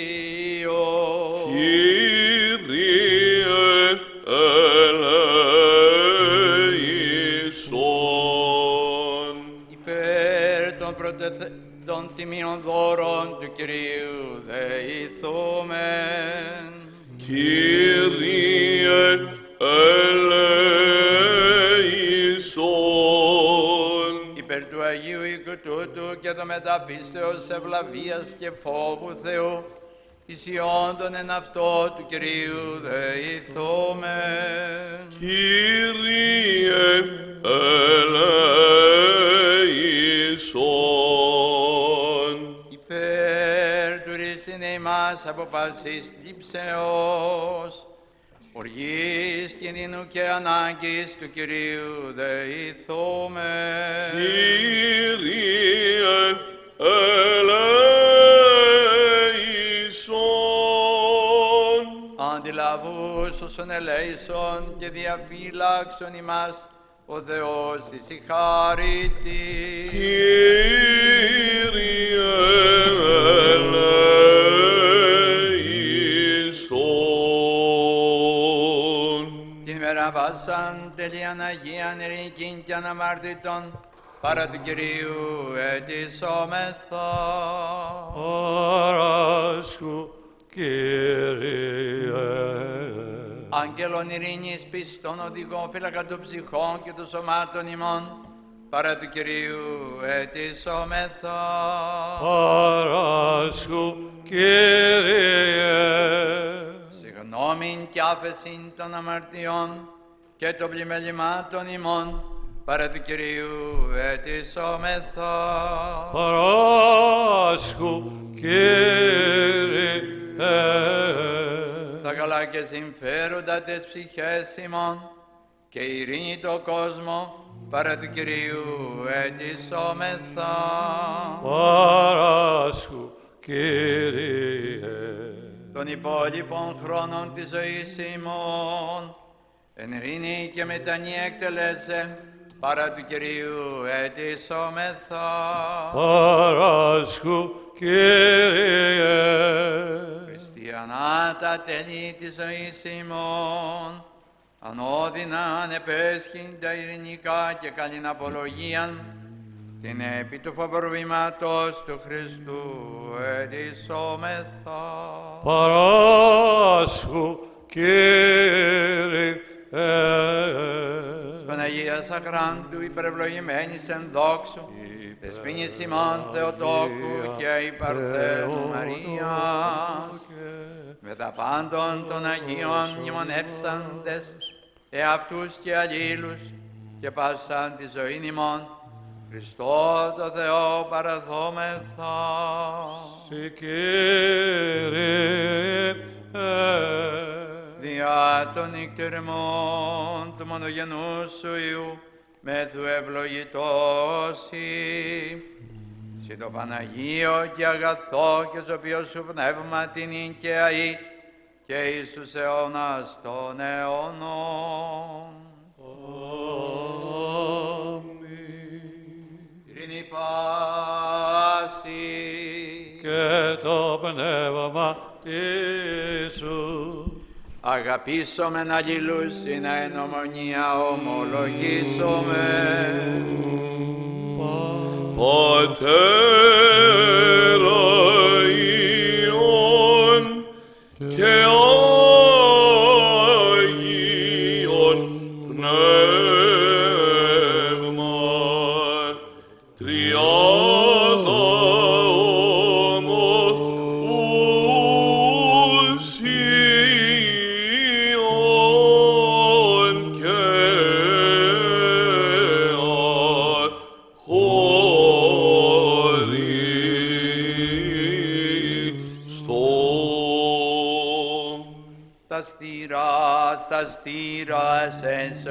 Ευλαβίας και φόβου Θεού, εις ιόντων εν αυτό του Κυρίου δεηθούμεν. Κύριε ελέησον. Υπέρ του ρίσιν ημάς από πασής λήψεως, οργής κινδύνου και ανάγκης του Κυρίου δεηθούμε. Διαφύλαξον ημάς, ο Θεός εις η χάρητη. Κύριε ελέησον. Την μέρα βάσαν τελείαν Αγίαν ειρηνικήν και αναμάρτητον, παρά του Κυρίου ετισόμεθα. Παράσχου, Κύριε. Άγγελον ειρήνης πιστών οδηγών φύλακα των ψυχών και των σωμάτων ημών, παρά του Κυρίου ετισόμεθα. Παράσχου, Κύριε. Συγγνώμην και άφεσιν των αμαρτιών και των πλημελημάτων ημών, παρά του Κυρίου ετισόμεθα. Παράσχου, Κύριε. Τα καλά και συμφέροντα τις ψυχές ημών και η ειρήνη το κόσμο, παρά του Κυρίου ετισόμεθα. Παράσχου, Κύριε. των υπόλοιπων χρόνων της ζωής ημών, εν ειρήνη και μετανία εκτελέσε, Παρά του Κυρίου ετήσομεθα. Παράσχου, Κύριε. Χριστιανά τα τέλη της ζωής ημών, ανώδυνα επέσχυν τα ειρηνικά και καλήν απολογίαν, την επί του φοβορβήματος του Χριστού ετήσομεθα. Παράσχου, Κύριε. Παναγία Σαχράντου, υπερευλογημένης εν δόξου, Δεσποίνης ημών Θεοτόκους και η Παρθένου Μαρίας, με τα πάντων των Αγίων μνημονεύσαντες, εαυτούς και αλλήλους, και πάσαν τη ζωή ημών, Χριστό το Θεό παραδόμεθα. Συ Κύριε. Διά των νυχτερμών του μονογενούς σου Υιού, με του ευλογητώσει. Συ το Παναγίο και αγαθό και ζωπιό σου πνεύμα την ίν και αή και εις τους αιώνας των αιώνων. Ειρήνη πάση και το πνεύμα Ιησούς. Αγαπήσομεν αλληλούς είναι εν ομονία ομολογήσομεν. Πατέρα Υιόν και Άγιον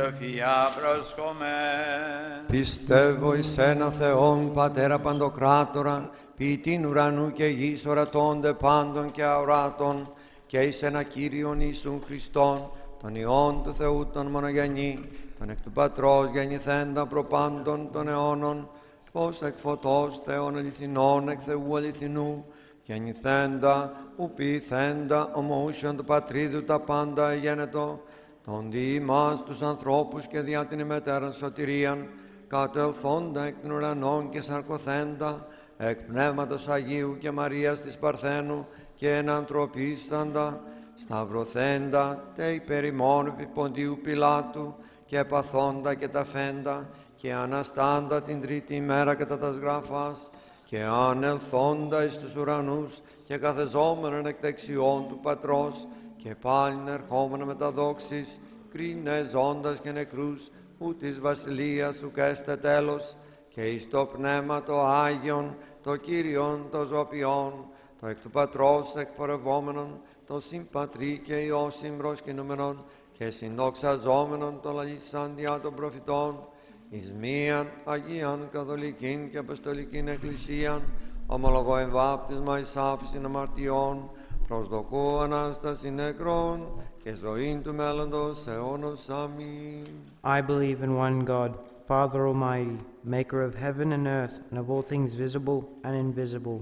σοφία προσχομέν. Πιστεύω εις ένα Θεόν Πατέρα Παντοκράτορα, ποιητήν ουρανού και γης ορατώνται πάντων και αοράτων, και εις ένα Κύριον Ιησούν Χριστόν, τον Υιόν του Θεού τον μονογενή, τον εκ του Πατρός γεννηθέντα προπάντων των αιώνων, φως εκ φωτός Θεών αληθινών, εκ Θεού αληθινού, γεννηθέντα, ου ποιηθέντα, ομοούσιον του Πατρίδου τα πάντα γένετο, τον δι ημάς τους ανθρώπους και διά την ημετέραν σωτηρίαν, κατελθόντα εκ των ουρανών και σαρκοθέντα, εκ Πνεύματος Αγίου και Μαρίας της Παρθένου και ενανθρωπίσαντα, σταυρωθέντα τε υπέρ ημών επί Ποντίου Πιλάτου και παθόντα και τα φέντα και αναστάντα την τρίτη ημέρα κατά τας γράφας και ανελθόντα εις τους ουρανούς και καθεζόμενον εκ δεξιών του Πατρός και πάλιν ερχόμενο με τα δόξης, κρίνε ζώντας και νεκρούς, που της βασιλείας σου καίστε τέλος, και εις το πνεύμα το Άγιον, το Κύριον, το ζωπιόν, το εκ του Πατρός εκπορευόμενον, το συμπατρί και Υιός συμπροσκυνούμενον, και συνδοξαζόμενον το λαλισάντια των προφητών, εις μίαν Αγίαν Καθολικήν και Αποστολικήν Εκκλησίαν, ομολογώ εμβάπτισμα εις άφησιν αμαρτιών, προσδοκώ Ανάσταση νεκρών και ζωήν του μέλλοντος αιώνος. Αμήν. I believe in one God, Father Almighty, maker of heaven and earth, and of all things visible and invisible,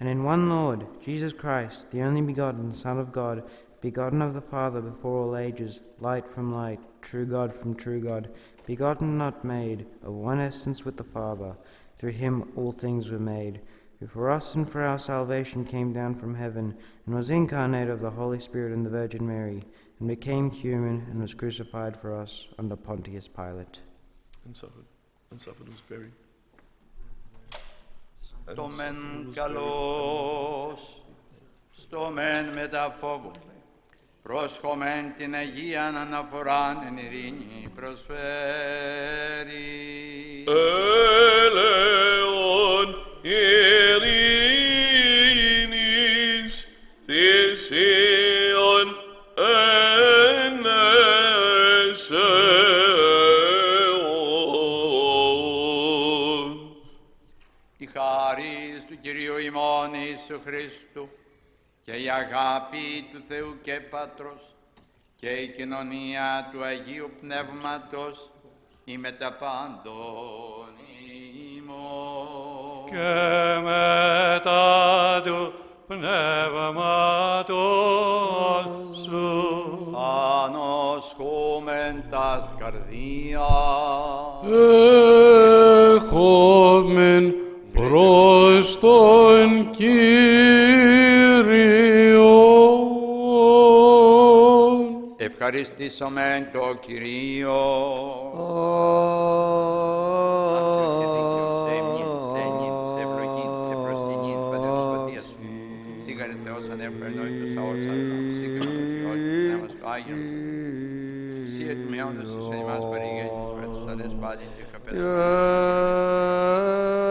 and in one Lord, Jesus Christ, the only begotten Son of God, begotten of the Father before all ages, light from light, true God from true God, begotten, not made, of one essence with the Father. Through him all things were made, who for us and for our salvation came down from heaven, and was incarnate of the Holy Spirit and the Virgin Mary, and became human, and was crucified for us under Pontius Pilate. And suffered, and suffered and was buried. And Το suffered μεν and was buried. καλός, στο μεν μετά φόβο. Πρόσχομεν την Αγίαν αναφοράν εν ειρήνη προσφέρει. Έλεον ημών Ιησού Χριστού και η αγάπη του Θεού και Πατρός και η κοινωνία του Αγίου Πνεύματος ή μετά πάντων ημών. και μετά του πνεύματος σου. Ανοσχούμεν τας καρδία, Έχομεν προς τον Κύριον. ευχαριστήσομεν το Κυρίο. Των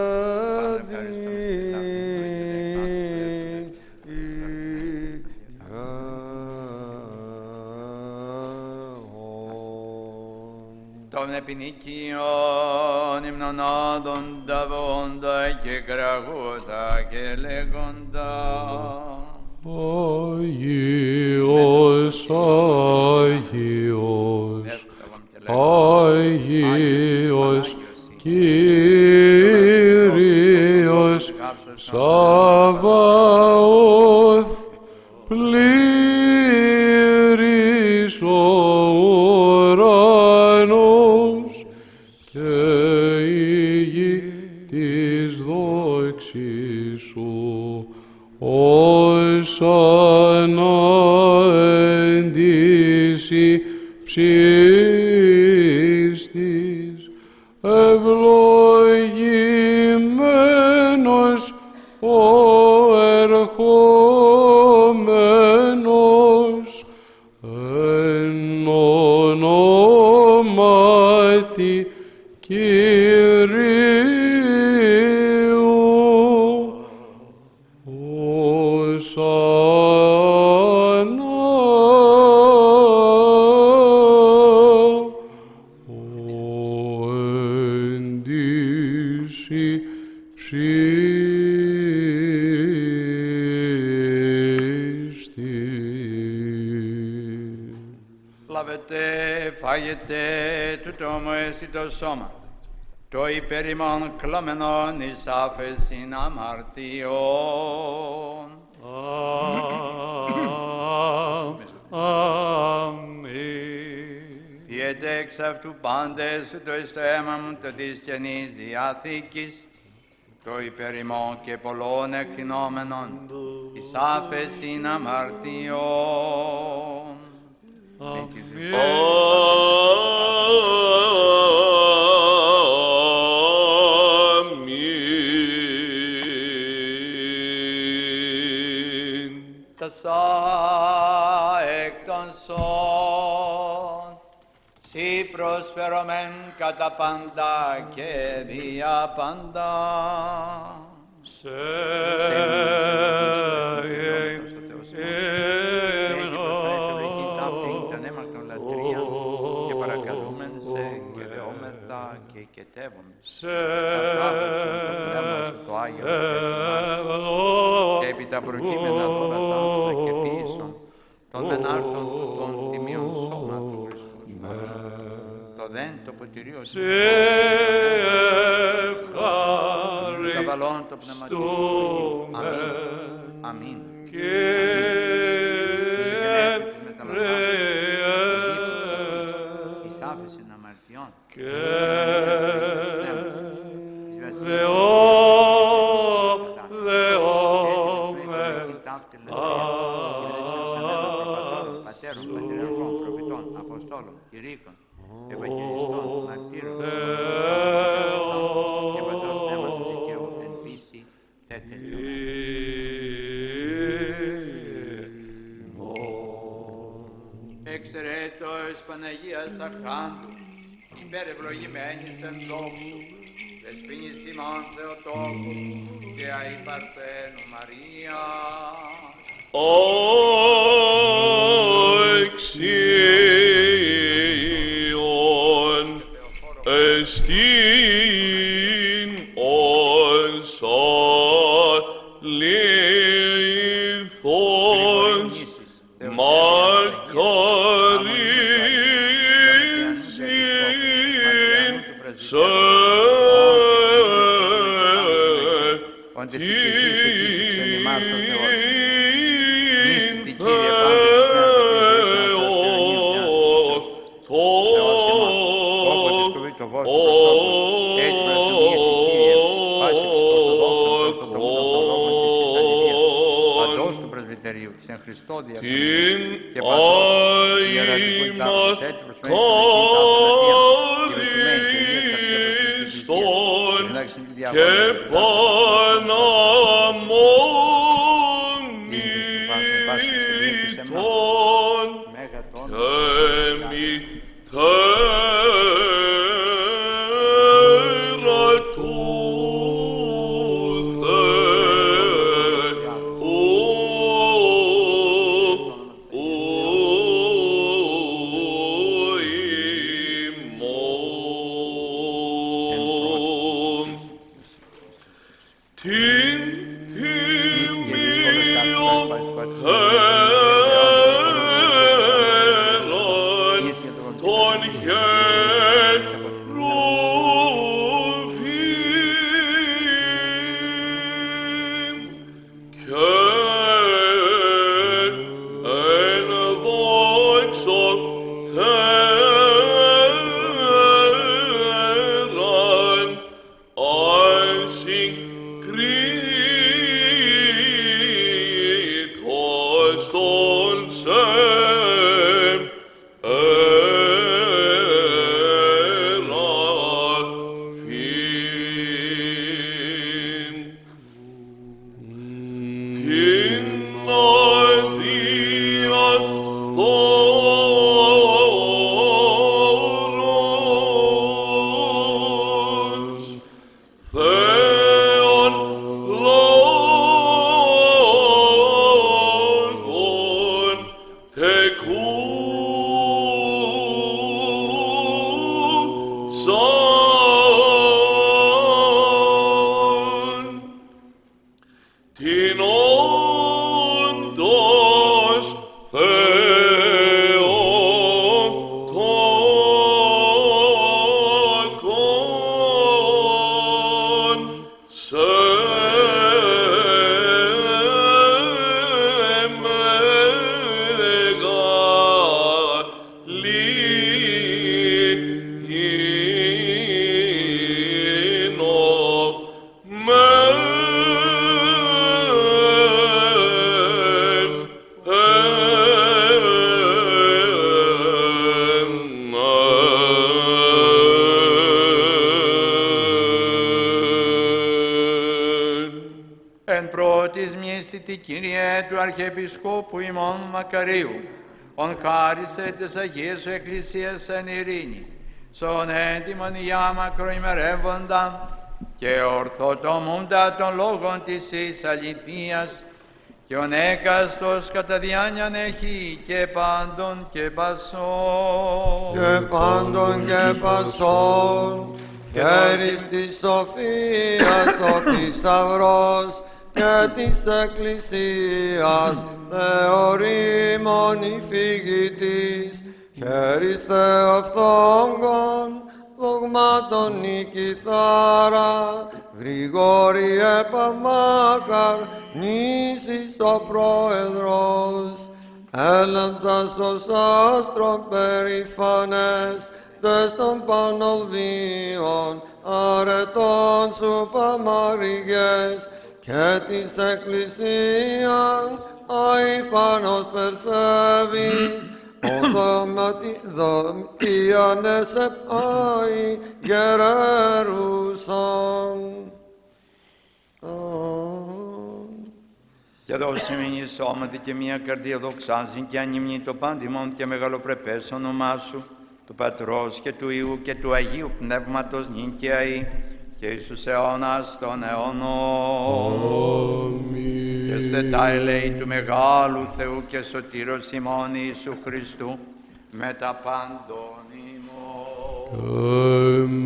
επινοικίων υμνονάδων ταβόντα και κραγούτα και λέγοντα. Άγιος, Άγιος, Άγιος, Κύριος, Σαβαώθ, she κλωμένον εις άφεσιν αμαρτιών. Αμήν. Πιέτε εξ αυτού πάντες το εις το αίμα μου το της καινής διαθήκης, το υπερημών και πολλών εκχυνόμενων εις άφεσιν αμαρτιών. Κατά πάντα και δια πάντα. Σε Και παρακαλούμεν σε και δεόμεθα και οικετεύομεν. σε το Άγιο Το δέν το ποτηρίο του τα βαλών το πνευματικό. Χάρισε της Αγίας σου Εκκλησίας εν ειρήνη, σον έντιμον για μακροημερεύοντα και ορθοτομούντα των λόγων της εις αληθείας, και ον έκαστος κατά διάνοιαν έχει και πάντων και πασών. και πάντων και πασών, χέρις της σοφίας ο θησαυρός και της Εκκλησίας θεωρήμων η φύγη της, χέρις Θεοφθόγκων, δογμάτων η κιθάρα, Γρηγόρη Επαμάκαρ, νήσις ο πρόεδρος, Έλαμψας ως άστρον περηφανές, τες των πανολβίων, αρετών σου παμαριγές, και της Εκκλησίας, αηφανός περσεύεις, ο δωματι- δωματιανές επάει γερέρουσαν. Αμήν. Και δώσε μην σώματι και μια καρδία δοξάζει και ανυμνεί το πάντιμον και μεγαλοπρεπές όνομά σου, του Πατρός και του Υιού και του Αγίου Πνεύματος νυν και αεί, και εις τους αιώνας των αιώνων. Και στετά ελέη του Μεγάλου Θεού και Σωτήρος ημών Ιησού Χριστού, με τα πάντων ημών.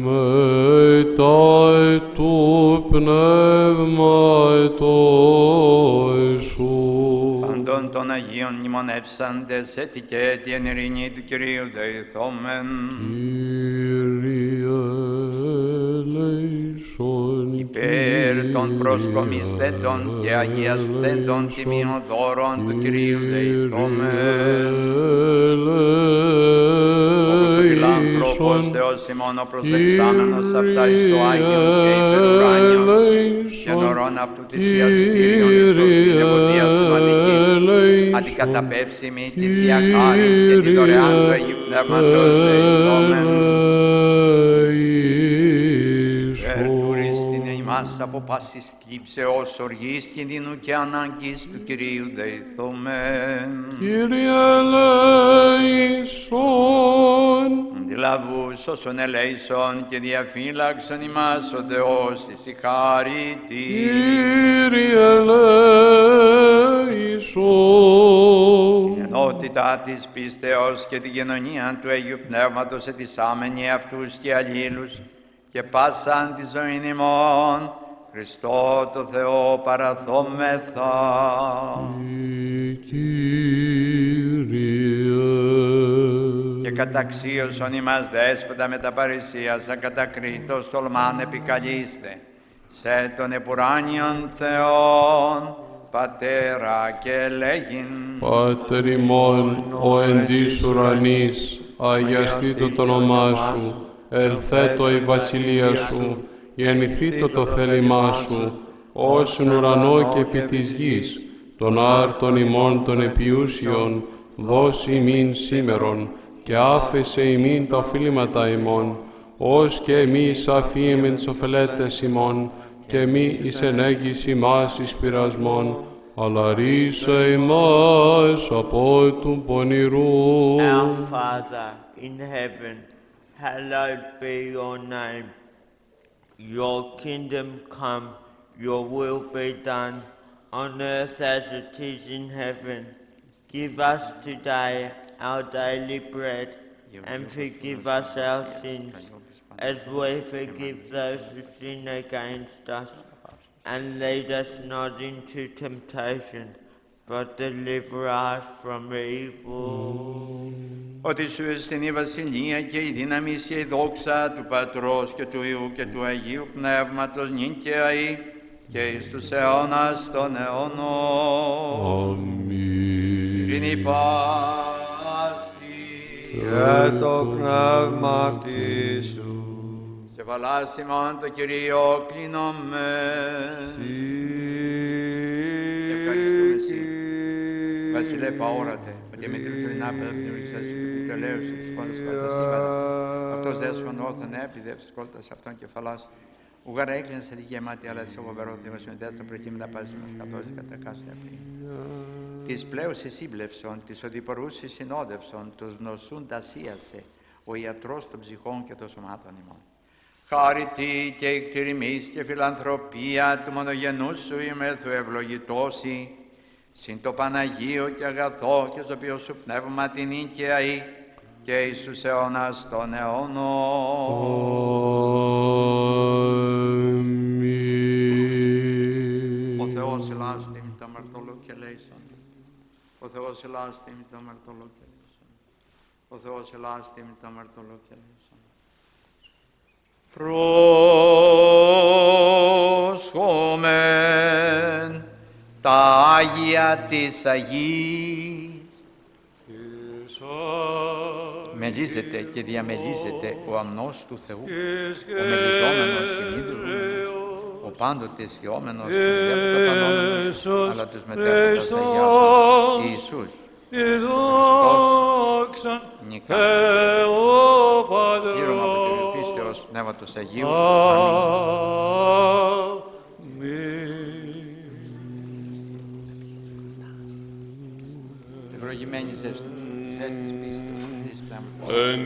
μετά του πνεύματος σου. Παντών των Αγίων Αγίων μνημονεύσαντες έτη και την ειρήνη του Κυρίου δεηθόμεν. Κύριε ελέησον, Υπέρ των προσκομιστέντων και αγιαστέντων τιμίων δώρων του Κυρίου δεηθόμεν. Όπως ο φιλάνθρωπος Θεός ημών ο προσεξάμενος αυτά εις το Άγιον και υπερουράνιον και νορών αυτού της Ιας Κύριον Ιησούς την ευωδία σημαντικής αντικαταπέψιμη τη Θεία Χάρη και τη δωρεάν του Αγίου Πνεύματος δεηθόμεν. Από πάσης θλίψεως, οργής, κινδύνου και ανάγκης του Κυρίου δεηθόμεν. Κύριε ελέησον, Αντιλαβούς όσων ελέησον και διαφύλαξον ημάς ο Θεός εις η χάρη Τη. Κύριε ελέησον, Την ενότητα της πίστεως και την κοινωνία του Αγίου Πνεύματος ετισάμενοι αυτούς και αλλήλους και πάσαν τη ζωή ημών, Χριστό το Θεό παραθόμεθα. Κύριε. Και καταξίωσον ημάς δέσποτα με τα παρησίας ακατακρίτως τολμάν επικαλείστε σε τον επουράνιον Θεόν Πατέρα και λέγειν Πάτερ ημών, ο εν της ουρανής, αγιαστήτω το όνομά σου, ελθέτω η βασιλεία σου, γεννηθήτω το θέλημά σου, ως εν ουρανό και επί της γης, των άρτων ημών των επιούσιων, δώσει ημίν σήμερον, και άφεσε ημίν τα οφείληματα ημών, ως και εμείς αφήμεν τις ωφελέτες ημών, και μη εις ενέγγις ημάς εις πειρασμών, αλλά ρίσε ημάς από του πονηρού. Our Father in heaven, hallowed be your name. Your kingdom come, your will be done, on earth as it is in heaven. Give us today our daily bread, and forgive us our sins, as we forgive those who sin against us. And lead us not into temptation, but deliver us from evil. ότι σου εστιν η βασιλεία και η δύναμη και η δόξα του Πατρός και του Υιού και του Αγίου Πνεύματος νυν και αεί και εις τους αιώνας των αιώνων. Αμήν. Ειρήνη πάση. και το πνεύμα της σου. Σε βαλάσιμον το Κυρίο κλείνομαι. Ευχαριστούμε εσύ. Βασιλέ παόρατε, ότι με την τρινά πνευματικά σου και την τελέωση της κόντας κόλτας σήμερα. Αυτός δέσπον όθεν έπιδε της κόλτας αυτών κεφαλάς. Ουγαρ έκλεινε σε λίγη μάτι, αλλά της εγώ βερό Θεός με δέστο προκείμενα πάση μας κατώσει κατά κάστο επί. Της πλέους εσύμπλευσον, της οδηπορούς συνόδευσον, τους νοσούν τασίασε, ο ιατρός των ψυχών και των σωμάτων ημών. Χάρητη και εκτιριμής και φιλανθρωπία του μονογενού σου ημέθου ευλογητώσει, συν το Παναγίο και αγαθό και ζωπιο σου πνεύμα την νίκαια ή και εις τους αιώνας των αιώνων. Ο Αμήν. Θεός ελάστην το αμαρτωλό και λέησον. Ο Θεός ελάστην το αμαρτωλό και λέησον. Ο Θεός ελάστην το αμαρτωλό και λέησον. Πρόσχομεν τα Άγια της Αγίας. Μελίζεται και διαμελίζεται ο αμνός του Θεού, ο μελιζόμενος και μη δρούμενος, ο πάντοτε αισιόμενος και ουδέποτε πανόμενος, αλλά τους μετέχοντας Αγιάς, Ιησούς, δόξαν νικάς, Θεό πλήρωμα από την Πατρός. πίστεως Πνεύματος Αγίου, αμήν. Ευλογημένη ζέστη, ζέστη της πίστεως, της Πνεύματος. Εν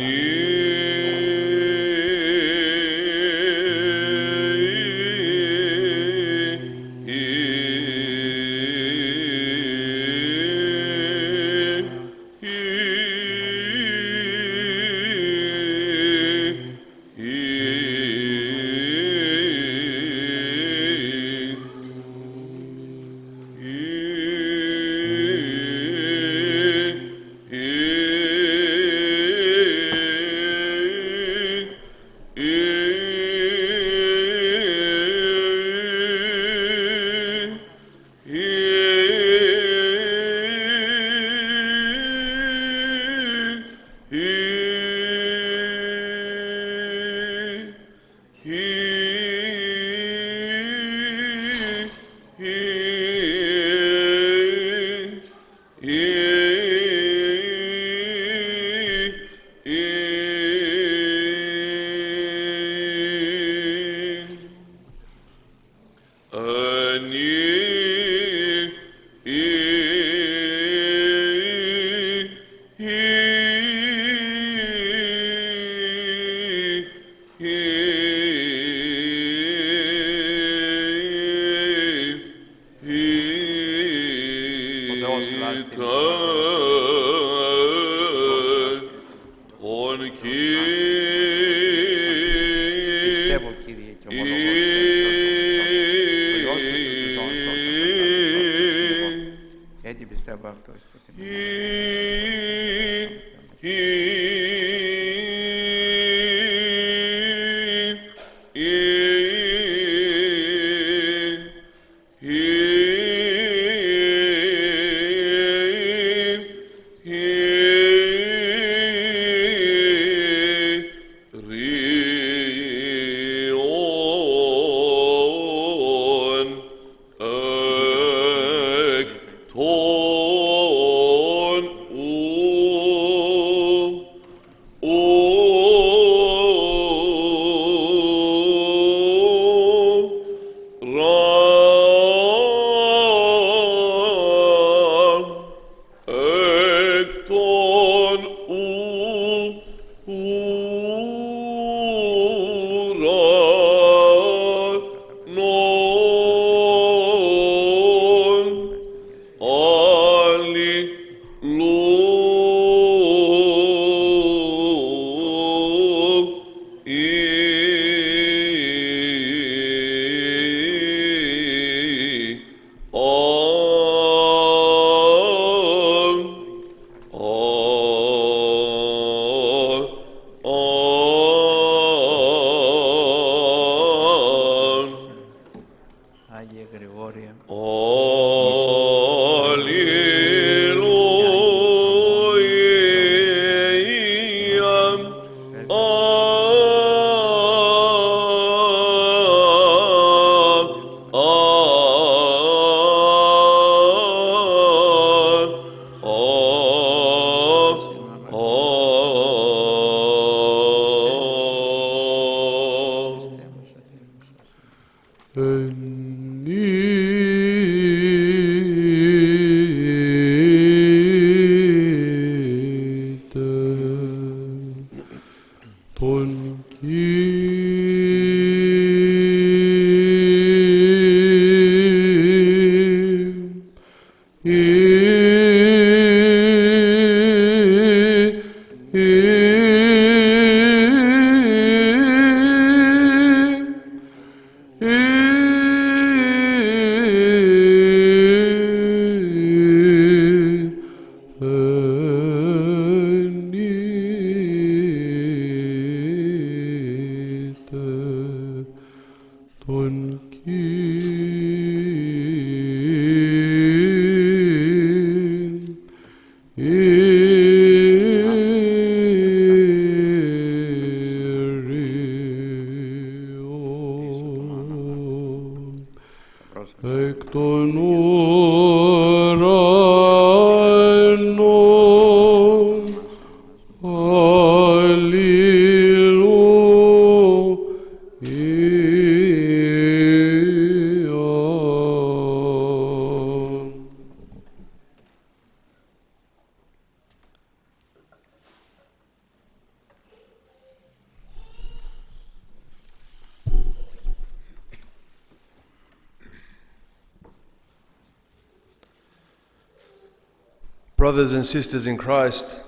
Brothers and sisters in Christ,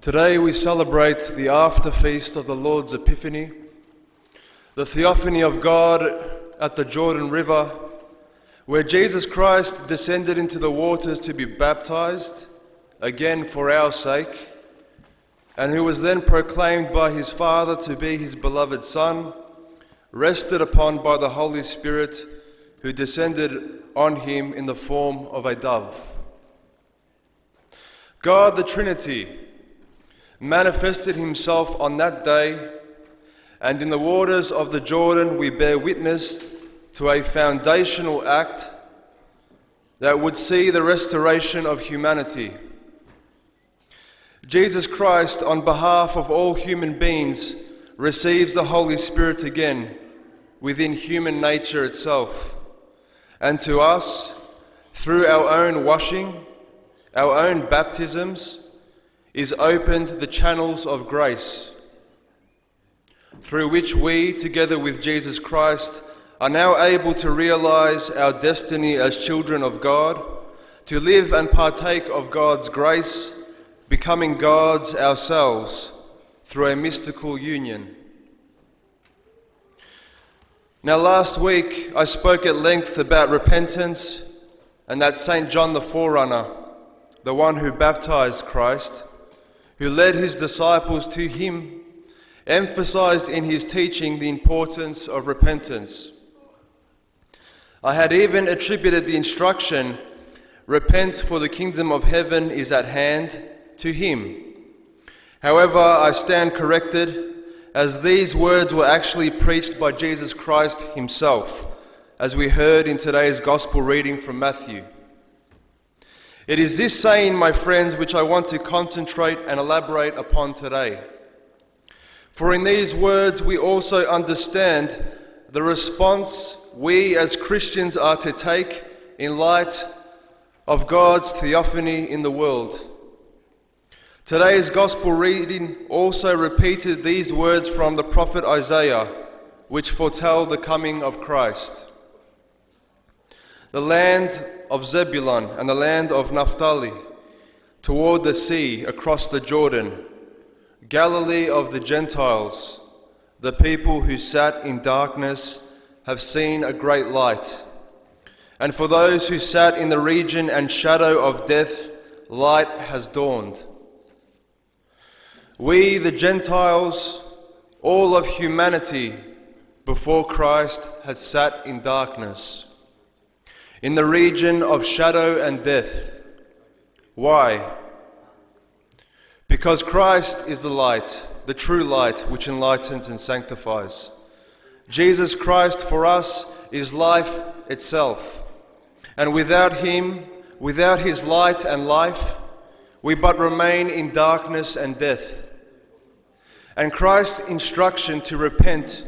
today we celebrate the after feast of the Lord's Epiphany, the theophany of God at the Jordan River, where Jesus Christ descended into the waters to be baptized, again for our sake, and who was then proclaimed by his Father to be his beloved Son, rested upon by the Holy Spirit, who descended on him in the form of a dove. God the Trinity manifested himself on that day, and in the waters of the Jordan we bear witness to a foundational act that would see the restoration of humanity. Jesus Christ, on behalf of all human beings, receives the Holy Spirit again within human nature itself. And to us, through our own washing, our own baptisms, is opened the channels of grace, through which we, together with Jesus Christ, are now able to realize our destiny as children of God, to live and partake of God's grace, becoming gods ourselves through a mystical union. Now, last week I spoke at length about repentance and that St. John the Forerunner, the one who baptized Christ, who led his disciples to him, emphasized in his teaching the importance of repentance. I had even attributed the instruction, Repent, for the kingdom of heaven is at hand, to him. However, I stand corrected, as these words were actually preached by Jesus Christ himself, as we heard in today's gospel reading from Matthew. It is this saying, my friends, which I want to concentrate and elaborate upon today. For in these words, we also understand the response we as Christians are to take in light of God's theophany in the world. Today's gospel reading also repeated these words from the prophet Isaiah, which foretell the coming of Christ. The land of Zebulun and the land of Naphtali, toward the sea across the Jordan, Galilee of the Gentiles, the people who sat in darkness have seen a great light. And for those who sat in the region and shadow of death, light has dawned. We, the Gentiles, all of humanity before Christ, had sat in darkness, in the region of shadow and death. Why? Because Christ is the light, the true light which enlightens and sanctifies. Jesus Christ for us is life itself. And without Him, without His light and life, we but remain in darkness and death. And Christ's instruction to repent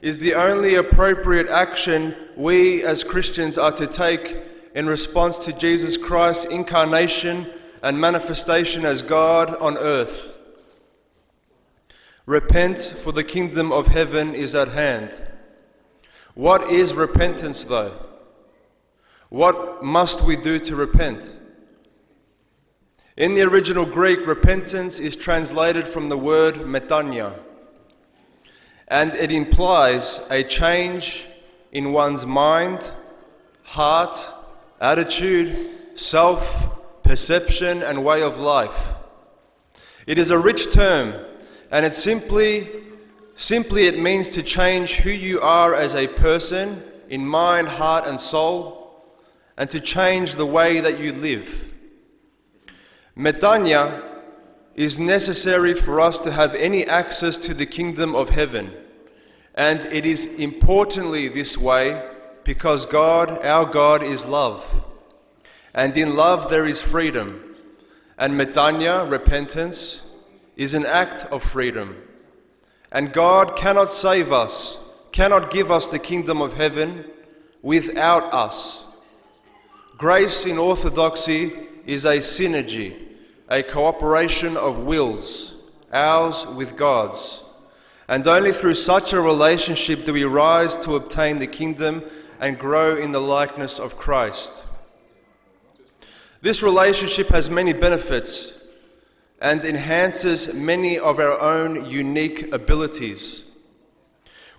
is the only appropriate action we as Christians are to take in response to Jesus Christ's incarnation and manifestation as God on earth. Repent, for the kingdom of heaven is at hand. What is repentance, though? What must we do to repent? In the original Greek, repentance is translated from the word metania, and it implies a change in one's mind, heart, attitude, self, perception, and way of life. It is a rich term, and it simply, simply it means to change who you are as a person in mind, heart, and soul, and to change the way that you live. Metania is necessary for us to have any access to the kingdom of heaven. And it is importantly this way because God, our God, is love. And in love there is freedom. And metania, repentance, is an act of freedom. And God cannot save us, cannot give us the kingdom of heaven without us. Grace in orthodoxy is a synergy, a cooperation of wills, ours with God's. And only through such a relationship do we rise to obtain the kingdom and grow in the likeness of Christ. This relationship has many benefits and enhances many of our own unique abilities.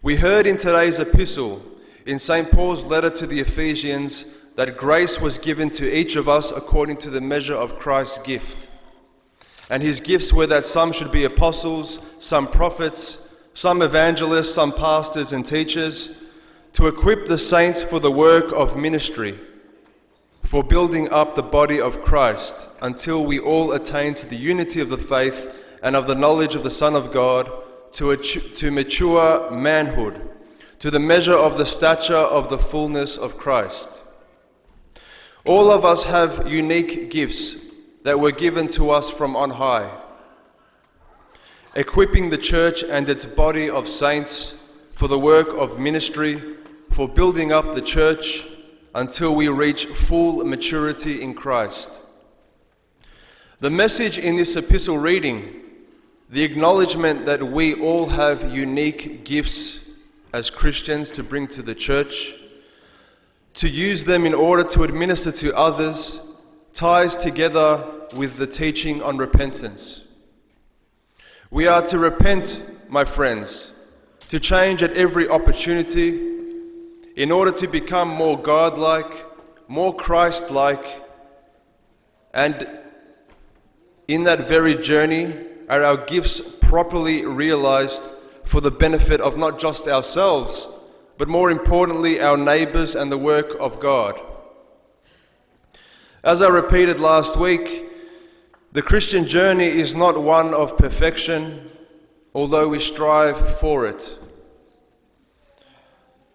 We heard in today's epistle, in St. Paul's letter to the Ephesians, that grace was given to each of us according to the measure of Christ's gift. And his gifts were that some should be apostles, some prophets, some evangelists, some pastors and teachers, to equip the saints for the work of ministry, for building up the body of Christ, until we all attain to the unity of the faith and of the knowledge of the Son of God, to, to mature manhood, to the measure of the stature of the fullness of Christ. All of us have unique gifts that were given to us from on high, equipping the church and its body of saints for the work of ministry, for building up the church until we reach full maturity in Christ. The message in this epistle reading, the acknowledgement that we all have unique gifts as Christians to bring to the church, to use them in order to administer to others ties together with the teaching on repentance. We are to repent, my friends, to change at every opportunity in order to become more godlike, more Christ like, and in that very journey are our gifts properly realized for the benefit of not just ourselves, but more importantly, our neighbors and the work of God. As I repeated last week, the Christian journey is not one of perfection, although we strive for it.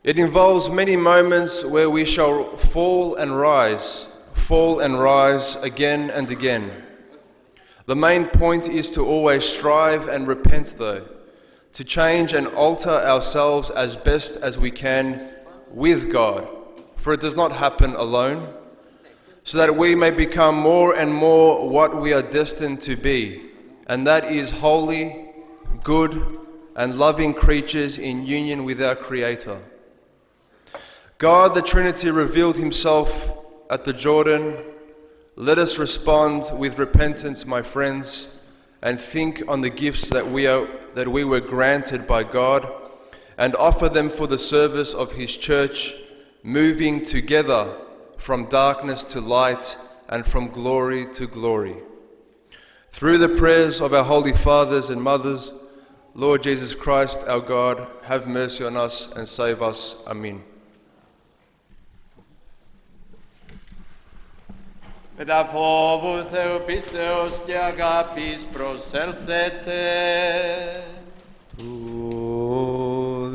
It involves many moments where we shall fall and rise, fall and rise again and again. The main point is to always strive and repent, though, to change and alter ourselves as best as we can with God, for it does not happen alone, so that we may become more and more what we are destined to be, and that is holy, good, and loving creatures in union with our Creator. God the Trinity revealed Himself at the Jordan. Let us respond with repentance, my friends, and think on the gifts that we, are, that we were granted by God and offer them for the service of His church, moving together from darkness to light and from glory to glory. Through the prayers of our holy fathers and mothers, Lord Jesus Christ, our God, have mercy on us and save us. Amen. Με τα φόβου Θεού πίστεως και αγάπης προσέλθετε. Του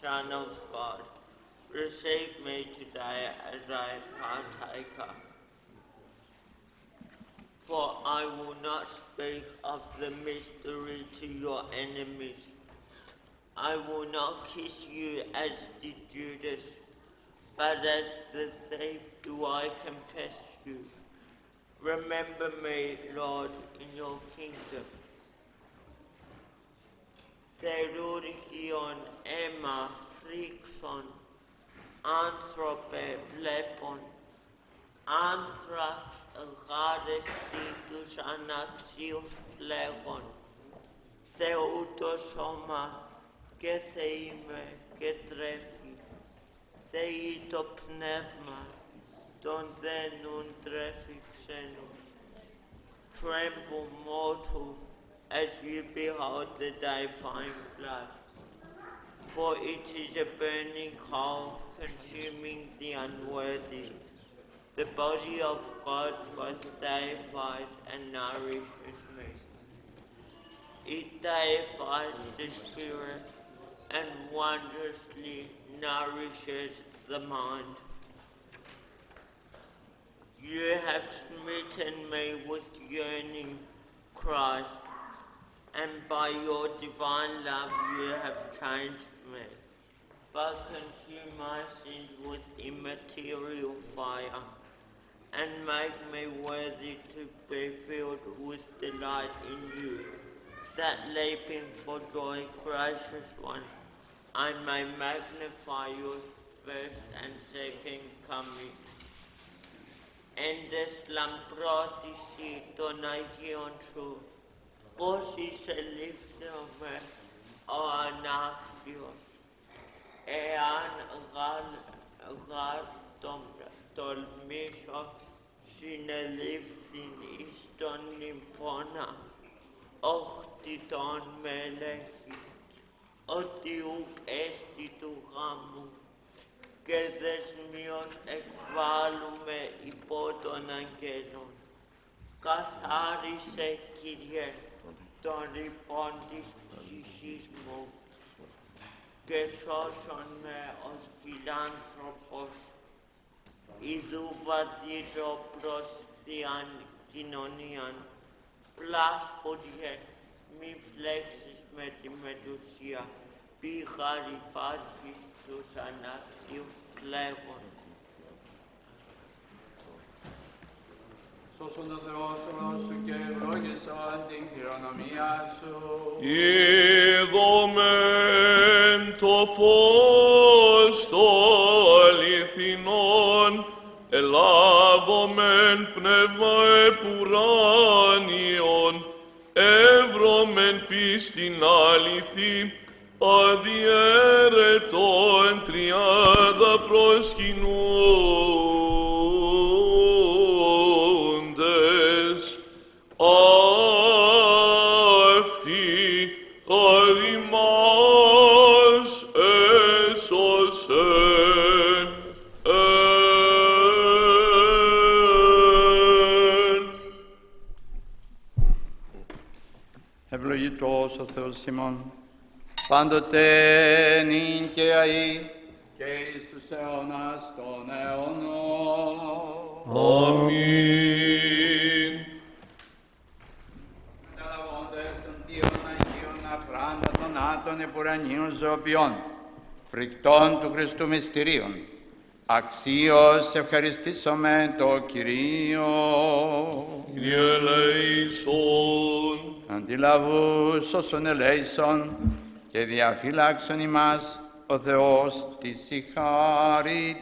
Son of God, receive me today as I partaker. For I will not speak of the mystery to your enemies. I will not kiss you as did Judas, but as the thief do I confess you. Remember me, Lord, in your kingdom. Θεουργόν αίμα φρίξον, άνθρωπε βλέπων, άνθραξ γάρ εστι τους αναξίους φλέγων, Θεού το σώμα και θεοί με και τρέφει, Θεοί το πνεύμα, τον δε νουν τρέφει ξένως. Tremble mortal as you behold the divine blood. For it is a burning coal consuming the unworthy. The body of God was deifies and nourishes me. It deifies the spirit and wondrously nourishes the mind. You have smitten me with yearning, Christ, and by your divine love you have changed me. But consume my sins with immaterial fire, and make me worthy to be filled with delight in you, that leaping for joy, gracious one, I may magnify your first and second coming. Εν τες λαμπρότηση των Αγίων Σου, Πώς εισελήφθημε ο ανάξιος, εάν γάλ, γάρ τον, τολμήσω συνελήφθην εις τον νυμφώνα, όχτι τον μελέχη, ότι ουκ έστι του γάμου, και δεσμίως εκβάλλουμε υπό των αγγέλων. Καθάρισε, Κύριε, τον ρηπόν της ψυχής μου και σώσον με ως φιλάνθρωπος. Ιδού βαδίζω προς Θείαν κοινωνίαν. Πλάσφοριε, μη φλέξεις με τη μετουσία. Πήγαρ υπάρχει στους ανάξιους φλέγων. Σώσον ο Θεός ουρός σου και ευλόγησον την κληρονομία σου. Είδομεν το φως το αληθινόν, ελάβομεν πνεύμα επουράνιον, εύρωμεν πίστην αληθή, αδιέρετον τριάδα προσκυνούντες. Πάντοτε νυν και αεί και εις τους αιώνας των αιώνων. Αμήν. Μεταλαβώντες των Θείων Αγίων αφράντα των άτων επουρανίων ζωοποιών, φρικτών του Χριστού μυστηρίων, αξίως ευχαριστήσομαι το Κυρίο. Κύριε ελέησον, Αντιλαβούς όσων ελέησον και διαφύλαξον ημάς ο Θεός της συγχαρητή.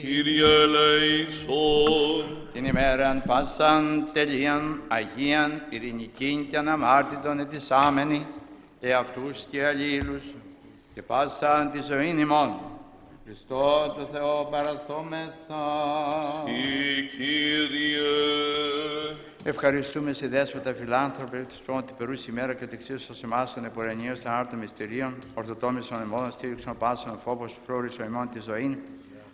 Κύριε ελέησον, Την ημέραν πάσαν τελείαν Αγίαν ειρηνικήν και αναμάρτητον ετισάμενη και αυτούς και αλλήλους και πάσαν τη ζωή ημών Χριστό το Θεό παραθόμεθα. Η Κύριε. Ευχαριστούμε σε δέσποτα φιλάνθρωπε, τους πρώτη περούς ημέρα και τεξίωσο σε εμάς των επουρανίων των άρτων μυστηρίων, ορθοτόμησον εμών, στήριξον πάσον φόβος, φρόρισο εμών της ζωή,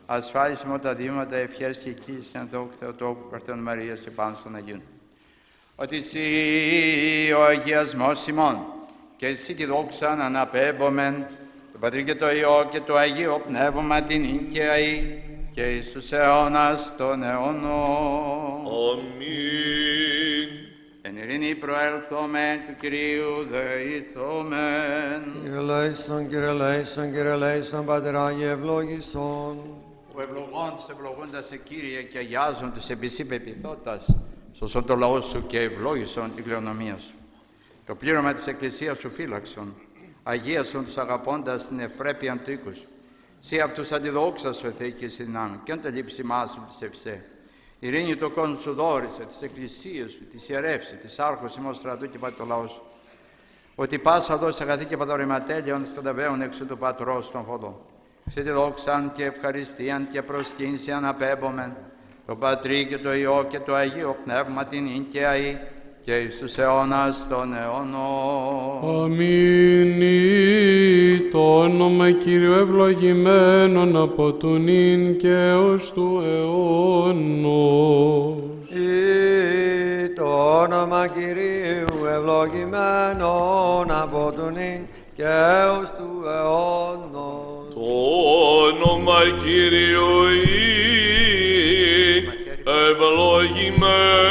ασφάλισε με τα δήματα, ευχές και εκεί εν δόκ Θεοτόκου, Παρθέων Μαρίας και πάνω στον Αγίων. Ότι εσύ ο αγιασμός ημών και εσύ και δόξαν αναπέμπομεν το Πατρί και το Υιό και το Αγίο Πνεύμα την ίγκαιη και εις τους αιώνας των αιώνων. Αμήν. Εν ειρήνη προέλθομεν του Κυρίου δεηθόμεν. Κύριε Λέησον, Κύριε Λέησον, Κύριε Λέησον, Πάτερ Άγιε ευλόγησον. Ο ευλογών της ευλογώντας σε Κύριε και αγιάζων τους εμπισή πεπιθώτας, σωσόν το λαό σου και ευλόγησον την κληρονομία σου. Το πλήρωμα της Εκκλησίας σου φύλαξον, αγίασον τους αγαπώντας την ευπρέπεια του οίκου σου. Σε αυτούς αντιδόξα σου Θεέ και δυνάμει, και αν τα λείψη μας σου ψευσέ. Ειρήνη το κόσμο σου δόρισε, τις εκκλησίες σου, τις ιερεύσει, τις άρχος ημών στρατού και πάει το λαό σου. Ότι πάσα δώσει αγαθή και παδορηματέλεια, όντας καταβαίουν έξω του πατρός των φωδών. Σε τη δόξαν και ευχαριστίαν και προσκύνσιαν απέμπομεν, το Πατρί και το Υιό και το Αγίο Πνεύμα την ίγκαιη και εις τους αιώνας των αιώνων. Αμήν ή το όνομα Κύριου ευλογημένον από του νυν και ως του αιώνος. Ή το όνομα Κυρίου ευλογημένον από του νυν και έως του αιώνος. Το όνομα Κύριου ή ευλογημένον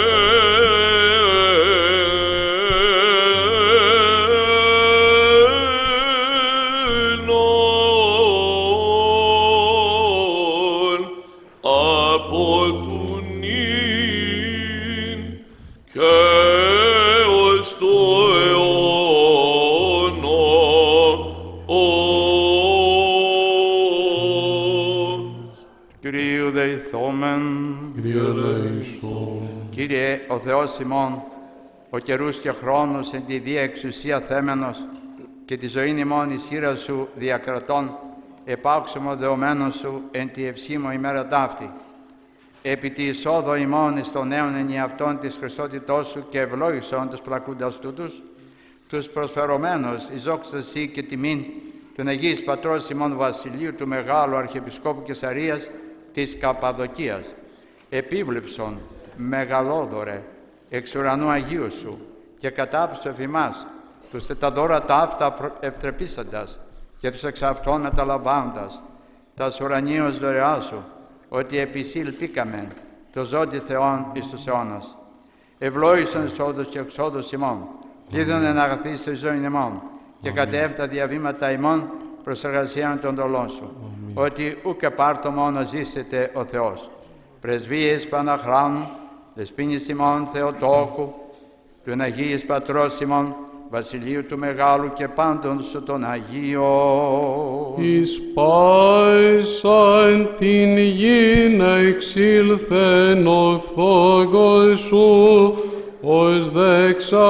Κύριε ο Θεός ημών, ο καιρούς και χρόνους εν τη Δία εξουσία θέμενος και τη ζωή ημών εις χείρα σου διακρατών, επάξωμο δεωμένων σου εν τη ευσύμω ημέρα ταύτη. Επί τη εισόδο ημών εις των νέων ενιαυτών της Χριστότητός σου και ευλόγησον τους πλακούντας τούτους, τους προσφερωμένους εις δόξα και τιμήν των Αγίης Πατρός ημών Βασιλείου του Μεγάλου Αρχιεπισκόπου Κεσαρίας της Καπαδοκίας. Επίβλεψον μεγαλόδωρε εξ ουρανού Αγίου σου και κατάψου εφημάς τους τεταδόρα τα αυτά προ- ευτρεπίσαντας και τους εξ αυτών μεταλαμβάνοντας τας ουρανίως δωρεά σου ότι επισήλτήκαμεν το ζώτη Θεόν εις τους αιώνας. Ευλόγησον εισόδους και εξόδους ημών, πλήθων εν αγαθής στη ζωή ημών και κατέβ τα διαβήματα ημών προς εργασίαν των δολών σου, ότι ούκε πάρτο μόνο ζήσετε ο Θεός. Πρεσβείες Παναχράνου, Δεσποίνης ημών Θεοτόκου, του εν Αγίης Πατρός ημών, Βασιλείου του Μεγάλου και πάντων σου των Αγίων. Εις πάησαν την γην εξήλθεν ο φθόγκος σου, ως δεξαμένην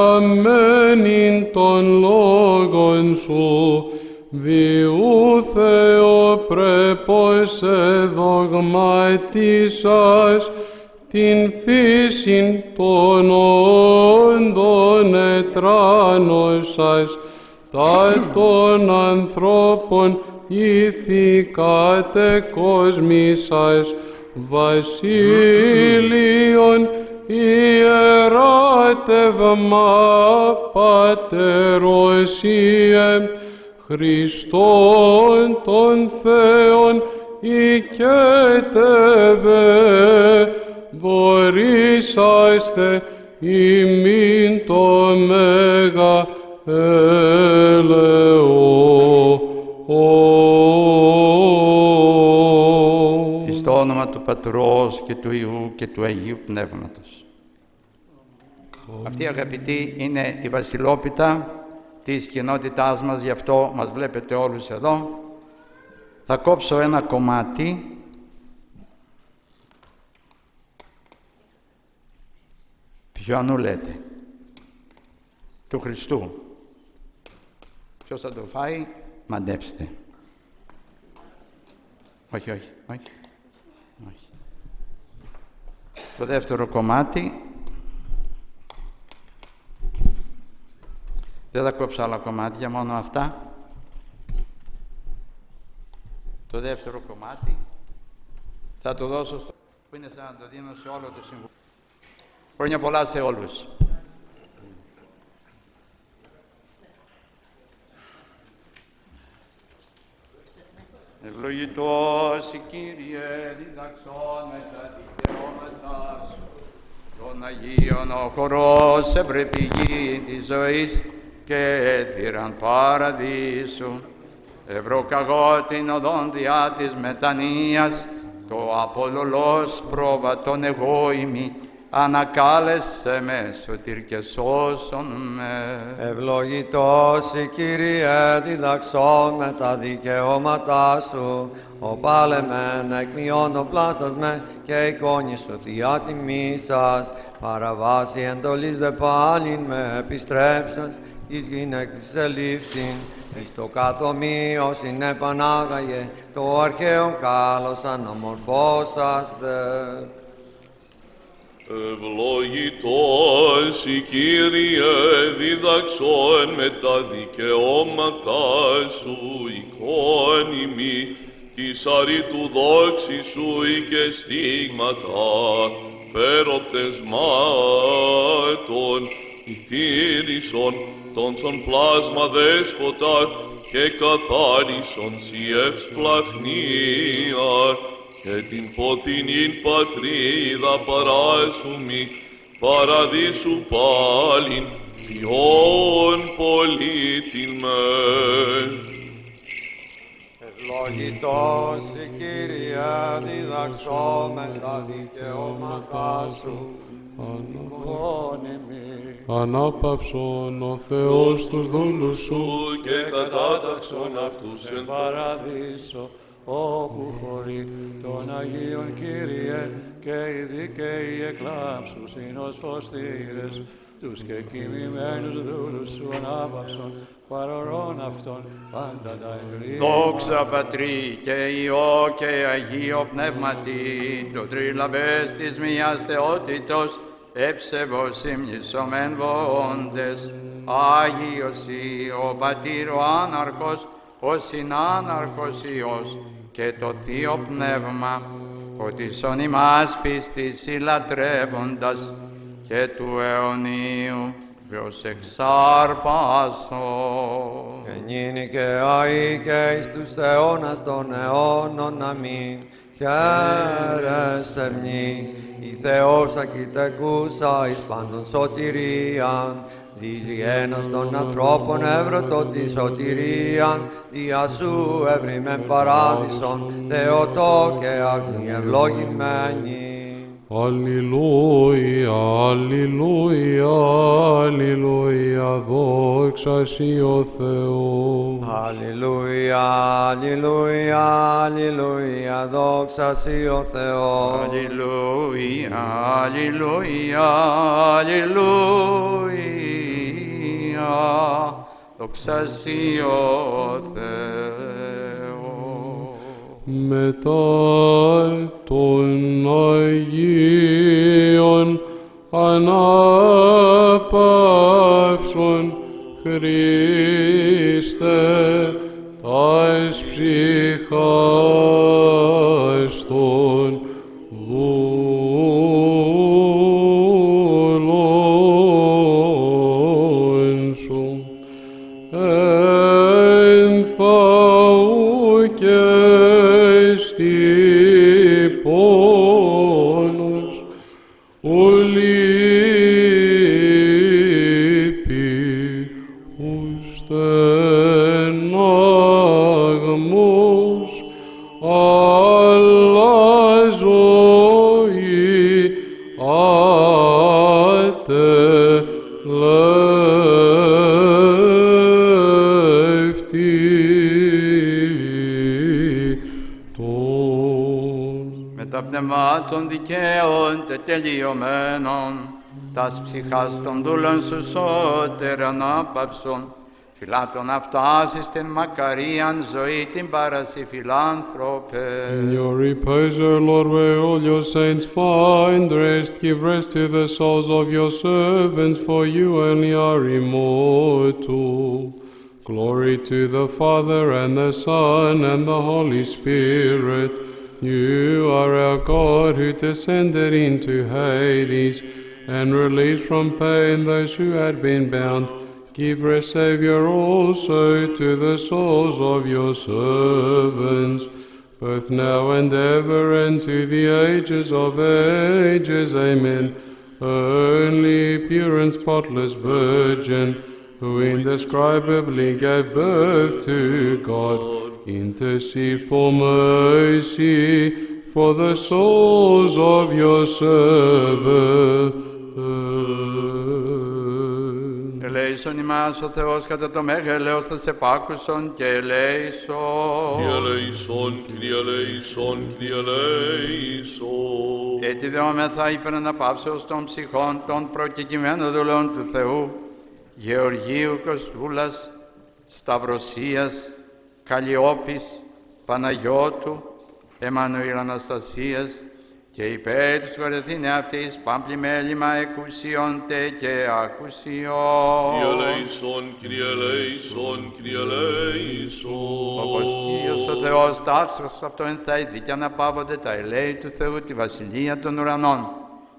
των λόγων σου, διού Θεό πρέπος εδογματίσας, την φύσιν των όντων ετράνωσας, τα των ανθρώπων ηθικάτε κόσμησας, βασίλειον ιεράτευμα πατεροσίε, Χριστόν των Θεών οικέτευε, μπορείσαστε ημίν το μέγα ελεό. Εις το όνομα του Πατρός και του Υιού και του Αγίου Πνεύματος. Αυτή αγαπητοί είναι η βασιλόπιτα της κοινότητάς μας, γι' αυτό μας βλέπετε όλους εδώ. Θα κόψω ένα κομμάτι Ποιον λέτε, του Χριστού. Ποιος θα το φάει, μαντέψτε. Όχι, όχι, όχι. όχι. Το δεύτερο κομμάτι δεν θα κόψω άλλα κομμάτια, μόνο αυτά. Το δεύτερο κομμάτι θα το δώσω στο που είναι σαν να το δίνω σε όλο το Συμβούλιο. Χρόνια πολλά σε όλους. Ευλογητός η Κύριε διδαξών με τα δικαιώματά Σου. Τον Αγίον ο χορός ευρεπηγή της ζωής και θύραν παραδείσου. Ευρωκαγώ την οδόν διά της μετανοίας, το απολολός πρόβατον εγώ ημί, ανακάλεσε με σωτήρ και σώσον με. Ευλογητός η Κύριε διδαξών με τα δικαιώματά Σου, ο πάλεμεν εκμειώνω πλάσας με και εικόνη Σου θεία τιμή σας, παραβάσει εντολής δε πάλιν με επιστρέψας, εις γυναίκης ελήφθην, εις το καθομοίο συνεπανάγαγε, το αρχαίον κάλος ανομορφώσαστε. Ευλογητός η Κύριε διδαξών με τα δικαιώματά Σου εικόνιμη της αρήτου δόξη Σου και στίγματα φέροπτεσμάτων ητήρησον τον σον πλάσμα δέσποτα και καθάρισον σι ευσπλαχνία και την ποθηνήν πατρίδα παράσουμη παραδείσου πάλιν ποιον πολίτην με. Ευλογητός η Κύριε διδαξώ με τα δικαιώματά Σου, Ανάπαυσον ο Θεός τους δούλους σου και κατάταξον αυτούς εν παραδείσο, όπου χωρεί των Αγίων Κύριε και οι δικαίοι εκλάψους είναι ως φωστήρες, τους και κοιμημένους δούλους σου ανάπαυσον, παρορών αυτών πάντα τα εγκρίνει. Δόξα Πατρί και Υιό και Αγίο Πνεύματι, το τρίλαμπες της μίας θεότητος, ευσεβώς υμνησομεν βοώντες, Άγιος Υ, ο Πατήρ ο Άναρχος, ο Συνάναρχος Υιός και το Θείο Πνεύμα, ότι σον ημάς πιστής συλλατρεύοντας και του αιωνίου Ποιος εξάρπασο. και νύνη και αεί και εις τους αιώνας των αιώνων αμήν. Χαίρεσαι μνή, η Θεός ακητεκούσα εις πάντων σωτηρίαν, Διγένος των ανθρώπων εύρωτο τη σωτηρίαν, δια σου ευρύμεν παράδεισον, Θεοτό και αγνή ευλογημένη. Αλληλούια, αλληλούια, αλληλούια, δόξα σοι ο Θεός. Αλληλούια, αλληλούια, αλληλούια, δόξα σοι ο Θεός. Αλληλούια, αλληλούια, αλληλούια, δόξα σοι ο Θεός. μετά των Αγίων ανάπαυσον Χριστέ τας ψυχάς ψυχάς των δούλων σου σώτερα ανάπαυσον, Φυλάτων αυτάς την μακαρίαν ζωή την παρασύ φιλάνθρωπε. In your repose, O Lord, where all your saints find rest, give rest to the souls of your servants, for you only are immortal. Glory to the Father, and the Son, and the Holy Spirit. You are our God who descended into Hades and release from pain those who had been bound. Give rest, Saviour, also to the souls of your servants, both now and ever, and to the ages of ages. Amen. Only pure and spotless Virgin, who indescribably gave birth to God, intercede for mercy for the souls of your servants. Ελέησον ημάς ο Θεός κατά το μέγα ελέος θα σε πάκουσον και ελέησον. Kyrie eleison, Kyrie eleison, Kyrie eleison. Έτσι δεόμεθα υπέρ αναπαύσεως των ψυχών των προκεκειμένων δουλών του Θεού, Γεωργίου Κοστούλας, Σταυροσίας, Καλλιόπης, Παναγιώτου, Εμμανουήλ Αναστασίας και υπέρ της κορεθήνε αυτής πάμπλη μέλημα εκουσιόντε και Kyrie ακουσιών. eleison, Kyrie eleison, Kyrie eleison. Όπως Κύριος ο Θεός τάξος αυτόν θα ειδεί και αναπαύονται τα ελέη του Θεού τη βασιλεία των ουρανών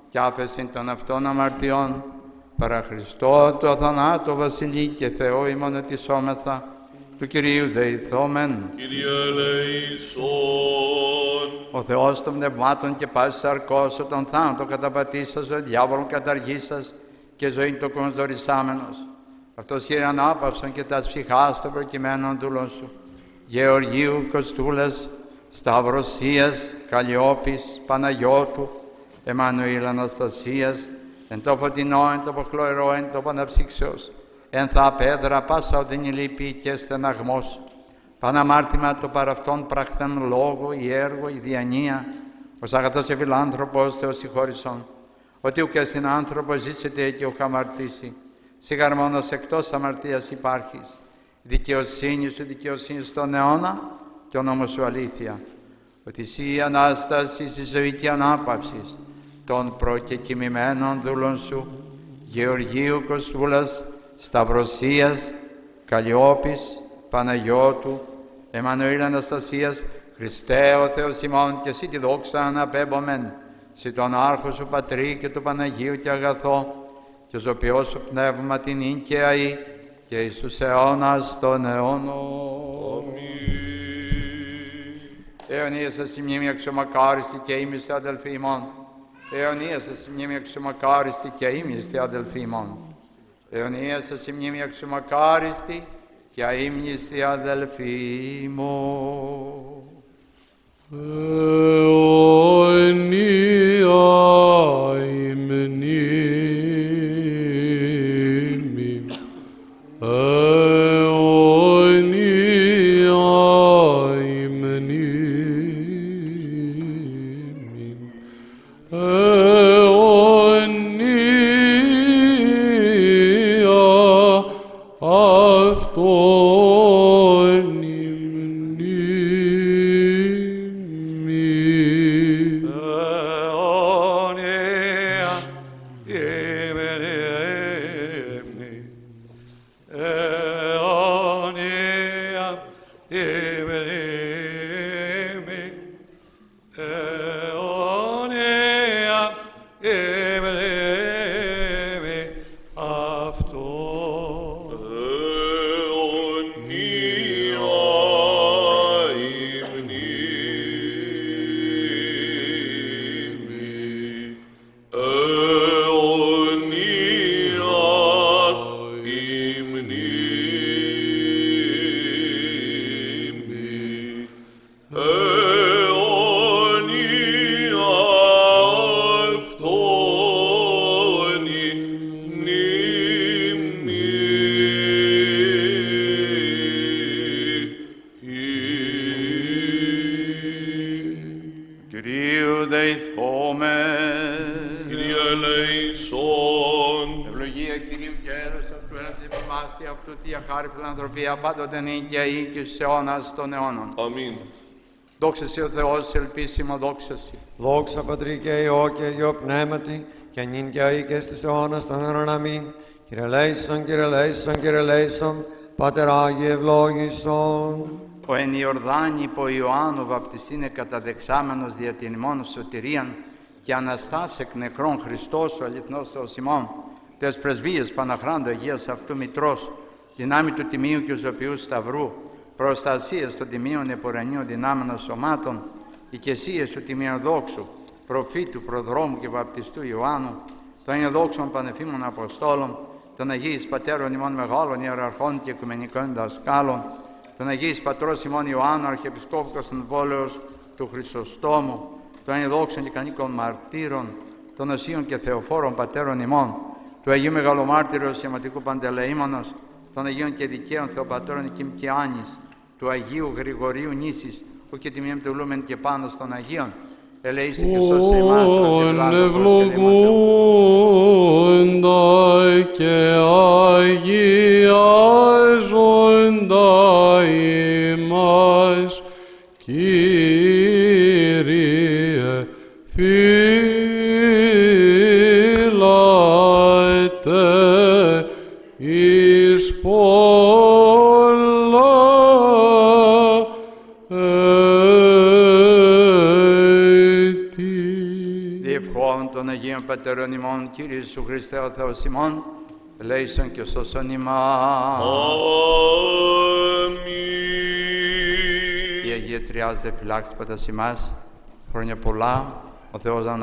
και άφεση των αυτών αμαρτιών παρά Χριστό το αθανάτο βασιλεί και Θεό ημών ετισόμεθα του Κυρίου δεηθόμεν. Kyrie eleison. Ο Θεός των πνευμάτων και πάσης αρκός τον θάνατο καταπατήσας, ο διάβολον καταργήσας και ζωή το κονδορισάμενος. Αυτός η ανάπαυσον και τα ψυχάς των προκειμένων δούλων σου. Γεωργίου Κοστούλας, Σταυροσίας, Καλλιόπης, Παναγιώτου, Εμμανουήλ Αναστασίας, εν το φωτεινό, εν το ποχλωερό, εν το παναψύξεως, εν θα πέδρα πάσα οδυνή λύπη και στεναγμός, Παναμάρτημα το παραυτόν πραχθέν λόγο, η έργο, η διανία, ως αγαθός και φιλάνθρωπος Θεός συγχώρησον, ότι ουκ στην άνθρωπος ζήσετε και ουκ αμαρτήσει, σιγαρ μόνος εκτός αμαρτίας υπάρχεις, η δικαιοσύνη σου, δικαιοσύνη στον αιώνα και ο νόμος σου αλήθεια, ότι εσύ η Ανάσταση, η ζωή και ανάπαυσης των προκεκοιμημένων δούλων σου, Γεωργίου Κοστούλας, Σταυροσίας, Καλλιόπης, Παναγιώτου, Εμμανουήλ Αναστασίας, Χριστέ ο Θεός ημών και εσύ τη δόξα αναπέμπομεν, σε τον άρχος σου Πατρί και του Παναγίου και αγαθό, και ζωπιός σου πνεύμα την νυν και αή, και εις τους αιώνας των αιώνων. Αιωνίας σας η μνήμη αξιομακάριστη και ήμιστη αδελφοί ημών. Αιωνίας σας η μνήμη αξιομακάριστη και ήμιστη αδελφοί ημών. Αιωνία σας η μνήμη αξιομακάριστη και αείμνηστη αδελφοί μου. Αιωνία η Φιλανθρωπία πάντοτε νίκαια ή και στους αιώνας των αιώνων. Αμήν. Δόξα Σοι ο Θεός, ελπίσιμο δόξα Σοι. Δόξα Πατρί και Υιό και Υιό Πνεύματι, και νυν και αεί και στους αιώνας των αιώνων αμήν. Κύριε Λέησον, Κύριε Λέησον, Κύριε Λέησον, Πάτερ Άγιε ευλόγησον. Ο εν Ιορδάνη υπό Ιωάννου βαπτιστήνε καταδεξάμενος δια την ημών σωτηρίαν και Αναστάς εκ νεκρών Χριστός ο αληθινός Θεός ημών, τες πρεσβείες Παναχράντου Αγίας αυτού Μητρός, δυνάμει του Τιμίου και Ζωπιού Σταυρού, προστασίες των Τιμίων Επορανίου δυνάμεων σωμάτων, οικεσίες του Τιμίου Δόξου, προφήτου, προδρόμου και βαπτιστού Ιωάννου, των Ιωδόξων Πανεφήμων Αποστόλων, των Αγίης Πατέρων ημών Μεγάλων Ιεραρχών και Οικουμενικών Δασκάλων, τον Αγίης Πατρός ημών Ιωάννου, Αρχιεπισκόπου Κωνσταντιβόλεως του Χρυσοστόμου, των Ενδόξων και Κανίκων Μαρτύρων, των Οσίων και Θεοφόρων Πατέρων ημών, του Αγίου Μεγαλομάρτυρος Σιαματικού Παντελεήμονος, των Αγίων και Δικαίων Θεοπατέρων Κιμκιάνης, του Αγίου Γρηγορίου Νήσης, που και τιμίαν του Λούμεν και πάνω των Αγίων, ελέησε και σώσε εμάς, ον αυτευλάτω ευλογούνται και αγιάζονται Διευχών των Αγίων Πατέρων ημών, Κύριε Ιησού Χριστέ ο Θεός ημών, ελέησον και σώσον ημάς. Η Αγία Τριάς δε φυλάξει πατάς ημάς, χρόνια πολλά, ο Θεός να